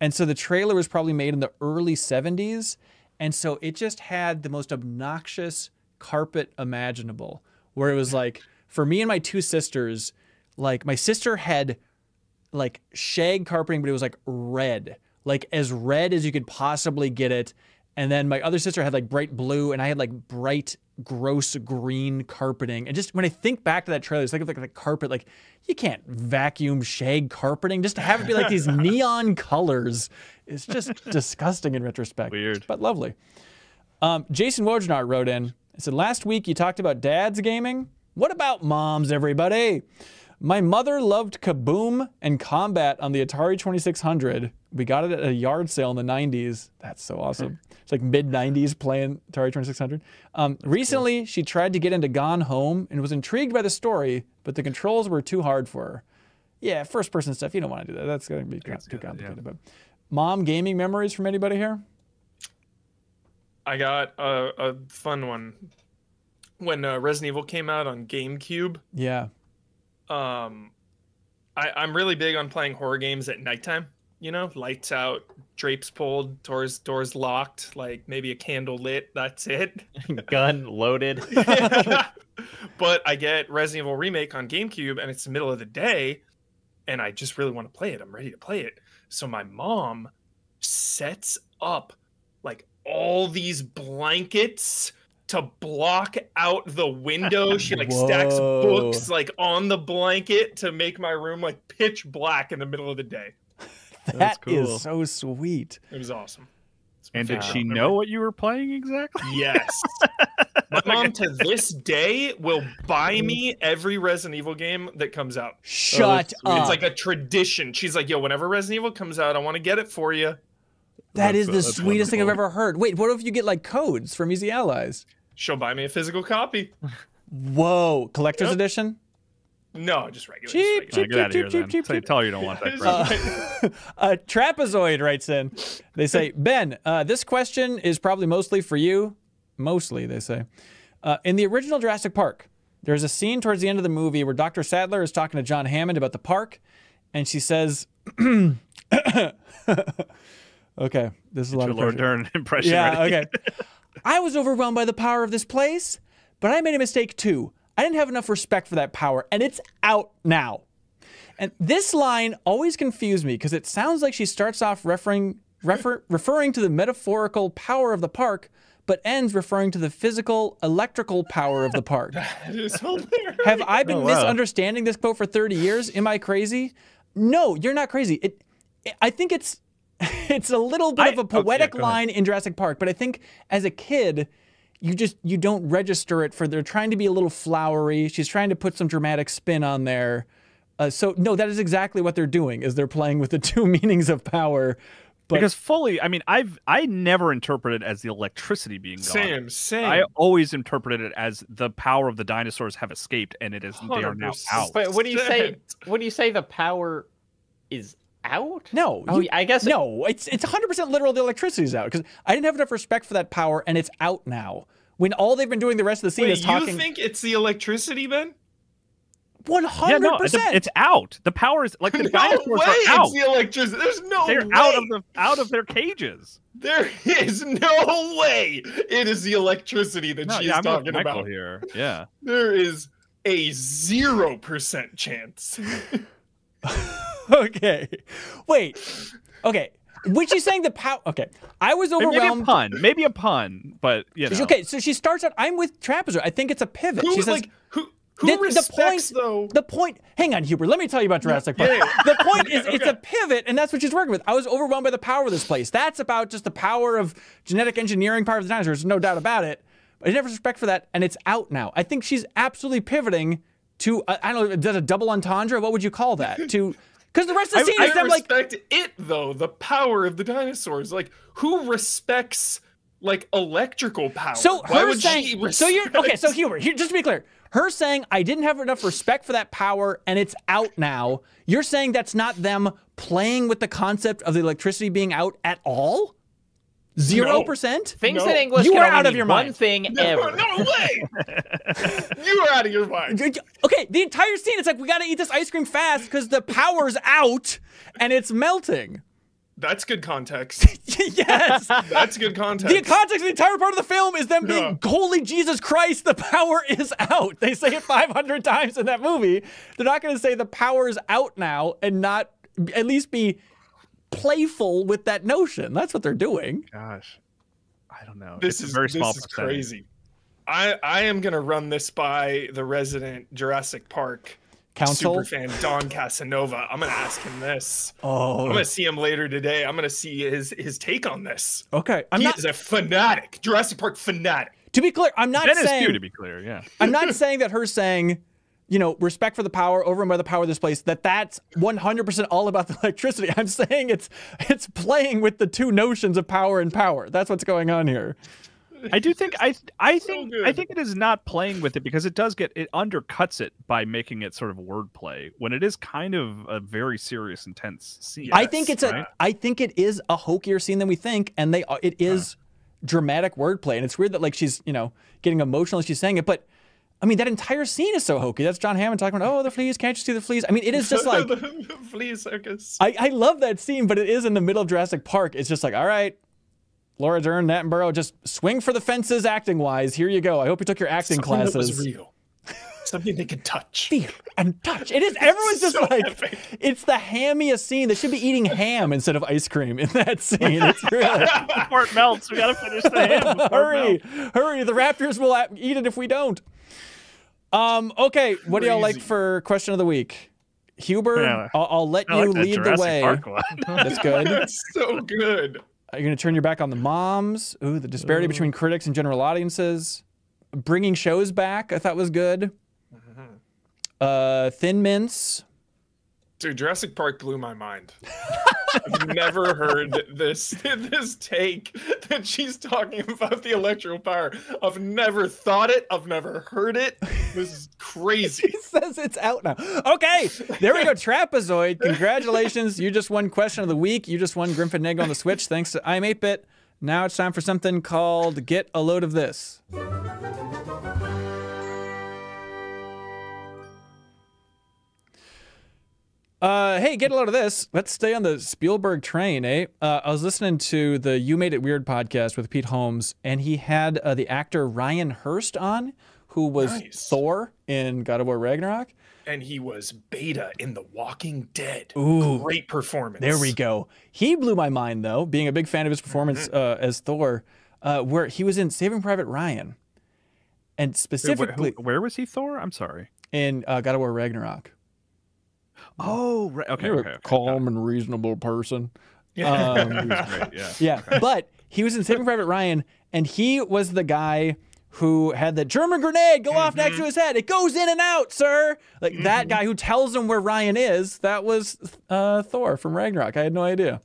And so the trailer was probably made in the early 70s. And so it just had the most obnoxious carpet imaginable, where it was like, for me and my two sisters, like my sister had like shag carpeting, but it was like red, like as red as you could possibly get it. And then my other sister had like bright blue, and I had like bright, gross green carpeting. And just when I think back to that trailer, it's like like the carpet, like you can't vacuum shag carpeting. Just to have it be like these neon colors is just disgusting in retrospect. Weird. but lovely. Um, Jason Wojnart wrote in. He said, "Last week you talked about dads gaming. What about moms, everybody? My mother loved Kaboom and Combat on the Atari 2600. We got it at a yard sale in the 90s. That's so awesome. It's like mid 90s playing Atari 2600. Um, recently, she tried to get into Gone Home and was intrigued by the story, but the controls were too hard for her. Yeah, first person stuff, you don't want to do that. That's going to be too good, yeah. complicated. But mom gaming memories from anybody here? I got a, a fun one when uh, Resident Evil came out on GameCube. Yeah. Um, I, I'm really big on playing horror games at nighttime. You know, lights out, drapes pulled, doors doors locked, like maybe a candle lit. That's it. Gun loaded. but I get Resident Evil Remake on GameCube and it's the middle of the day and I just really want to play it. I'm ready to play it. So my mom sets up like all these blankets to block out the window. She like stacks books like on the blanket to make my room like pitch black in the middle of the day. That is cool. so sweet. It was awesome. And did she know what you were playing exactly? Yes. My mom to this day will buy mm. me every Resident Evil game that comes out. Oh, Shut that's sweet. up. It's like a tradition. She's like, yo, whenever Resident Evil comes out, I want to get it for you. That That's- the that's sweetest thing I've ever heard. Wait, what if you get like codes from Easy Allies? She'll buy me a physical copy. Whoa, collector's Yep. edition? No, just regular. Cheap, just regular. Uh, get out of here cheap, then. cheap, Tell, cheap. tell her you don't want that It's crap. A trapezoid writes in. They say, Ben, uh, this question is probably mostly for you. Mostly, they say. Uh, in the original Jurassic Park, there's a scene towards the end of the movie where Dr. Sadler is talking to John Hammond about the park, and she says, "Okay, this is a lot Your of Laura pressure. Dern impression. Yeah, ready? okay. I was overwhelmed by the power of this place, but I made a mistake too. I didn't have enough respect for that power, and it's out now. And this line always confused me because it sounds like she starts off referring refer, referring to the metaphorical power of the park, but ends referring to the physical electrical power of the park. It is hilarious. Have I been Oh, wow. misunderstanding this quote for 30 years? Am I crazy? No, you're not crazy. It, I think it's it's a little bit I- of a okay, yeah, poetic go ahead. line in Jurassic Park, but I think as a kid, you just you don't register it for they're trying to be a little flowery. She's trying to put some dramatic spin on there. Uh, so no, that is exactly what they're doing. Is they're playing with the two meanings of power. But because fully, I mean, I've I never interpreted it as the electricity being gone. Same, same. I always interpreted it as the power of the dinosaurs have escaped, and it is they are now out. But what do you say? 100%. Do you say? The power is out? no, Oh, you- I guess no, it's it's 100% literal. The electricity's out because I didn't have enough respect for that power, and it's out now. When all they've been doing the rest of the scene Wait, is talking. you think it's the electricity, Ben? One hundred percent. it's out. The power is like the no dinosaurs way! are out. It's the electricity. There's no They're way. out of the out of their cages. There is no way. It is the electricity that No, she's yeah, I'm talking Michael about. here. Yeah. There is a zero percent chance. okay. Wait. Okay. Which she's saying the power. Okay. I was overwhelmed. Maybe a pun. Maybe a pun, but you know. Okay, so she starts out. I'm with Trapezoid. I think it's a pivot. Who she says, like who who The- the respects point- though? The point. Hang on, Huber. Let me tell you about Jurassic Park. Yeah, yeah. The point is, Okay, it's a pivot, and that's what she's working with. I was overwhelmed by the power of this place. That's about just the power of genetic engineering, power of the dinosaurs, no doubt about it. But I never respect for that, and it's out now. I think she's absolutely pivoting to. I I don't know. Does a double entendre? What would you call that? To because the rest of the scene I is them like respect it though, the power of the dinosaurs. Like who respects like electrical power? So Why her would she saying, so you're okay. So Huber, here, just to be clear, her saying I didn't have enough respect for that power and it's out now. You're saying that's not them playing with the concept of the electricity being out at all. Zero percent. Things No. in English You can are out of mean your one thing no, ever. no way. you are out of your mind. Okay, the entire scene. It's like we got to eat this ice cream fast because the power's out and it's melting. That's good context. yes. That's good context. The context of the entire part of the film is them being, Yeah. holy Jesus Christ, the power is out. They say it 500 times in that movie. They're not going to say the power is out now and not at least be playful with that notion. That's what they're doing. Gosh, I don't know. this it's is very this small This is percentage. crazy. I I am gonna run this by the resident Jurassic Park Council. super fan Don Casanova. I'm gonna ask him this. Oh, I'm gonna see him later today. I'm gonna see his his take on this. okay. I'm he not, is a fanatic, Jurassic Park fanatic. to be clear, I'm not Ben is saying, too, to be clear. Yeah. I'm not saying that her saying, you know, respect for the power over and by the power of this place, that that's 100% all about the electricity. I'm saying it's it's playing with the two notions of power and power. That's what's going on here. I do think I I think I think it is not playing with it because it does get it undercuts it by making it sort of wordplay when it is kind of a very serious, intense scene. I think it's a. right? I think it is a hokier scene than we think, and they. It is dramatic wordplay, and it's weird that like she's you know getting emotional as she's saying it, but. I mean, that entire scene is so hokey. That's John Hammond talking about, oh, the fleas, can't you see the fleas? I mean, it is just like, the flea circus. I, I love that scene, but it is in the middle of Jurassic Park. It's just like, all right, Laura Dern, Attenborough, just swing for the fences acting wise. Here you go. I hope you took your acting Something that classes. was real. Something they can touch. feel and touch. It is. Everyone's just So like, epic. it's the hammiest scene. They should be eating ham instead of ice cream in that scene. It's really. before it melts, we gotta finish the ham. hurry, hurry! The Raptors will eat it if we don't. Um. Okay. What do y'all like for question of the week? Huber, Yeah. I'll, I'll let I you like lead the Jurassic way. That's good. That's so good. Are you going to turn your back on the moms? Ooh, the disparity between critics and general audiences. Bringing shows back, I thought was good. Uh, Thin Mints. Dude, Jurassic Park blew my mind. I've never heard this this take that she's talking about the electrical power. I've never thought it. I've never heard it. This is crazy. He says it's out now. Okay, there we go. Trapezoid. Congratulations. You just won question of the week. You just won Grim Egg on the Switch. Thanks to iam8bit. Now it's time for something called Get a Load of This. Uh, hey, get a load of this. Let's stay on the Spielberg train, eh? Uh, I was listening to the You Made It Weird podcast with Pete Holmes, and he had uh, the actor Ryan Hurst on, who was Nice. Thor in God of War Ragnarok. And he was Beta in The Walking Dead. Ooh. Great performance. There we go. He blew my mind though, being a big fan of his performance uh, as Thor, uh, where he was in Saving Private Ryan, and specifically who- where was he, Thor? I'm sorry. in uh, God of War Ragnarok. Oh, right. Okay, You're okay, a okay. calm and reasonable person. Yeah. Um, great. Yeah. yeah, but he was in Saving Private Ryan, and he was the guy who had the German grenade go off next to his head. It goes in and out, sir. Like that guy who tells him where Ryan is. That was uh, Thor from Ragnarok. I had no idea.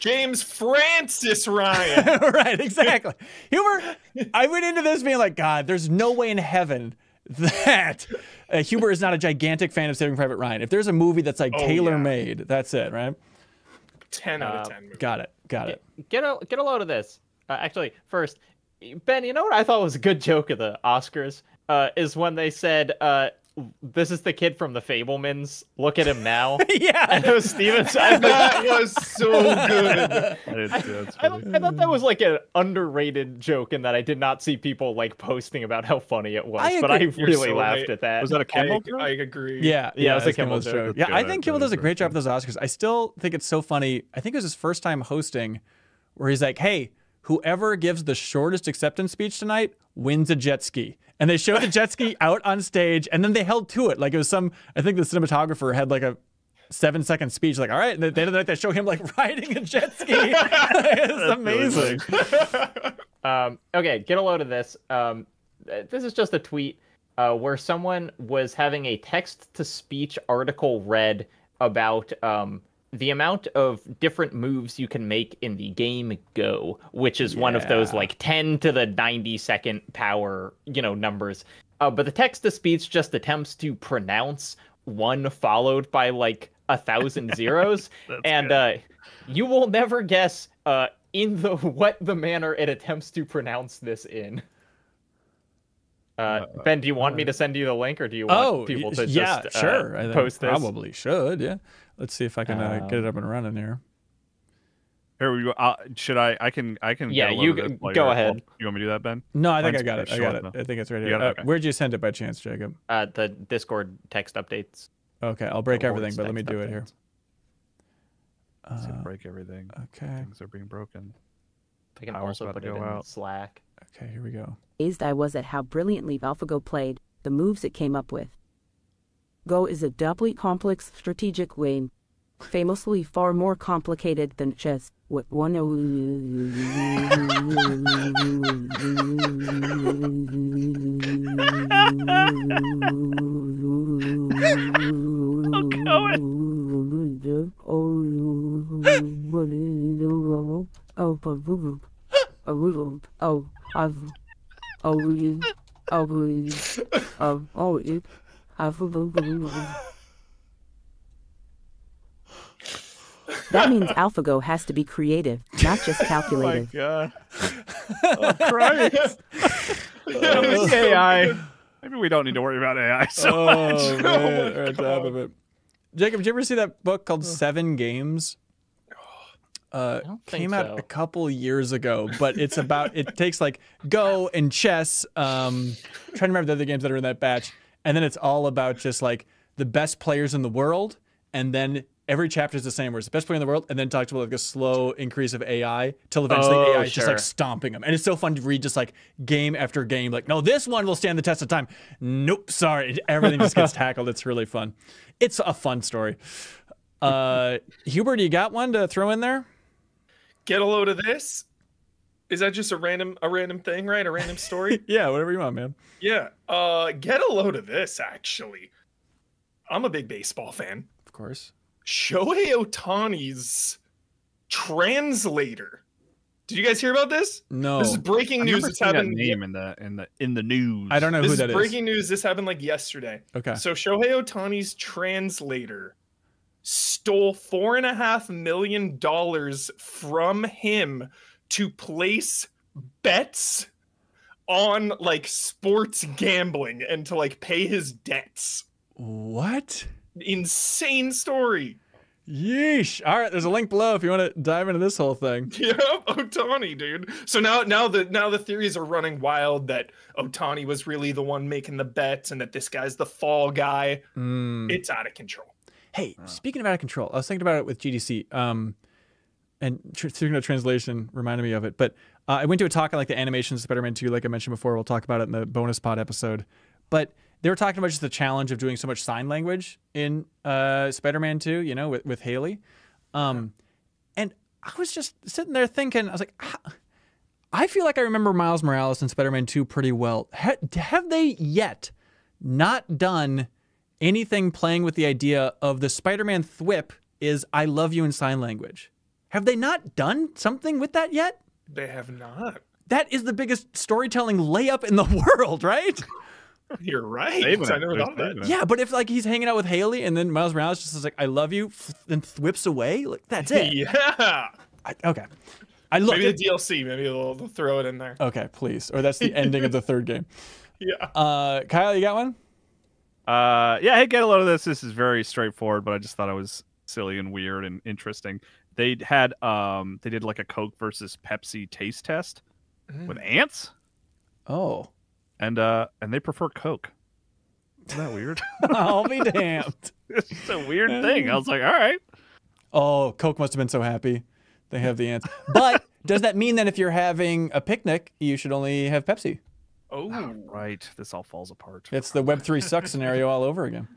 James Francis Ryan. right, exactly. Humor. I went into this being like, God, there's no way in heaven that uh, Huber is not a gigantic fan of Saving Private Ryan. If there's a movie that's like Oh, tailor made, that's it, right? 10 out of Uh, 10 movie. Got it. Got it. Get a get a load of this. Uh, actually, first, Ben, you know what I thought was a good joke of the Oscars uh, is when they said uh, this is the kid from the Fabelmans. Look at him now. yeah. and it was Steven Spielberg. that was so good. I, didn't see that. I, thought- I thought that was like an underrated joke, and that I did not see people like posting about how funny it was. I but I. You're really so lauged right. at that. Was that a I, Kimmel joke? I agree. Yeah, Yeah, it was a it's Kimmel Kimmel's joke. Yeah, That's I think That Kimmel does a great job funny. with those Oscars. I still think it's so funny. I think it was his first time hosting, where he's like, "Hey, whoever gives the shortest acceptance speech tonight wins a jet ski." And they showed the jet ski out on stage, and then they held to it. Like it was some. I think the cinematographer had like a seven second speech. Like, all right, and at the end of the night, they show him like riding a jet ski. it's amazing. Um, okay, get a load of this. Um, this is just a tweet uh, where someone was having a text to speech article read about um, the amount of different moves you can make in the game Go, which is one of those like 10 to the 90 second power, you know, numbers. Uh, but the text to speech just attempts to pronounce one followed by like a thousand zeros and uh, you will never guess uh, in the what the manner it attempts to pronounce this in. Uh, ben, do you want me to send you the link, or do you want Oh, people to yeah, just uh, sure. I think post this? Probably should. Yeah. Let's see if I can uh, get Um, it up and running here. Here we go. Uh, should I? I can. I can. Yeah, get a you load of g- this while go you're- ahead. You want me to do that, Ben? No, I think Mine's I got it. I got it. though. I think it's right here. got it? Uh, Okay. Where'd you send it by chance, Jacob? Uh, the Discord text updates. Okay, I'll break everything, but let me text do it here. Let's see, Uh, break everything. okay, Things are being broken. I can Power's also about put to it go in out. Slack. okay, here we go. amazed I was at how brilliantly AlphaGo played, the moves it came up with. Go is a doubly complex strategic game, famously far more complicated than chess. What one Oh, oh, oh, oh, oh, I've Oh. Oh. Oh, oh, That means AlphaGo has to be creative, not just calculative. god. oh, Christ. was so AI. Maybe we don't need to worry about AI so oh much. man, we're on top of it. Jacob, did you ever see that book called Seven Games? Uh, came out so. a couple years ago, but it's about it takes like Go and chess. Um, trying to remember the other games that are in that batch, and then it's all about just like the best players in the world, and then every chapter is the same, where it's the best player in the world, and then talks about like a slow increase of AI till eventually Oh, AI is just like stomping them, and it's so fun to read just like game after game. Like, no, this one will stand the test of time. Nope, sorry, everything just gets tackled. It's really fun. It's a fun story. Uh, Huber, you got one to throw in there? Get a load of this. Is that just a random a random thing, right? A random story? Yeah, whatever you want, man. yeah. Uh get a load of this actually. I'm a big baseball fan. Of course. Shohei Ohtani's translator. Did you guys hear about this? No, This is breaking news. never This seen happened. name in the in the in the news. I don't know This who is that is. breaking news. This happened like yesterday. Okay. So Shohei Ohtani's translator stole four and a half million dollars from him to place bets on like sports gambling and to like pay his debts. What? Insane story. Yeesh. All right, there's a link below if you want to dive into this whole thing. Yep, Ohtani, dude. So now now the now the theories are running wild that Ohtani was really the one making the bets and that this guy's the fall guy. Mm. It's out of control. Hey, speaking of out of control, I was thinking about it with GDC. Um, and tr- speaking of translation, reminded me of it. But uh, I went to a talk on like the animations of Spider-Man 2, like I mentioned before. We'll talk about it in the bonus pod episode. But they were talking about just the challenge of doing so much sign language in uh, Spider-Man 2, you know, with, with Haley. Um, and I was just sitting there thinking, I was like, "Ah, I feel like I remember Miles Morales and Spider-Man 2 pretty well. Ha- have they yet not done anything playing with the idea of the Spider-Man thwip is "I love you" in sign language? Have they not done something with that yet? They have not. That is the biggest storytelling layup in the world, right? You're right. Saving I it. never thought of that. Yeah, but if like he's hanging out with Haley and then Miles Morales just is like "I love you," f- then thwips away, like that's it. Yeah. I, okay, I look. Maybe the DLC. Maybe they'll, they'll throw it in there. okay, please, or that's the ending of the third game. Yeah. Uh, Kyle, you got one? Uh, yeah, hey, get a load of this. This is very straightforward, but I just thought it was silly and weird and interesting. They had um, they did like a Coke versus Pepsi taste test with ants, Oh, and uh, and they prefer Coke. Isn't that weird? I'll be damned. it's just a weird thing. I was like, all right. Oh, Coke must have been so happy. They have the ants. But does that mean that if you're having a picnic, you should only have Pepsi? Oh, Right, this all falls apart. It's the Web3 suck scenario all over again.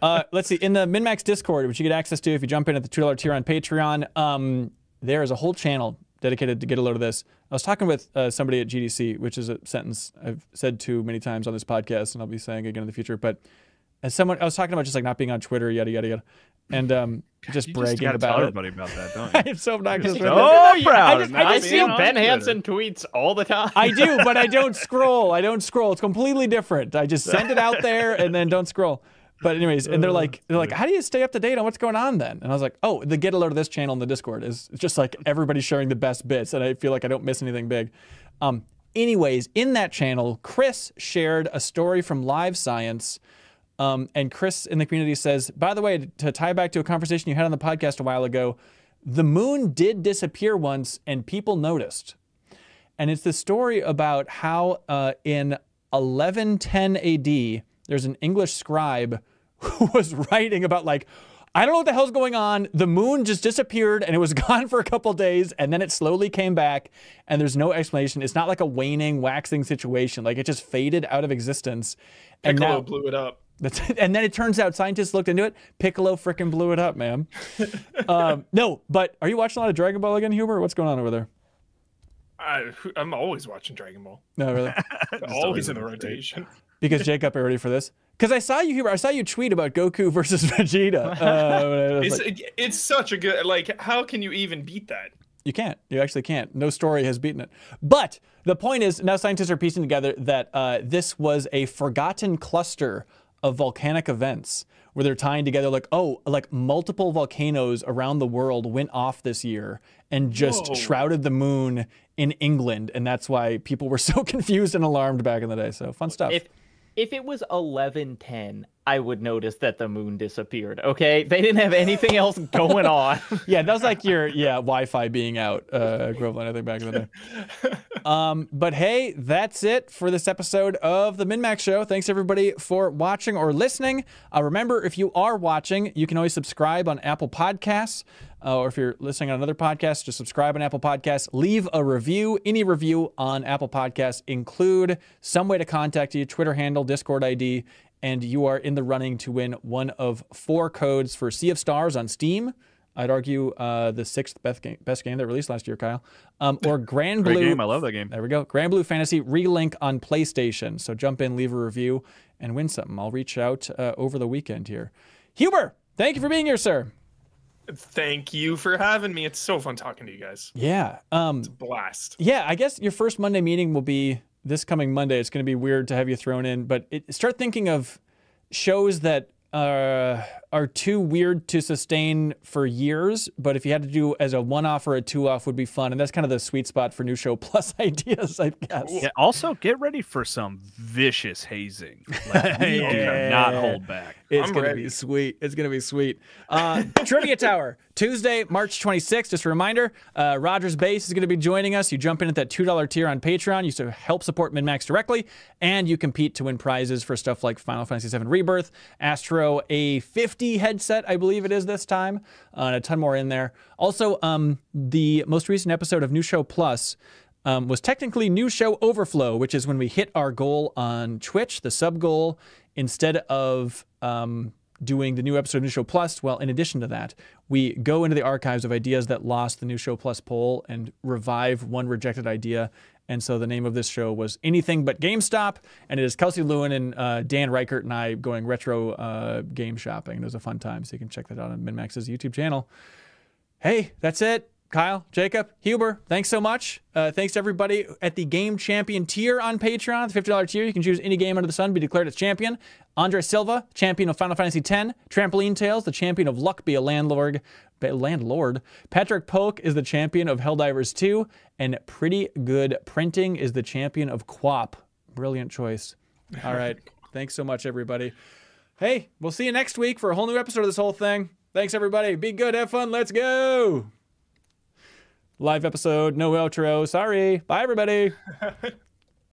Uh, let's see. In the MinnMax Discord, which you get access to if you jump in at the $2 tier on Patreon, um, there is a whole channel dedicated to get a load of this. I was talking with uh, somebody at GDC, which is a sentence I've said too many times on this podcast, and I'll be saying again in the future. But as someone, I was talking about just like not being on Twitter, yada, yada, yada, and um, just you bragging just about tell it. everybody about that, don't you? I'm so obnoxious. with it. so proud. I of just- I I just see Ben Twitter. Hanson tweets all the time. I do, but I don't scroll. I don't scroll. It's completely different. I just send it out there and then don't scroll. But anyways, and they're like, they're like, how do you stay up to date on what's going on then? And I was like, oh, the get alert of this channel in the Discord is just like everybody sharing the best bits, and I feel like I don't miss anything big. Um, anyways, in that channel, Chris shared a story from Live Science. Um, and Chris in the community says, by the way, to tie back to a conversation you had on the podcast a while ago, the moon did disappear once and people noticed. And it's the story about how uh, in 1110 AD, there's an English scribe who was writing about, like, I don't know what the hell's going on. The moon just disappeared and it was gone for a couple days and then it slowly came back and there's no explanation. It's not like a waning, waxing situation. Like it just faded out of existence. And Piccolo now, blew it up. That's, and then it turns out scientists looked into it. Piccolo freaking blew it up, man. um, no, but are you watching a lot of Dragon Ball again, Huber? What's going on over there? I, I'm always watching Dragon Ball. No, really. always in the rotation. because Jacob, are you ready for this? Because I saw you here. I saw you tweet about Goku versus Vegeta. Uh, It's like, it's such a good like. How can you even beat that? you can't. You actually can't. No story has beaten it. But the point is, now scientists are piecing together that uh, this was a forgotten cluster of volcanic events where they're tying together like, oh, like multiple volcanoes around the world went off this year and just Whoa. shrouded the moon in England, and that's why people were so confused and alarmed back in the day. So fun stuff. if if it was 11:10, I would notice that the moon disappeared. Okay, they didn't have anything else going on. yeah, that was like your yeah Wi-Fi being out uh, equivalent. I think back in the day. Um, but hey, that's it for this episode of the MinnMax Show. Thanks everybody for watching or listening. Uh, remember, if you are watching, you can always subscribe on Apple Podcasts. Uh, or if you're listening on another podcast, just subscribe on Apple Podcasts. Leave a review. Any review on Apple Podcasts include some way to contact you, Twitter handle, Discord ID, and you are in the running to win one of four codes for Sea of Stars on Steam. I'd argue uh, the sixth best game, best game that released last year, Kyle. Um, or Granblue. game. I love that game. There we go. Granblue Fantasy Relink on PlayStation. So jump in, leave a review, and win something. I'll reach out uh, over the weekend here. Huber, thank you for being here, sir. Thank you for having me. It's so fun talking to you guys. Yeah. Um, Blast. yeah, I guess your first Monday meeting will be this coming Monday. It's going to be weird to have you thrown in, but it, start thinking of shows that uh, are too weird to sustain for years, but if you had to do as a one-off or a two-off would be fun, and that's kind of the sweet spot for new show plus ideas, I guess. Yeah, also, get ready for some vicious hazing. Like, we do not hold back. It's I'm gonna ready. be sweet. It's gonna be sweet. Uh, Trivia Tower Tuesday, March 26th. Just a reminder, uh, Rogersbase is gonna be joining us. You jump in at that two dollar tier on Patreon. You to help support MinnMax directly, and you compete to win prizes for stuff like Final Fantasy VII Rebirth, Astro, a 50 headset, I believe it is this time, uh, and a ton more in there. Also, um, the most recent episode of New Show Plus um, was technically New Show Overflow, which is when we hit our goal on Twitch, the sub goal, instead of um, doing the new episode of New Show Plus. Well, in addition to that, we go into the archives of ideas that lost the New Show Plus poll and revive one rejected idea. And so the name of this show was Anything But GameStop, and it is Kelsey Lewin and uh, Dan Ryckert and I going retro uh, game shopping. It was a fun time, so you can check that out on MinnMax's YouTube channel. Hey, that's it. Kyle, Jacob, Huber, thanks so much. Uh, thanks to everybody at the Game Champion tier on Patreon, the $50 tier. You can choose any game under the sun, be declared its champion. Andre Silva, champion of Final Fantasy X. Trampoline Tales, the champion of Luck, be a landlord. Landlord. Patrick Polk is the champion of Helldivers 2. And Pretty Good Printing is the champion of QWOP. Brilliant choice. All right. Thanks so much, everybody. Hey, we'll see you next week for a whole new episode of this whole thing. Thanks, everybody. Be good, have fun. Let's go. Live episode, no outro. Sorry. Bye, everybody.